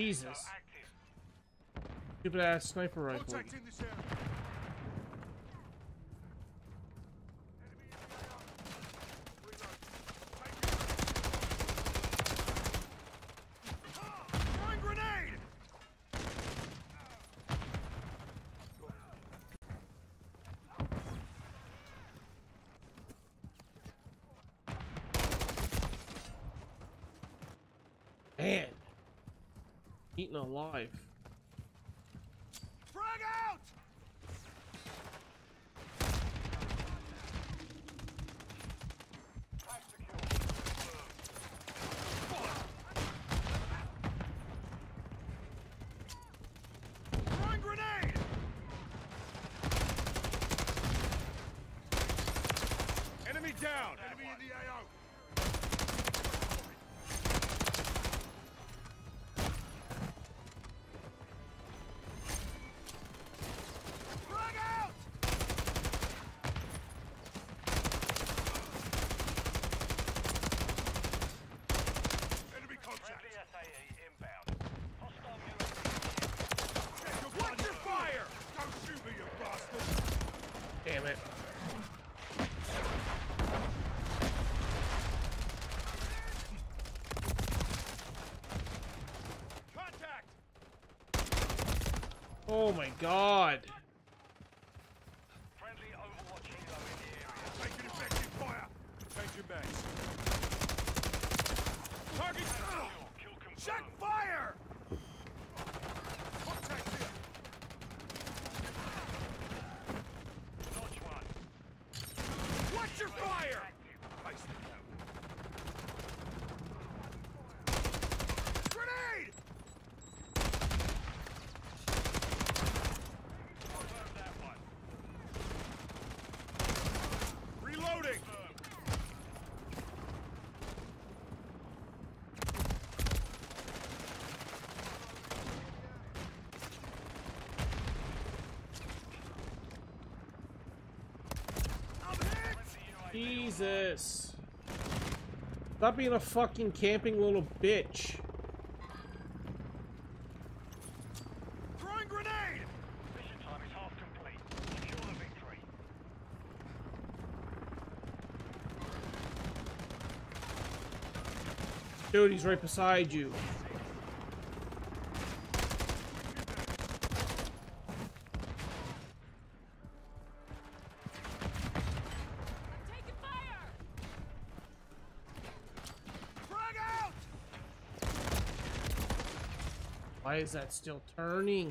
Jesus. Stupid ass sniper rifle. eaten alive. god. Jesus! Stop being a fucking camping little bitch. Throwing grenade! Mission time is half complete. Secure the victory. Dude, he's right beside you. is that still turning?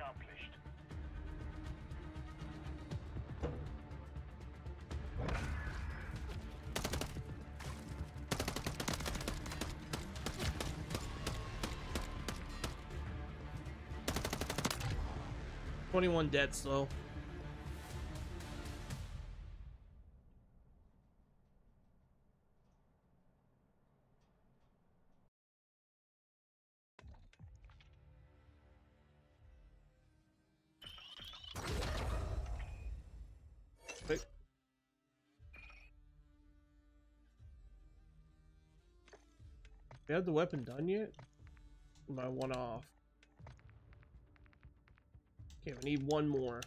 Twenty-one dead slow. You have the weapon done yet? I one off? Need one more.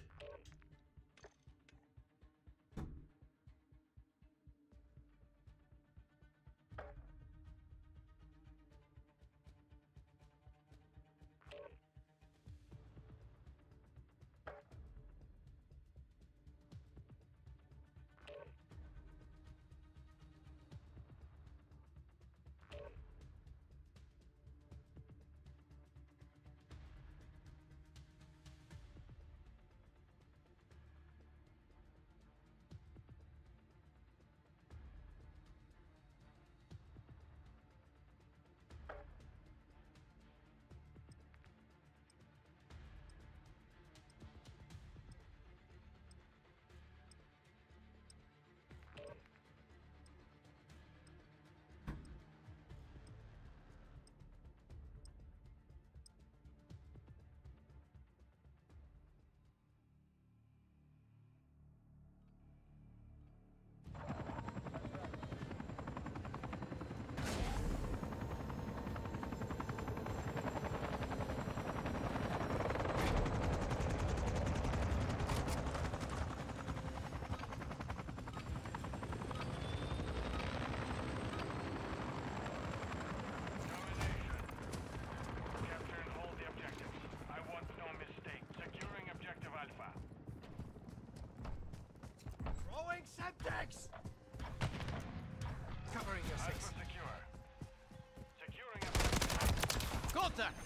Semtex! Covering your six. secure. Securing objective. Contact!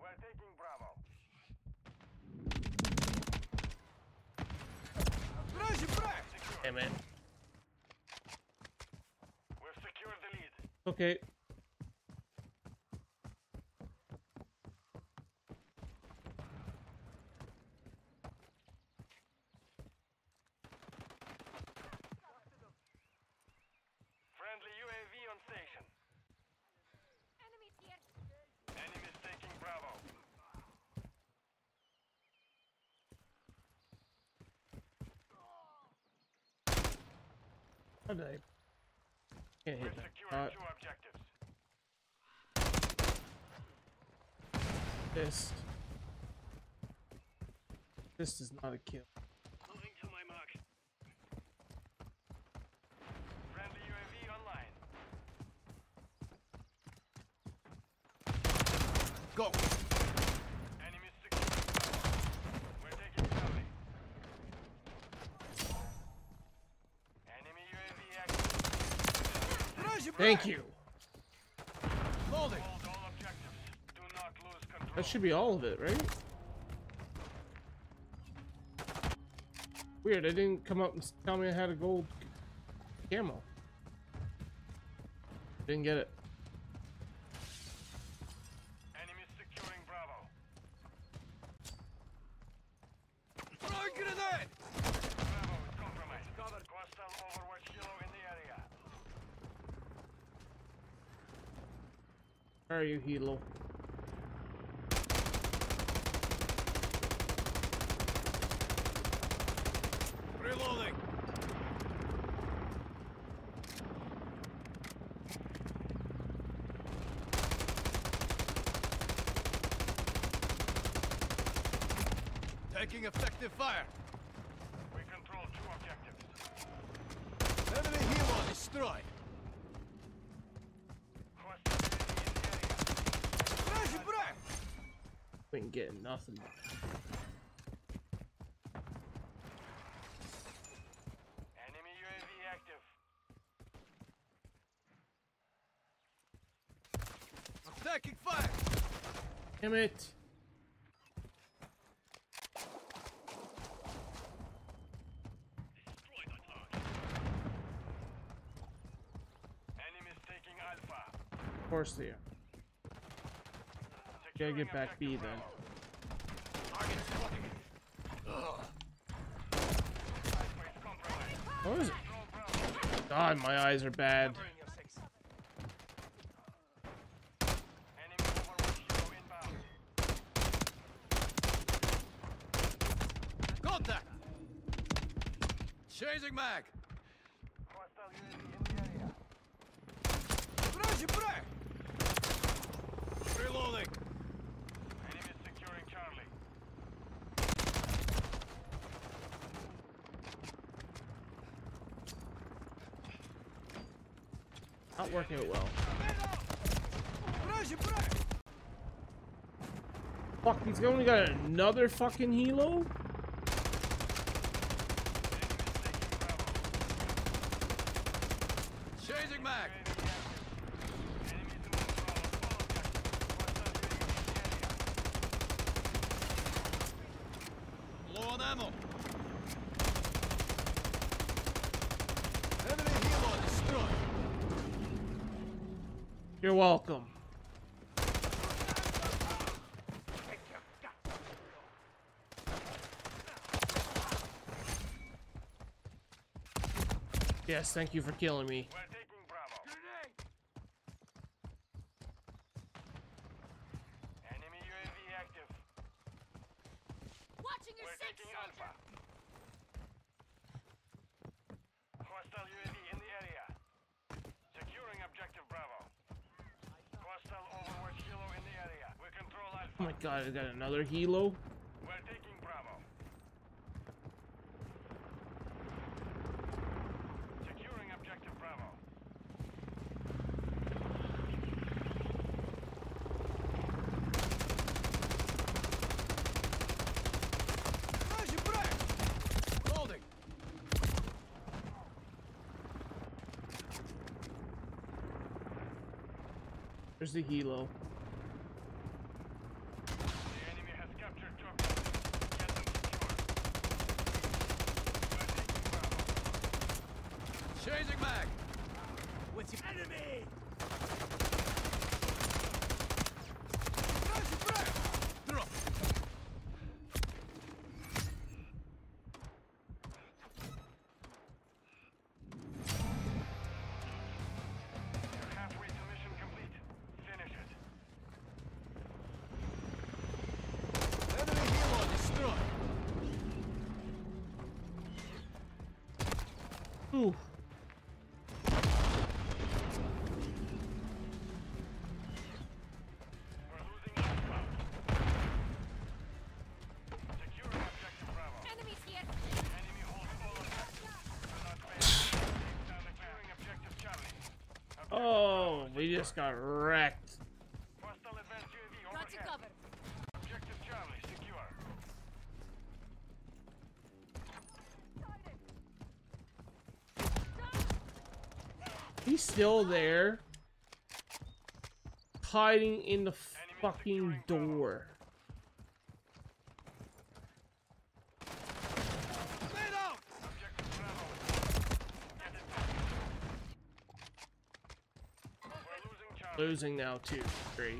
We're taking Bravo. Razie brać! Damn it. We've secured the lead. Okay. Friendly UAV on station. Enemies here. Enemies taking Bravo. How did I? Can't hit that. Uh, two objectives. fist. Fist is not a kill. Moving to my mark. Friendly UAV online. Go! Enemies secure. We're taking Charlie. Enemy UAV active. Razie Thank you. That should be all of it, right? Weird, it didn't come up and tell me I had a gold c- camo. Didn't get it. Enemies securing Bravo. Throwing grenade! Bravo is compromised. Hostile Overwatch Kilo in the area. Where are you, helo? Reloading! Taking effective fire! We control two objectives. Enemy helo destroyed! Hostile UAV in the area. Razie brać! We ain't getting nothing. Enemy UAV active. I'm taking fire! Damn it! Destroy the target. Enemies taking Alpha. Of course they are. Gotta get back B objective then. Bravo. What is it? God, my eyes are bad. He's only got another fucking helo? Changing mag! Low on ammo! Enemy helo destroyed! You're welcome. Yes, thank you for killing me. We're taking Bravo. Enemy UAV active. Watching your We're six, taking soldier. Alpha. Hostile UAV in the area. Securing objective Bravo. Hostile Overwatch helo in the area. We control Alpha. Oh my god, I got another helo? The helo. Just got wrecked. Hostile advanced UAV Got you overhead. Objective Charlie secure. He's still there. Hiding in the fucking door. Grenade out! Objective Bravo. Get it back. We're losing now too. Great.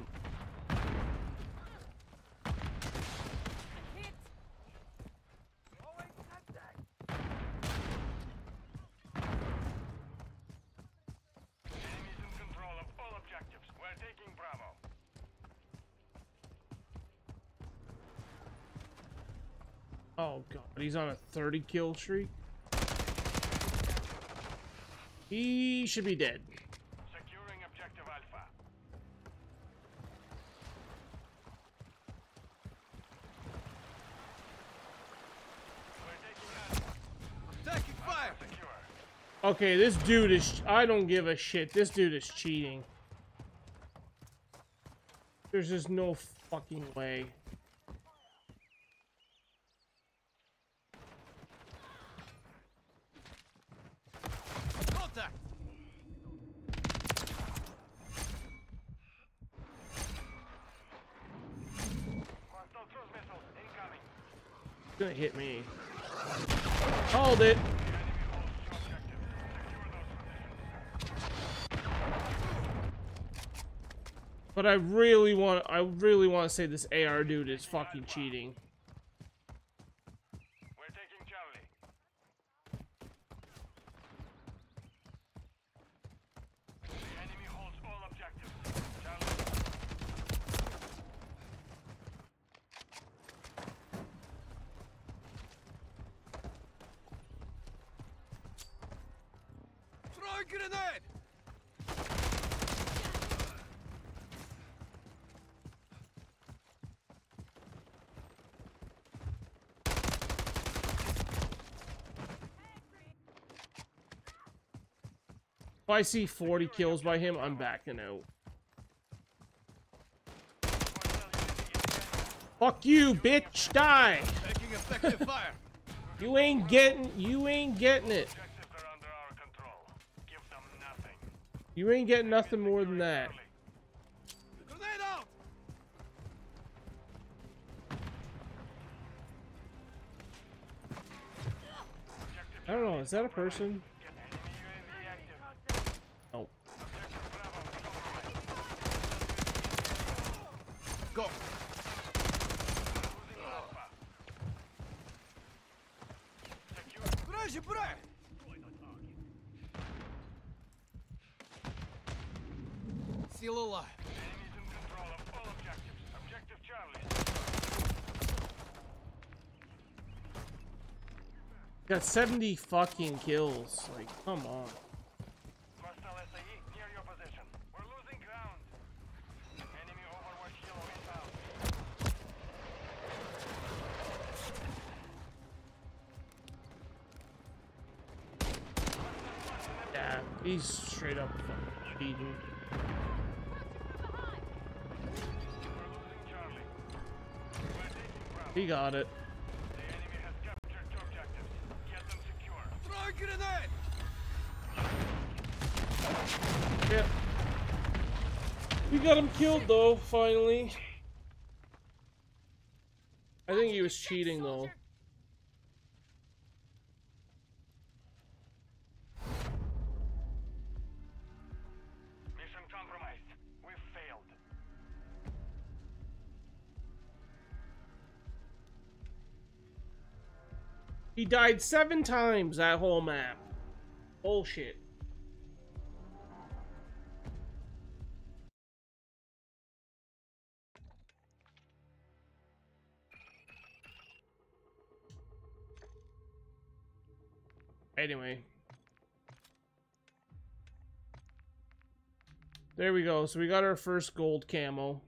Oh god, he's on a 30 kill streak. He should be dead. Securing objective Alpha. We're taking Alpha. Taking fire! Secure. Okay, this dude is. I don't give a shit. This dude is cheating. There's just no fucking way. Contact! Hostile cruise missiles incoming. He's gonna hit me. Called it. The enemy holds two objectives. Secure those positions. But I really want. I really want to say this AR dude is fucking cheating. Throwing grenade! If I see 40 kills by him, I'm backing out. Fuck you, bitch! Die! You ain't getting, you ain't getting it. You ain't getting nothing more than that. I don't know, is that a person? Got 70 fucking kills. Like, come on. Hostile SAE near your position. We're losing ground. Enemy overwatch helo inbound. Yeah, he's straight up fucking cheating. We're losing Charlie. We're taking Bravo. He got it. The enemy has captured two objectives. Get them secure. Throwing grenade! Yeah. We got him killed though, finally. I think he was cheating though. Mission compromised. We failed. He died seven times that whole map. Bullshit. Anyway. There we go. So we got our first gold camo.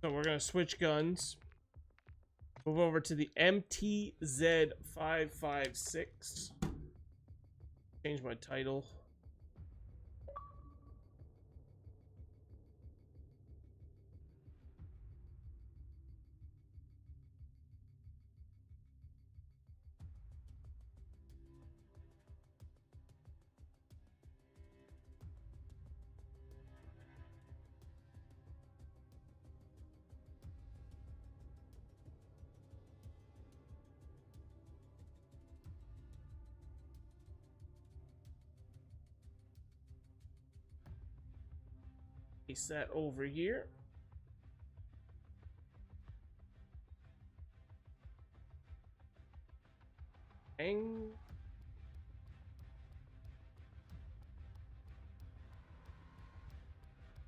So we're gonna switch guns. Move over to the MTZ556. Change my title. Place that over here. Bang.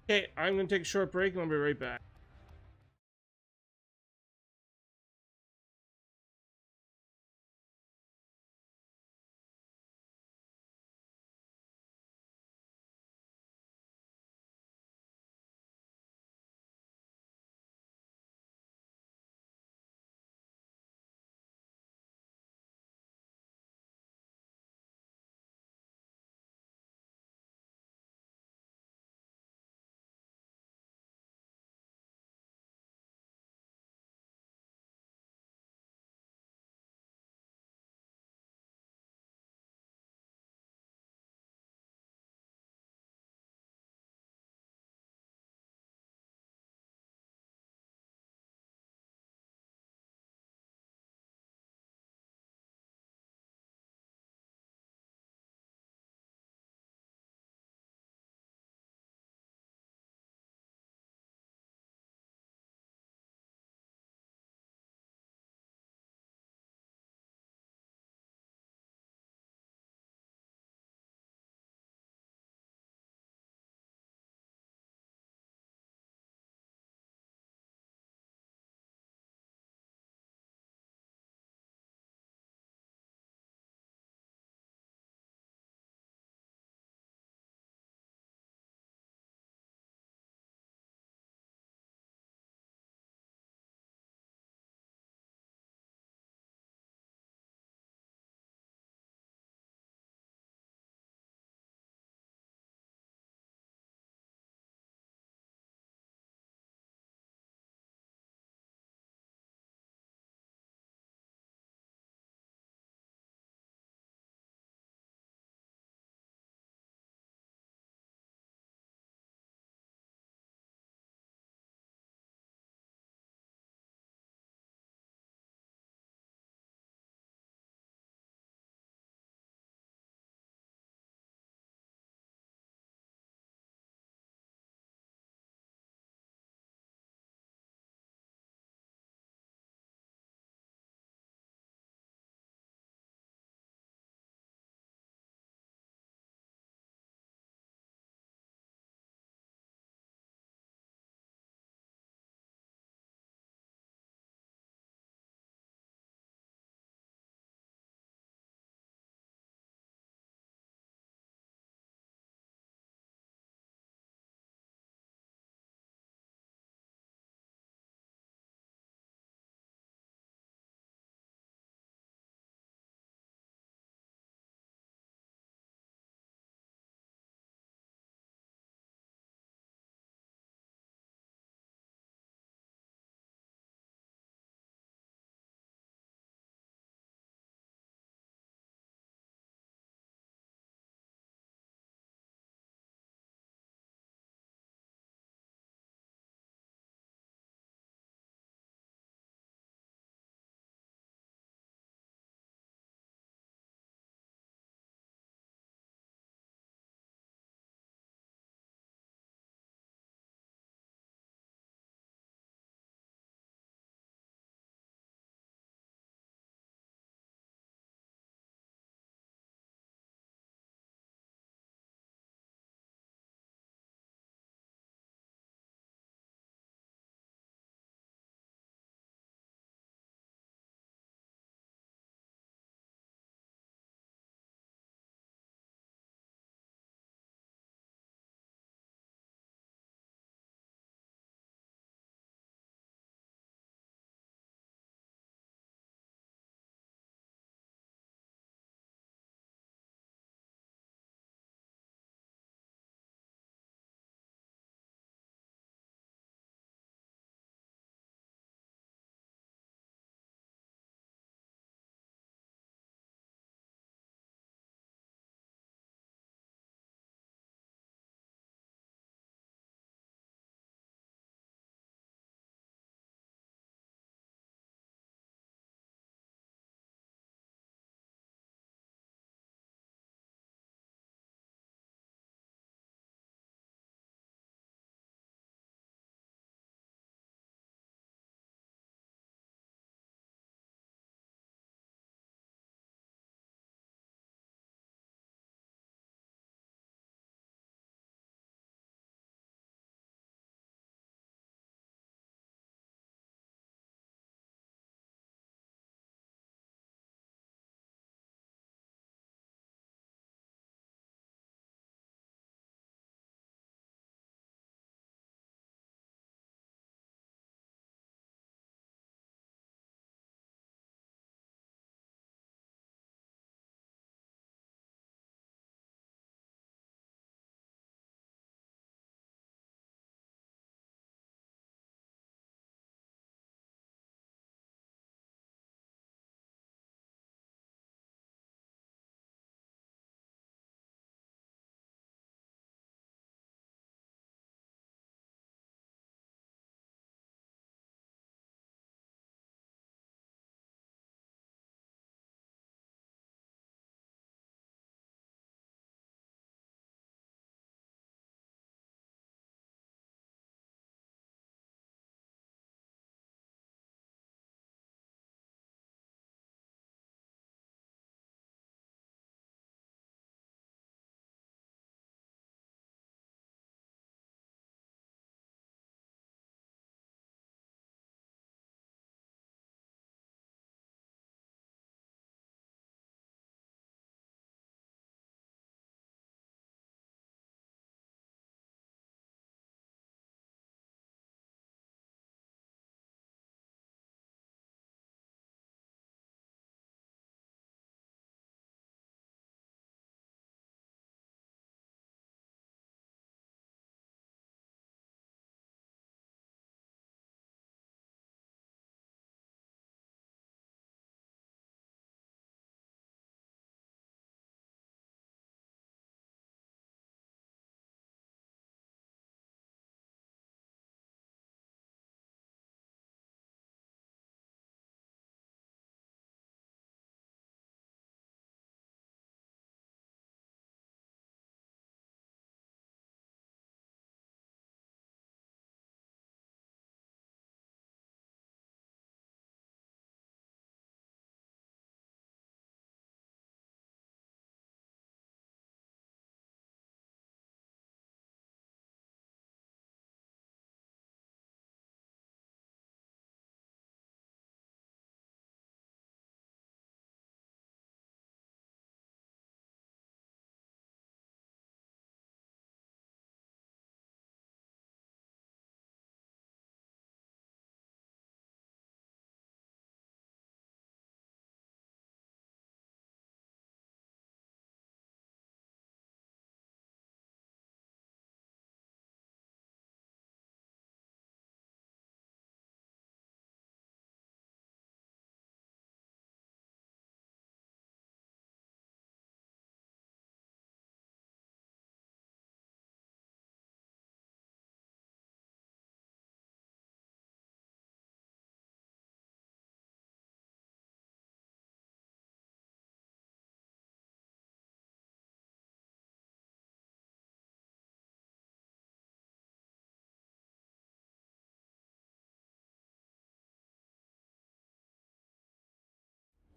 Okay, I'm gonna take a short break and I'll be right back.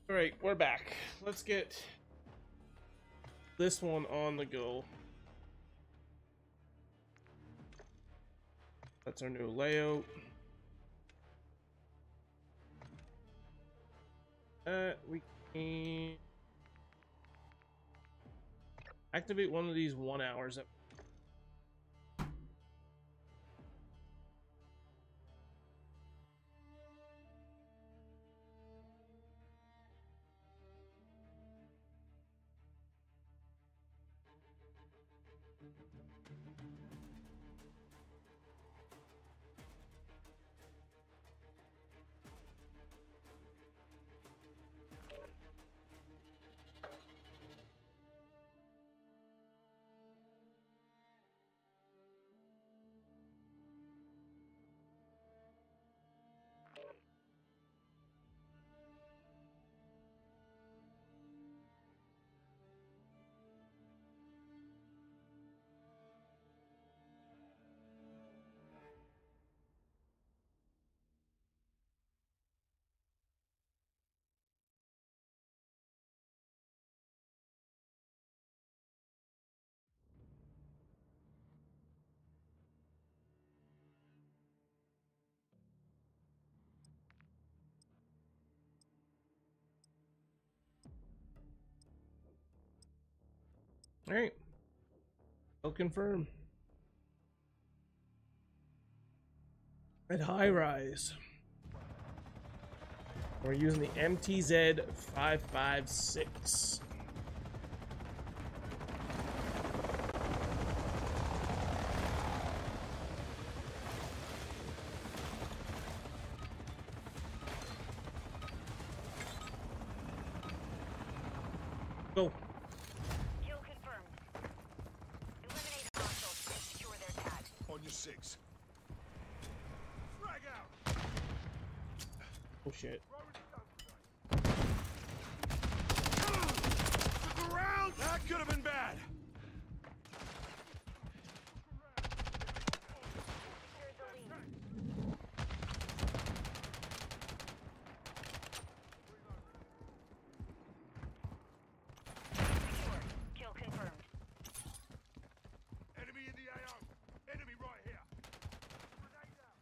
All right, we're back. Let's get this one on the go. That's our new layout. Uh, we can activate one of these one hours. At All right. I'll confirm. At high rise. We're using the MTZ 556. Go. Kill confirmed. Eliminate hostiles and secure their tag. On your six. Frag out. Oh shit. Look around. That could have been bad. Secured the lead. Secured. Kill confirmed. Enemy in the AO. Enemy right here. Grenade out.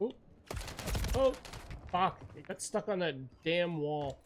Oh. Oh. Fuck. It got stuck on that damn wall.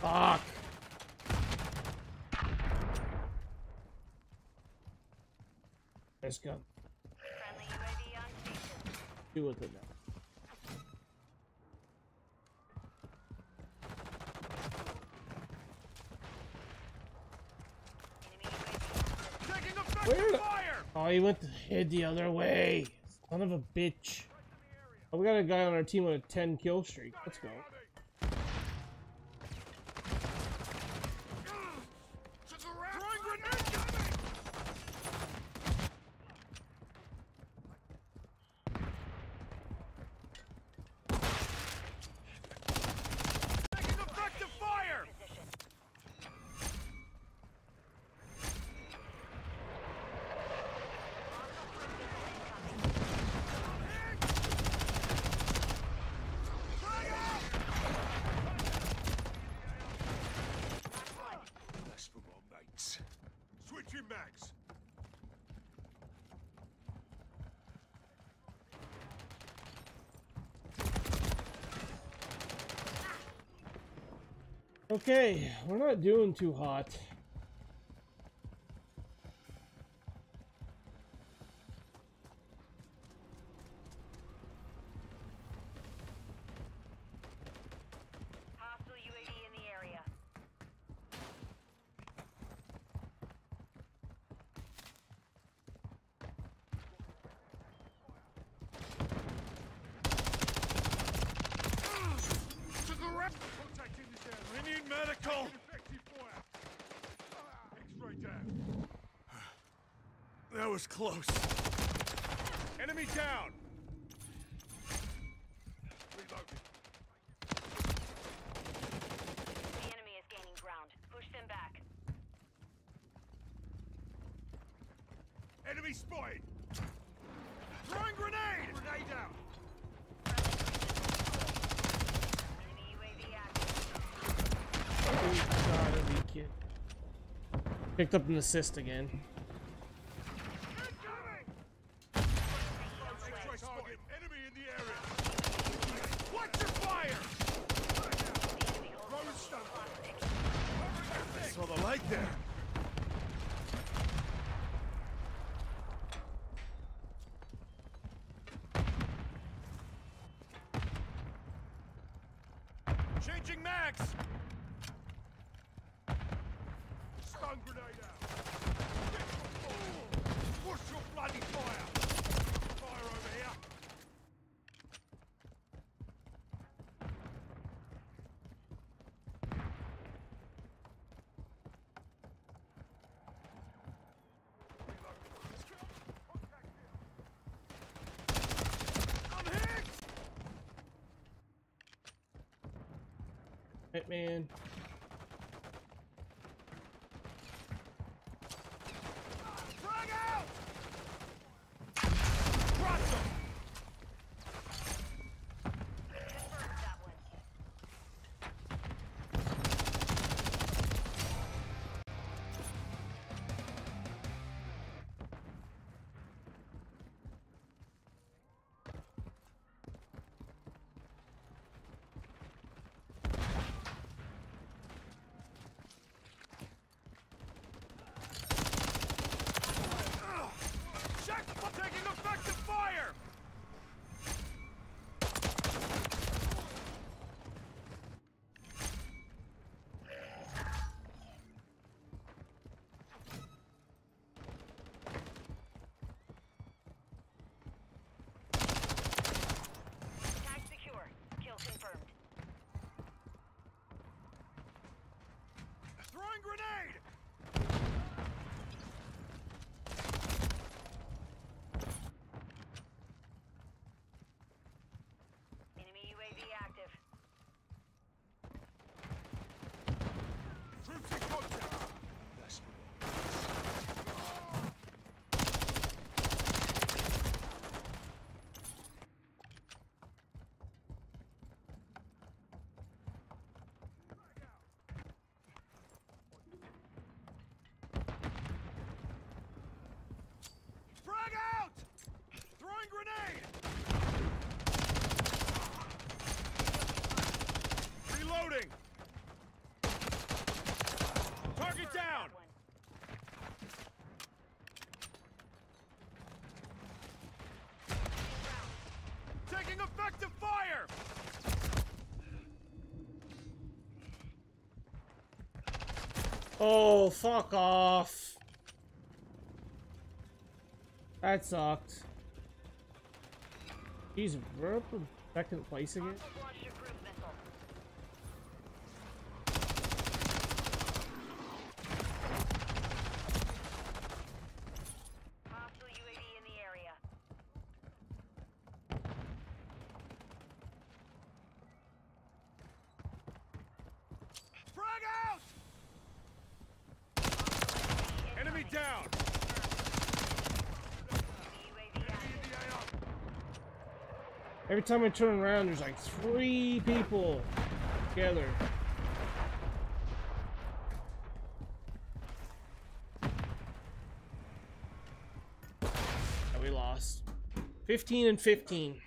Fuck. Nice gun. Do with it now. Where? Oh, he went head the other way. Son of a bitch. Oh, we got a guy on our team with a 10 kill streak. Let's go. Okay, we're not doing too hot. was close. Enemy down! Reloading. The enemy is gaining ground. Push them back. Enemy spotted! Throwing grenade! Grenade out! Picked up an assist again. Oh, fuck off. That sucked. He's up in second place again. Every time I turn around, there's like three people together. We lost. 15 and 15.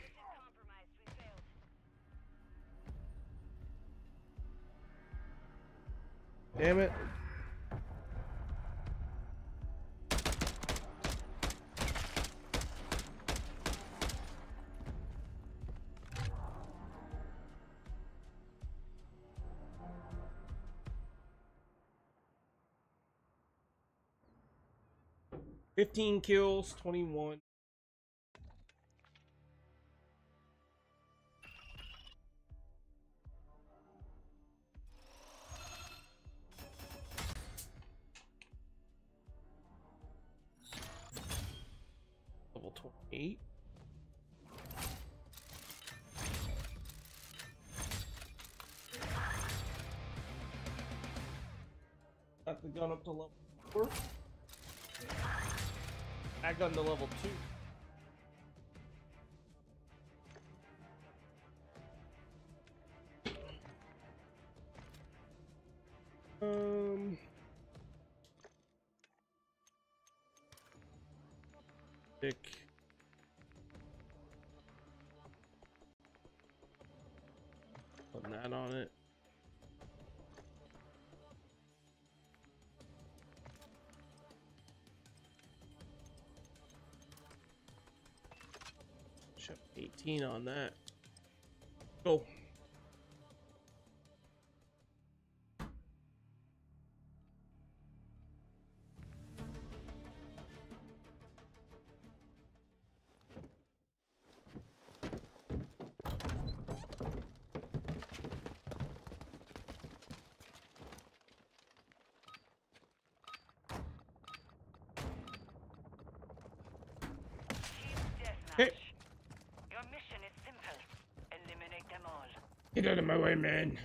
Fifteen kills, 21. 18 on that. my way, man.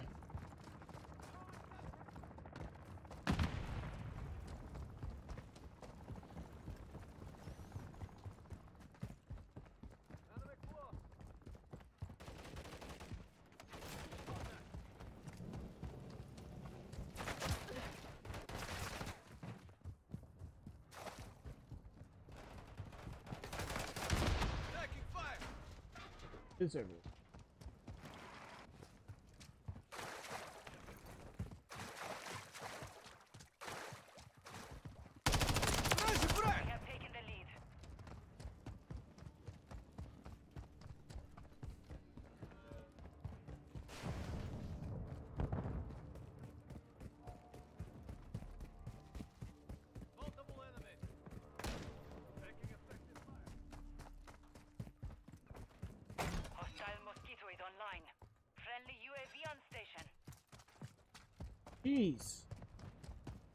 It's everywhere. Jeez.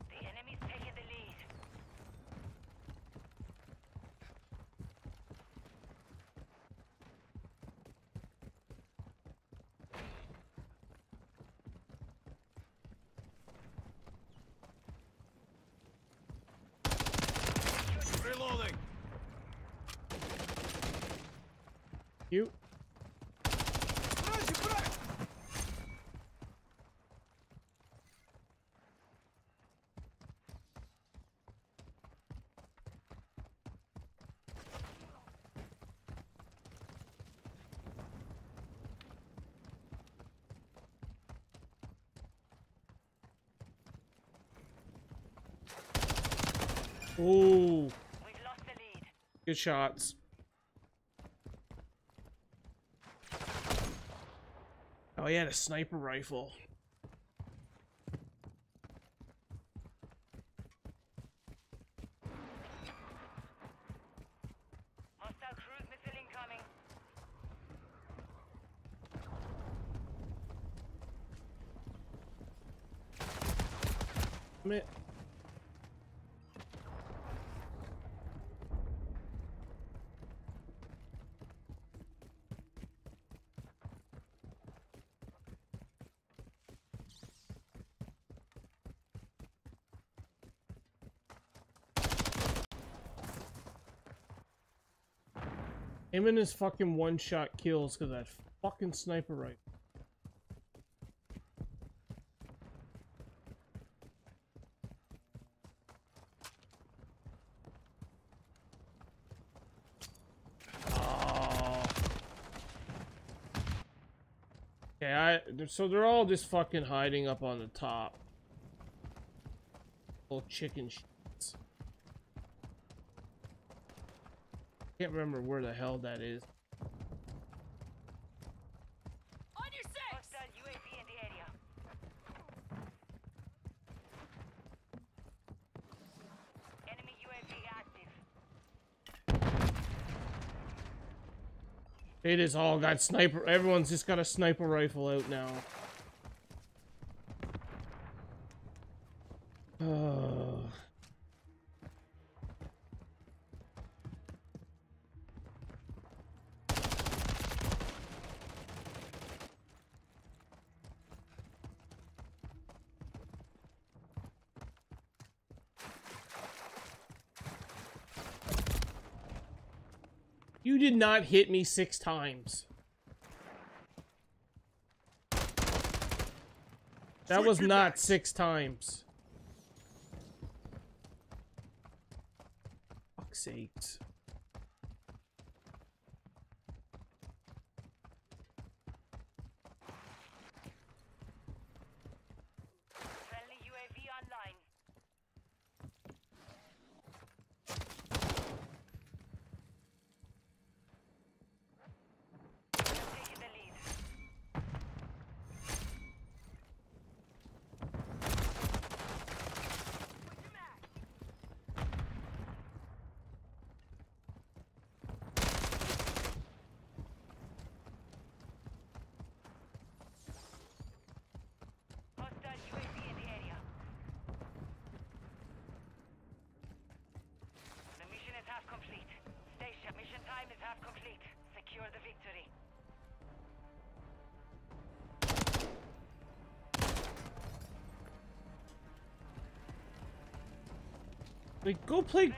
The enemy's taking the lead. Reloading. You. Ooh. Good shots. Oh, he had a sniper rifle. Him and his fucking one-shot kills because that fucking sniper rifle. Oh. So they're all just fucking hiding up on the top. Little chicken shits. Can't remember where the hell that is. On your six! Hostile UAV in the area. Enemy UAV active. It is all got sniper. Everyone's just got a sniper rifle out now. Not hit me six times. That was not six times. Fuck's sakes. The lead.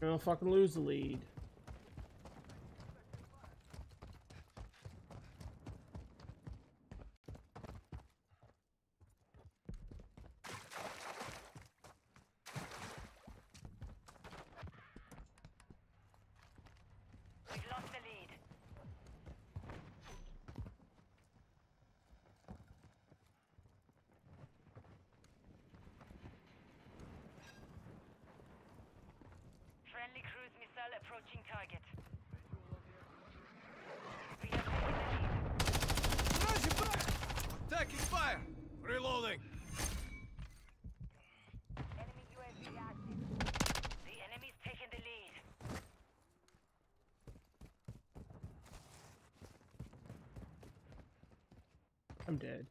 You're gonna fucking lose the lead. We've lost the lead. Friendly cruise missile approaching target. We have taken the lead. Taking fire! Reloading! Enemy UAV active. The enemy's taken the lead. I'm dead.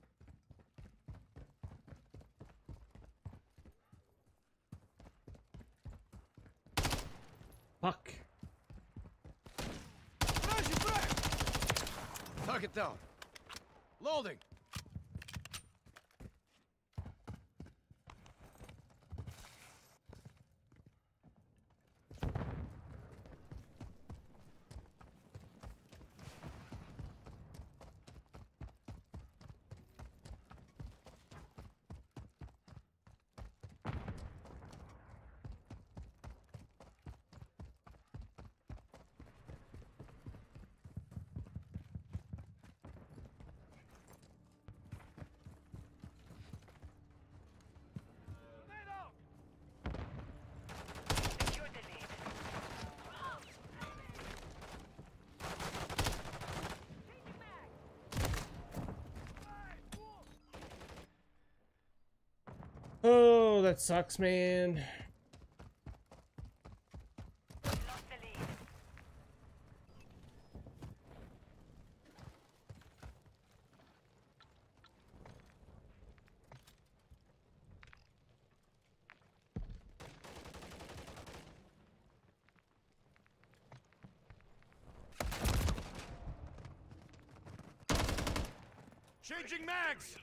Fuck. Flashing frag! Target down. Loading! That sucks, man. Changing mags!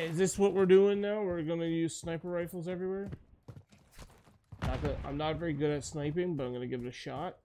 Is this what we're doing now? We're gonna use sniper rifles everywhere? Not that I'm not very good at sniping, but I'm gonna give it a shot.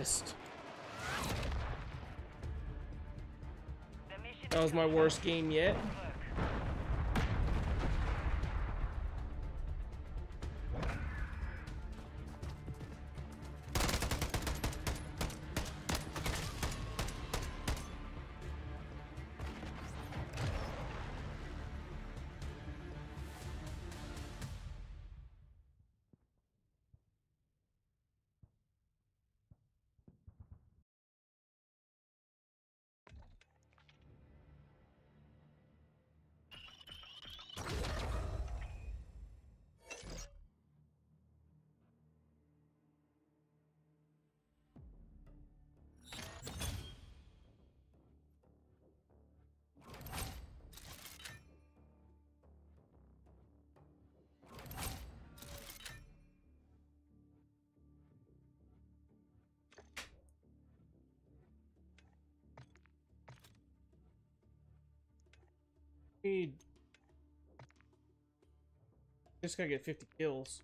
Missed. That was my worst game yet. Just gotta get 50 kills.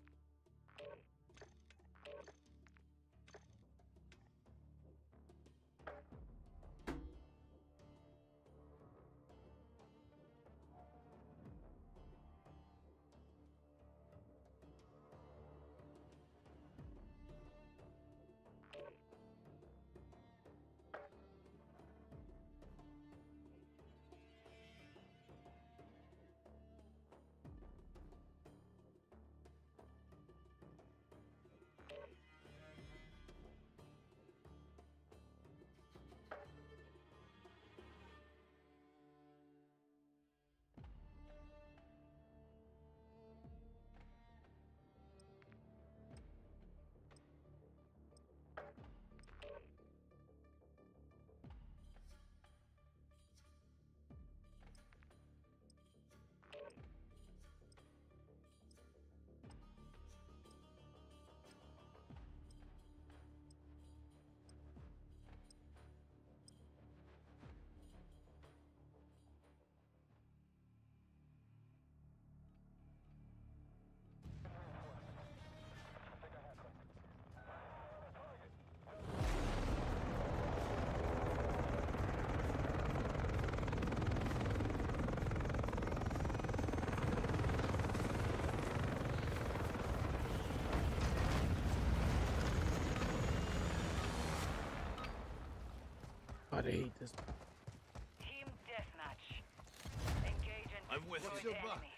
And I'm with destroy you. the enemy.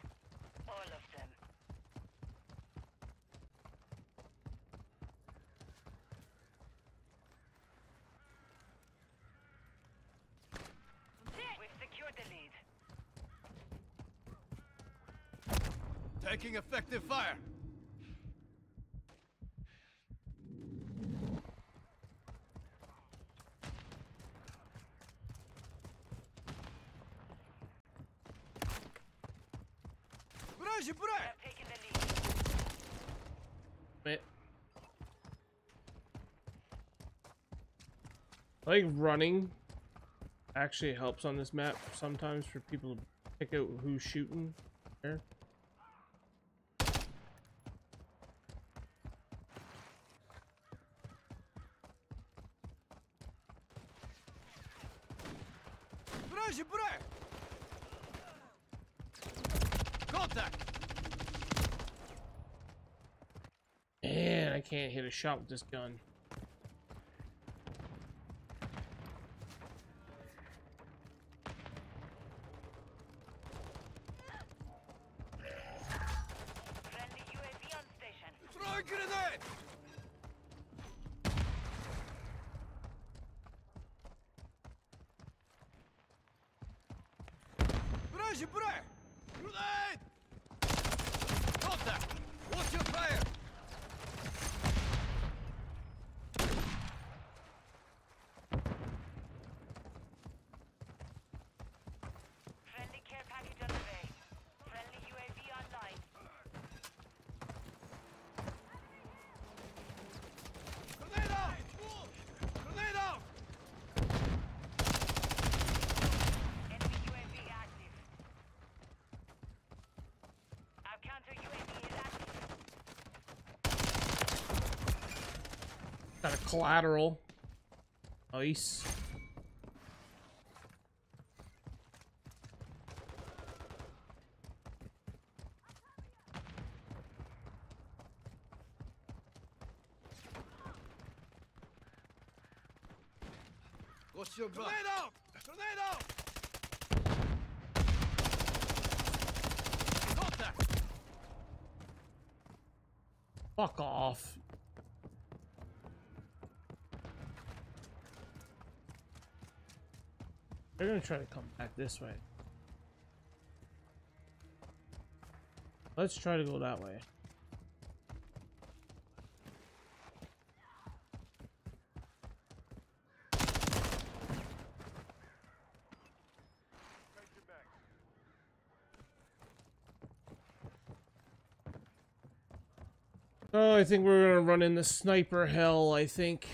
All of them. We've secured the lead. Taking effective fire. I think running actually helps on this map sometimes for people to pick out who's shooting there. Man, I can't hit a shot with this gun. Collateral. Nice. What's your back? Grenade out! Grenade out! Contact! Fuck off. They're gonna try to come back this way. Let's try to go that way. Oh, I think we're gonna run in the sniper hell, I think.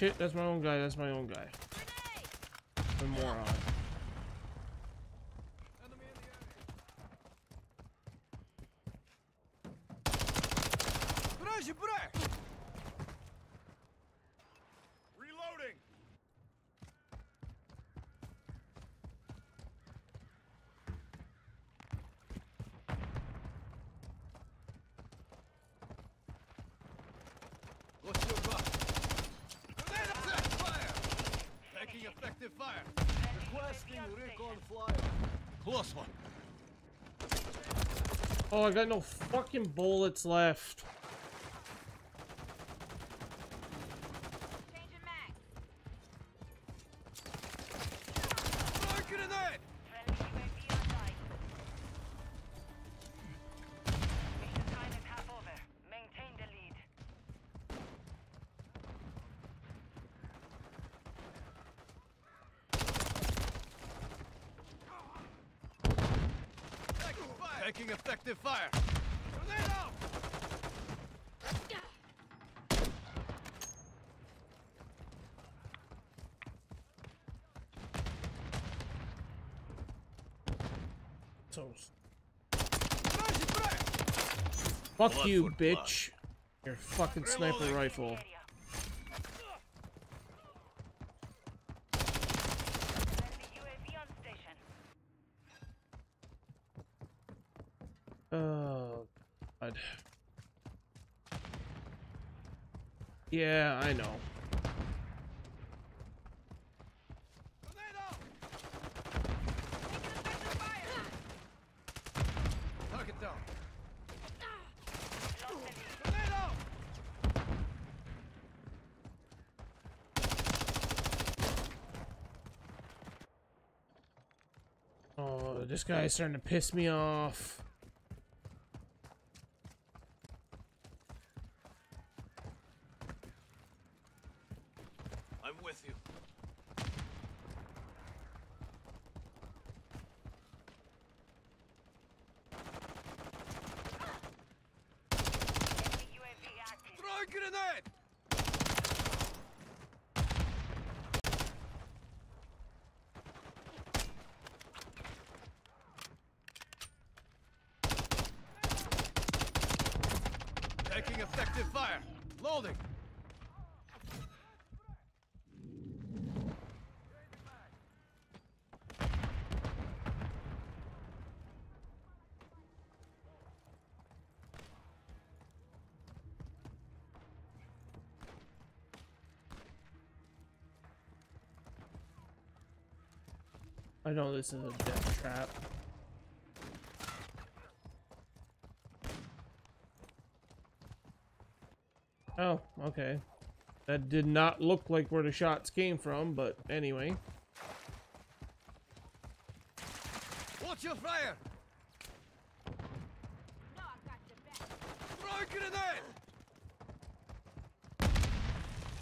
Shit, that's my own guy, that's my own guy. The moron. Oh, I got no fucking bullets left. Fuck Blood you, for blood. bitch. Your fucking sniper rifle. Area. Friendly UAV on station. Oh, God. Yeah, I know. Oh, this guy's starting to piss me off. I'm with you. Enemy UAV active. Throw a grenade! Taking effective fire. Loading. I know this is a death trap. Oh, okay. That did not look like where the shots came from, but anyway. Watch your fire! No, I got your back. Throw a grenade!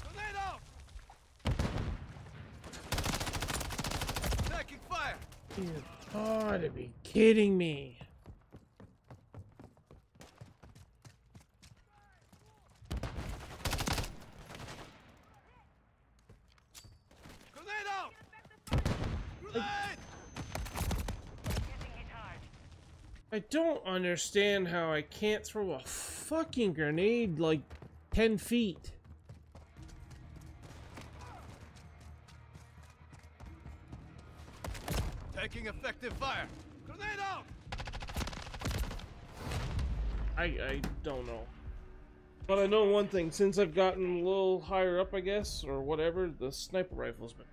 Grenade out! Taking fire! You gotta be kidding me. I don't understand how I can't throw a fucking grenade like 10 feet. Taking effective fire! Grenade out! I, I don't know. But I know one thing, since I've gotten a little higher up, I guess, or whatever, the sniper rifle's been.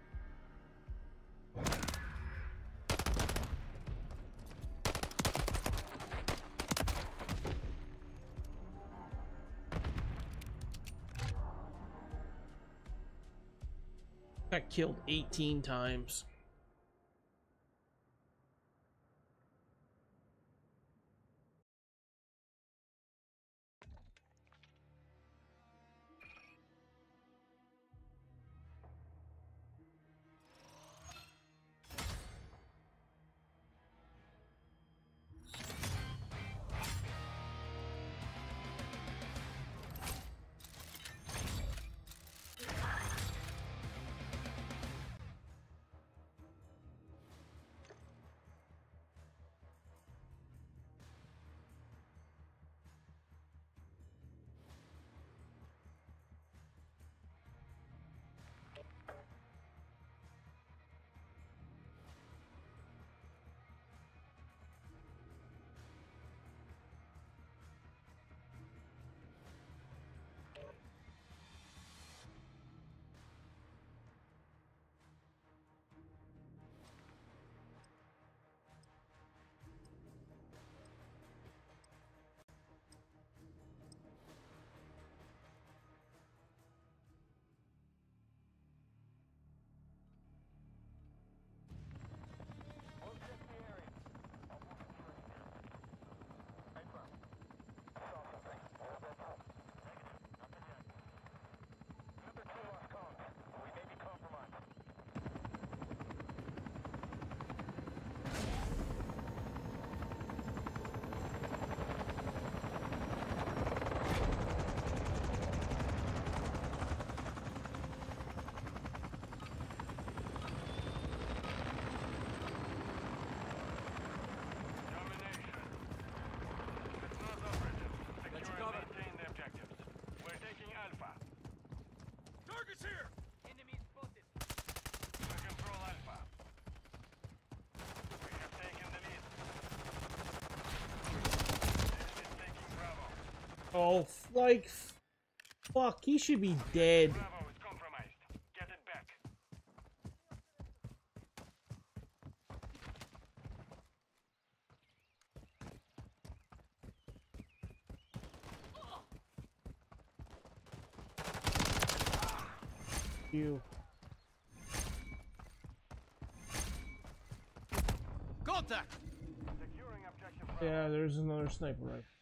Got killed 18 times. Oh, like, fuck, he should be dead. Bravo is compromised. Get. You. Contact. Yeah, there's another sniper rifle.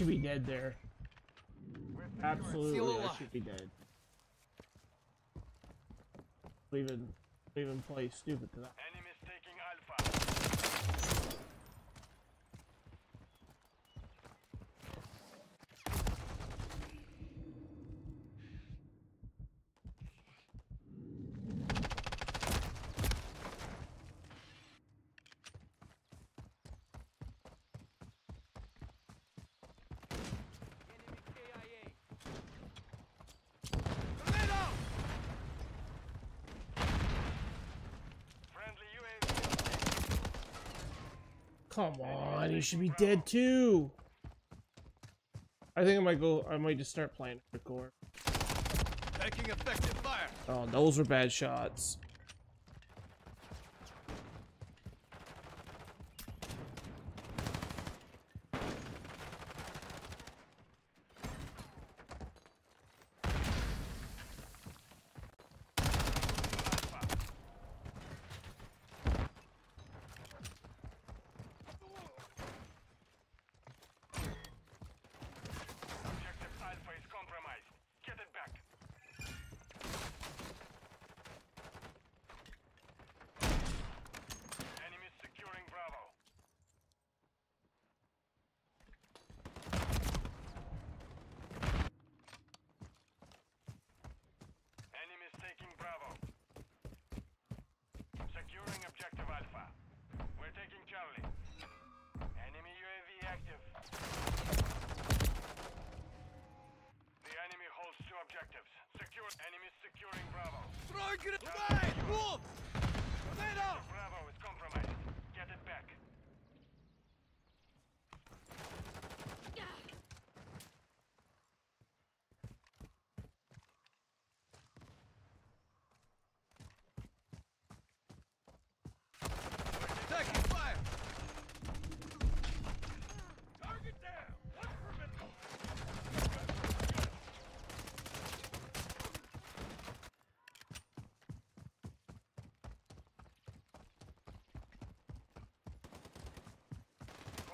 should be dead there. Absolutely, I should be dead. Leaving, leaving play stupid to that. They should be dead too. I think I might go. I might just start playing hardcore. Taking effective fire. Oh, those were bad shots.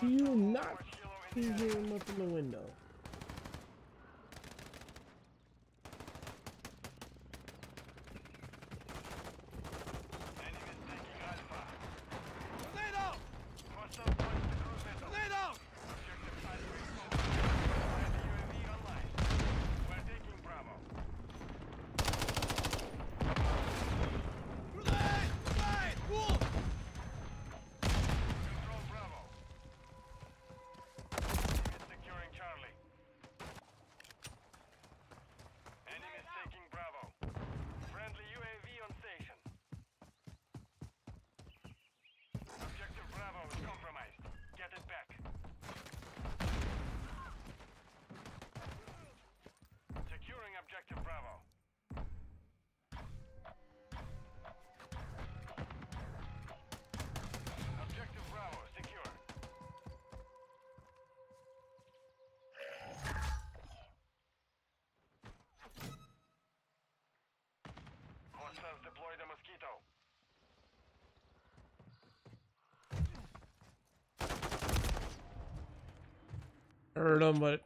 you not see him up in the window? heard him, but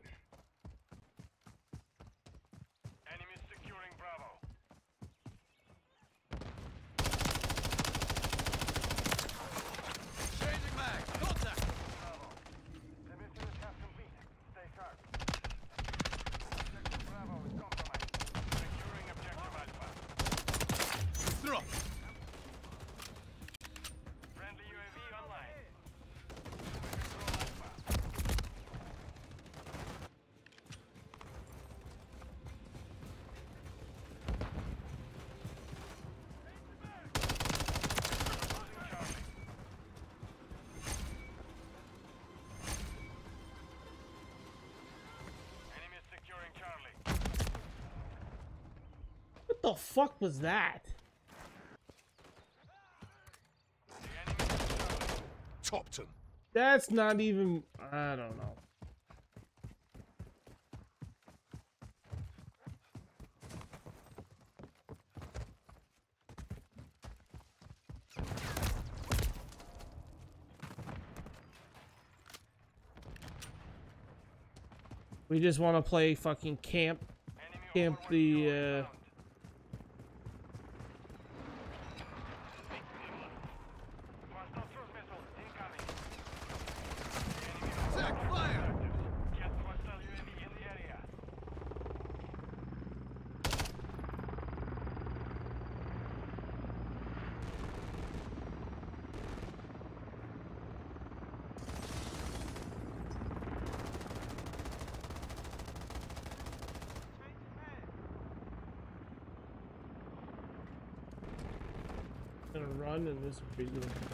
the fuck was that? Topton. That's not even... I don't know. We just want to play fucking camp, camp the, uh, Deus.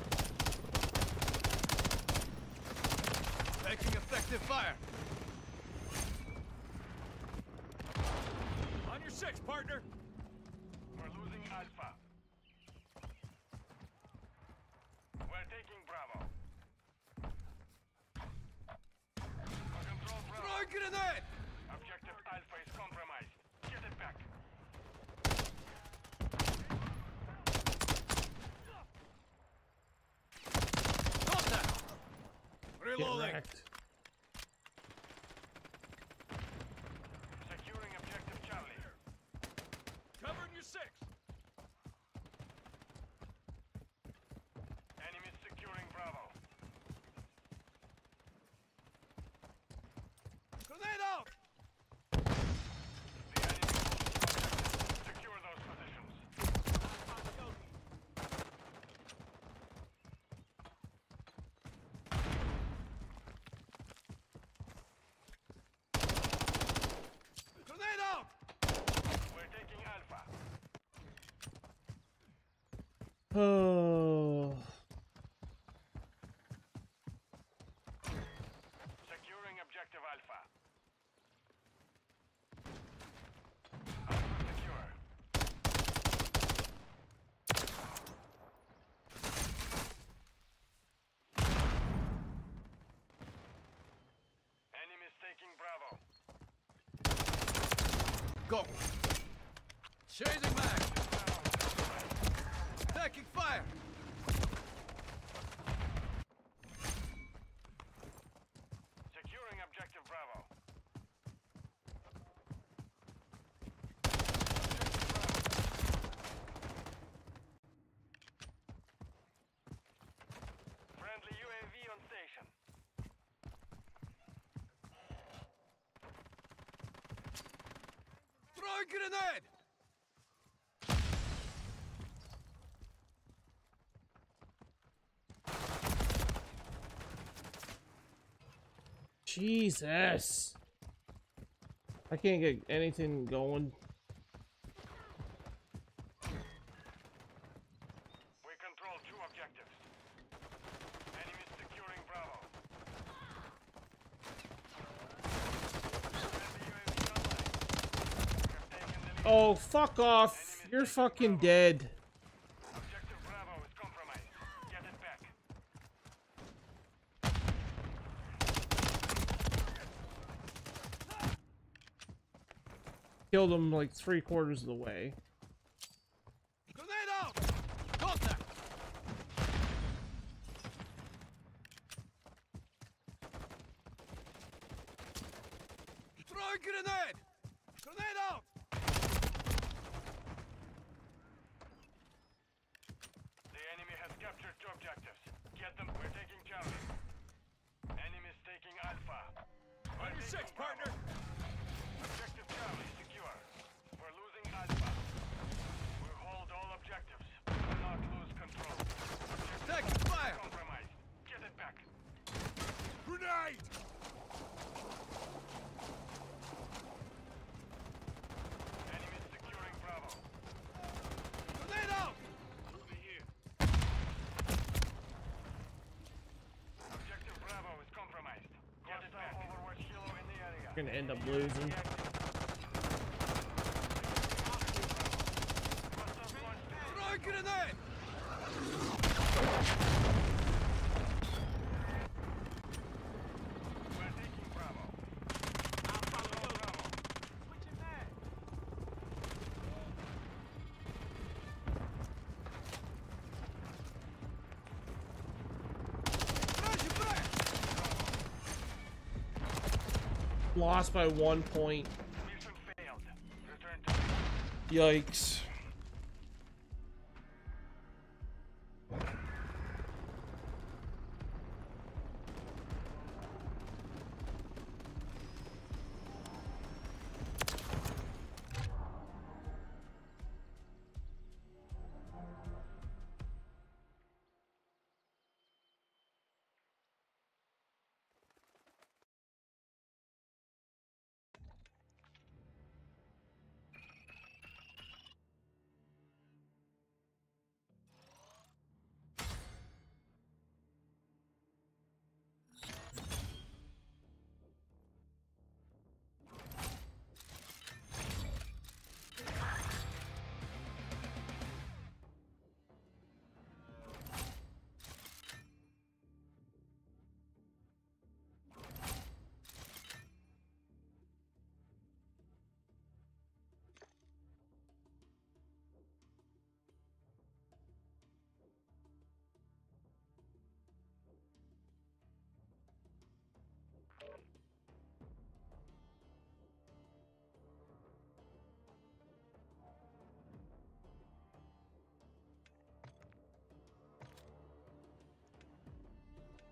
Oh. Securing objective Alpha. Alpha secure. Enemies taking Bravo. Go. Chasing back. Taking fire! Securing objective Bravo. Friendly UAV grenade! Jesus. I can't get anything going. We control two objectives. Enemies securing Bravo. Oh, fuck off. You're fucking dead. killed him like three quarters of the way. losing. Lost by one point. Mission failed. Return to Yikes.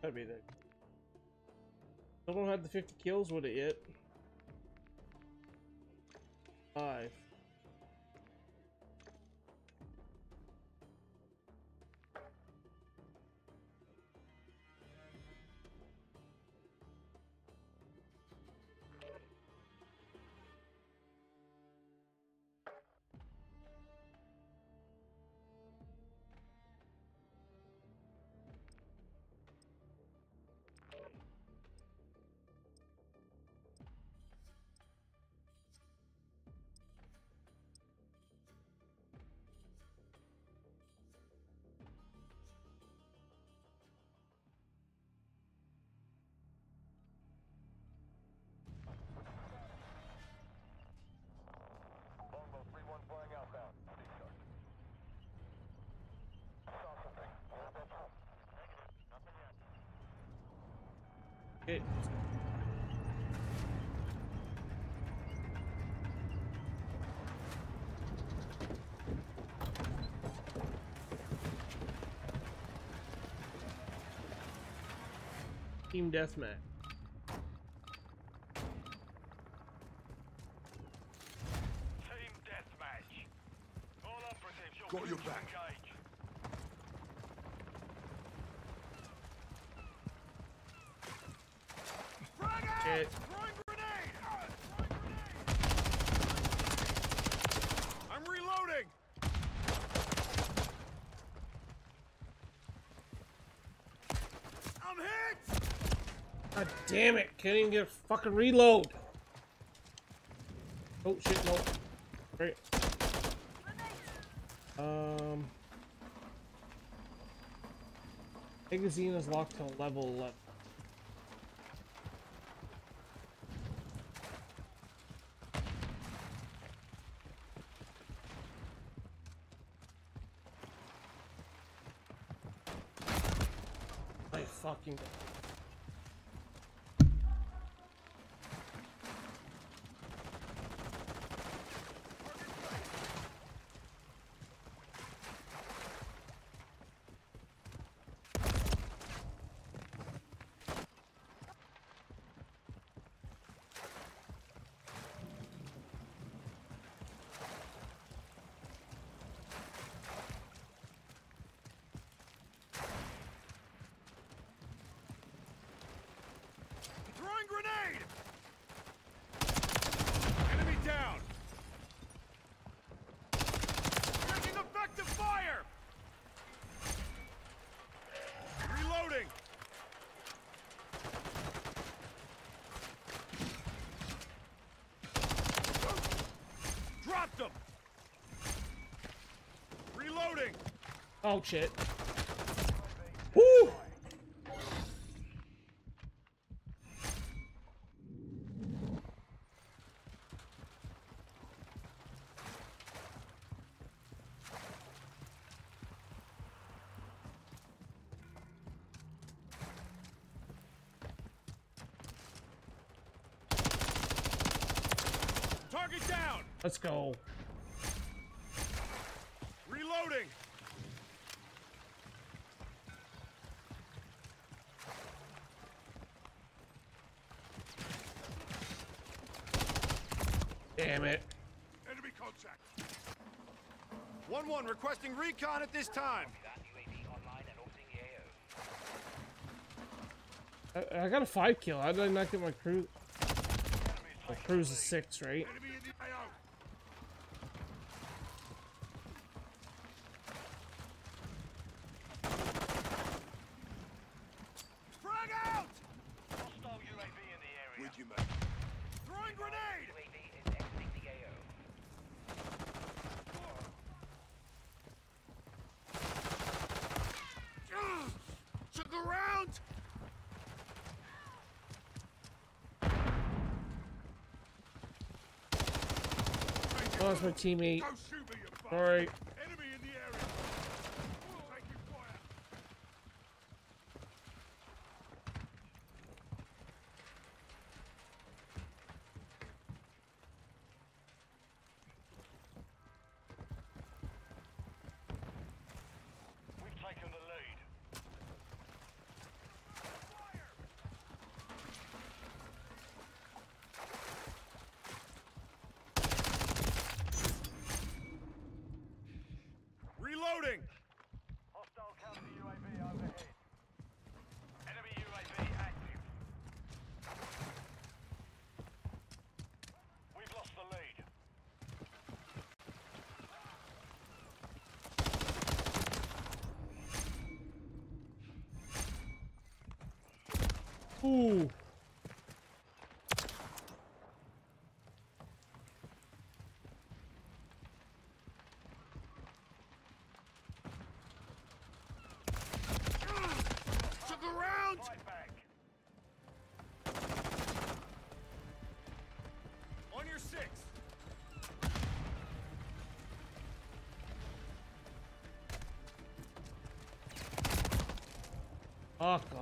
That'd be. Still don't have the 50 kills with it yet. It. Team deathmatch. Team deathmatch. All operatives, you're Got clear your to back. engage. Shit. I'm reloading! I'm hit! God damn it! Can't even get a fucking reload. Oh shit! No. Right. Um. Magazine is locked to level 11. Oh shit. Woo! Let's go. Damn it. Enemy contact! 1-1 requesting recon at this time. I, I got a five kill. How did I not get my crew? My cruise is six, right? Enemy in the AO. Frag out! Hostile UAV in the area. With you, mate. Throwing grenade! UAV is exiting the AO. Ugh! Took a round! Oh, that's my teammate. Sorry in the area! Taking fire! We've taken the lead. Reloading! Hostile counter UAV overhead. Enemy UAV active. We've lost the lead. Ooh. Took a round! Fight back. On your six! Fuck off. I'm hit! Throwing grenade! The enemy holds the lead. Clock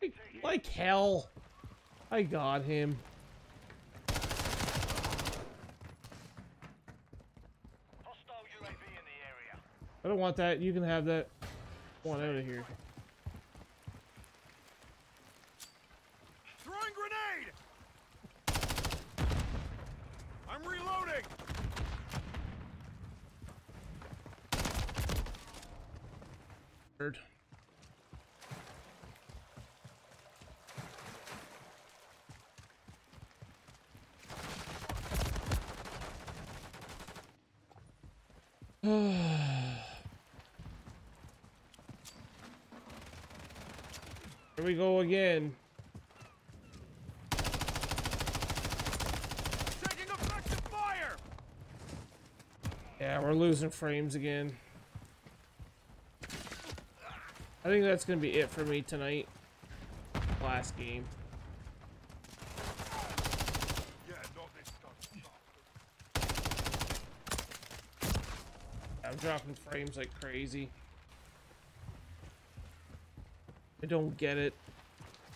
ticking. Like hell. I got him. Hostile UAV in the area. I don't want that. You can have that. One out of here. Throwing grenade! I'm reloading! Bird. Here we go again. Taking effective fire! Yeah, we're losing frames again. I think that's gonna be it for me tonight. Last game. Yeah, not this. I'm dropping frames like crazy. I don't get it.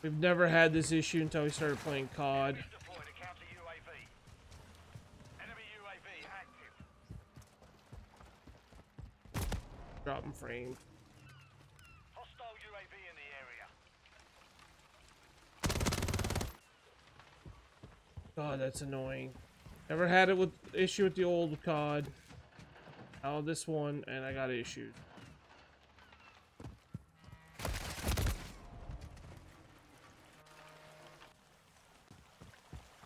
We've never had this issue until we started playing COD. Deploy to counter UAV. Enemy UAV active. Dropping frames. Hostile UAV in the area. God, that's annoying. Never had it with issue with the old COD. Now this one, and I got issues.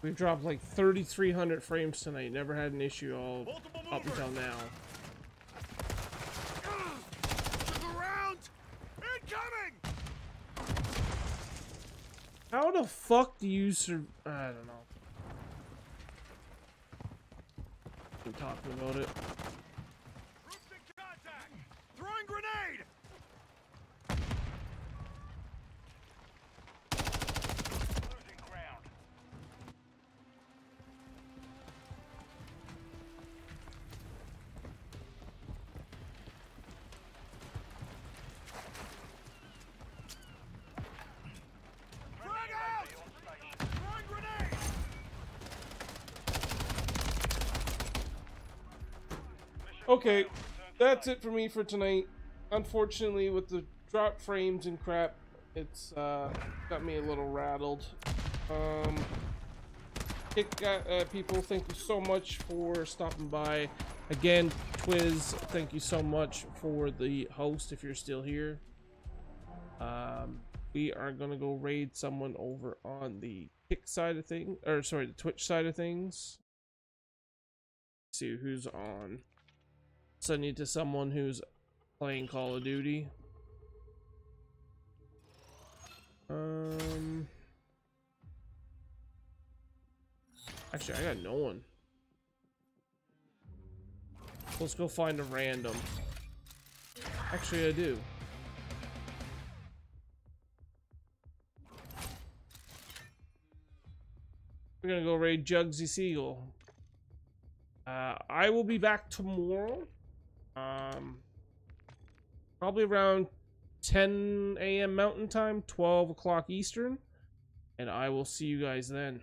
We've dropped like 3,300 frames tonight. Never had an issue all up until now. Took a round! Incoming! How the fuck do you sur- I don't know. We're talking about it. That's it for me for tonight. Unfortunately, with the drop frames and crap, it's uh, got me a little rattled. Um, kick uh, people, thank you so much for stopping by. Again, Twiz, thank you so much for the host if you're still here. Um, we are gonna go raid someone over on the kick side of things, or sorry, the Twitch side of things. see who's on. Send you to someone who's playing Call of Duty. Um. Actually, I got no one. Let's go find a random. Actually, I do. We're gonna go raid Jugsy Seagull. Uh, I will be back tomorrow. Um, probably around 10 a.m. Mountain Time, 12 o'clock Eastern. And I will see you guys then.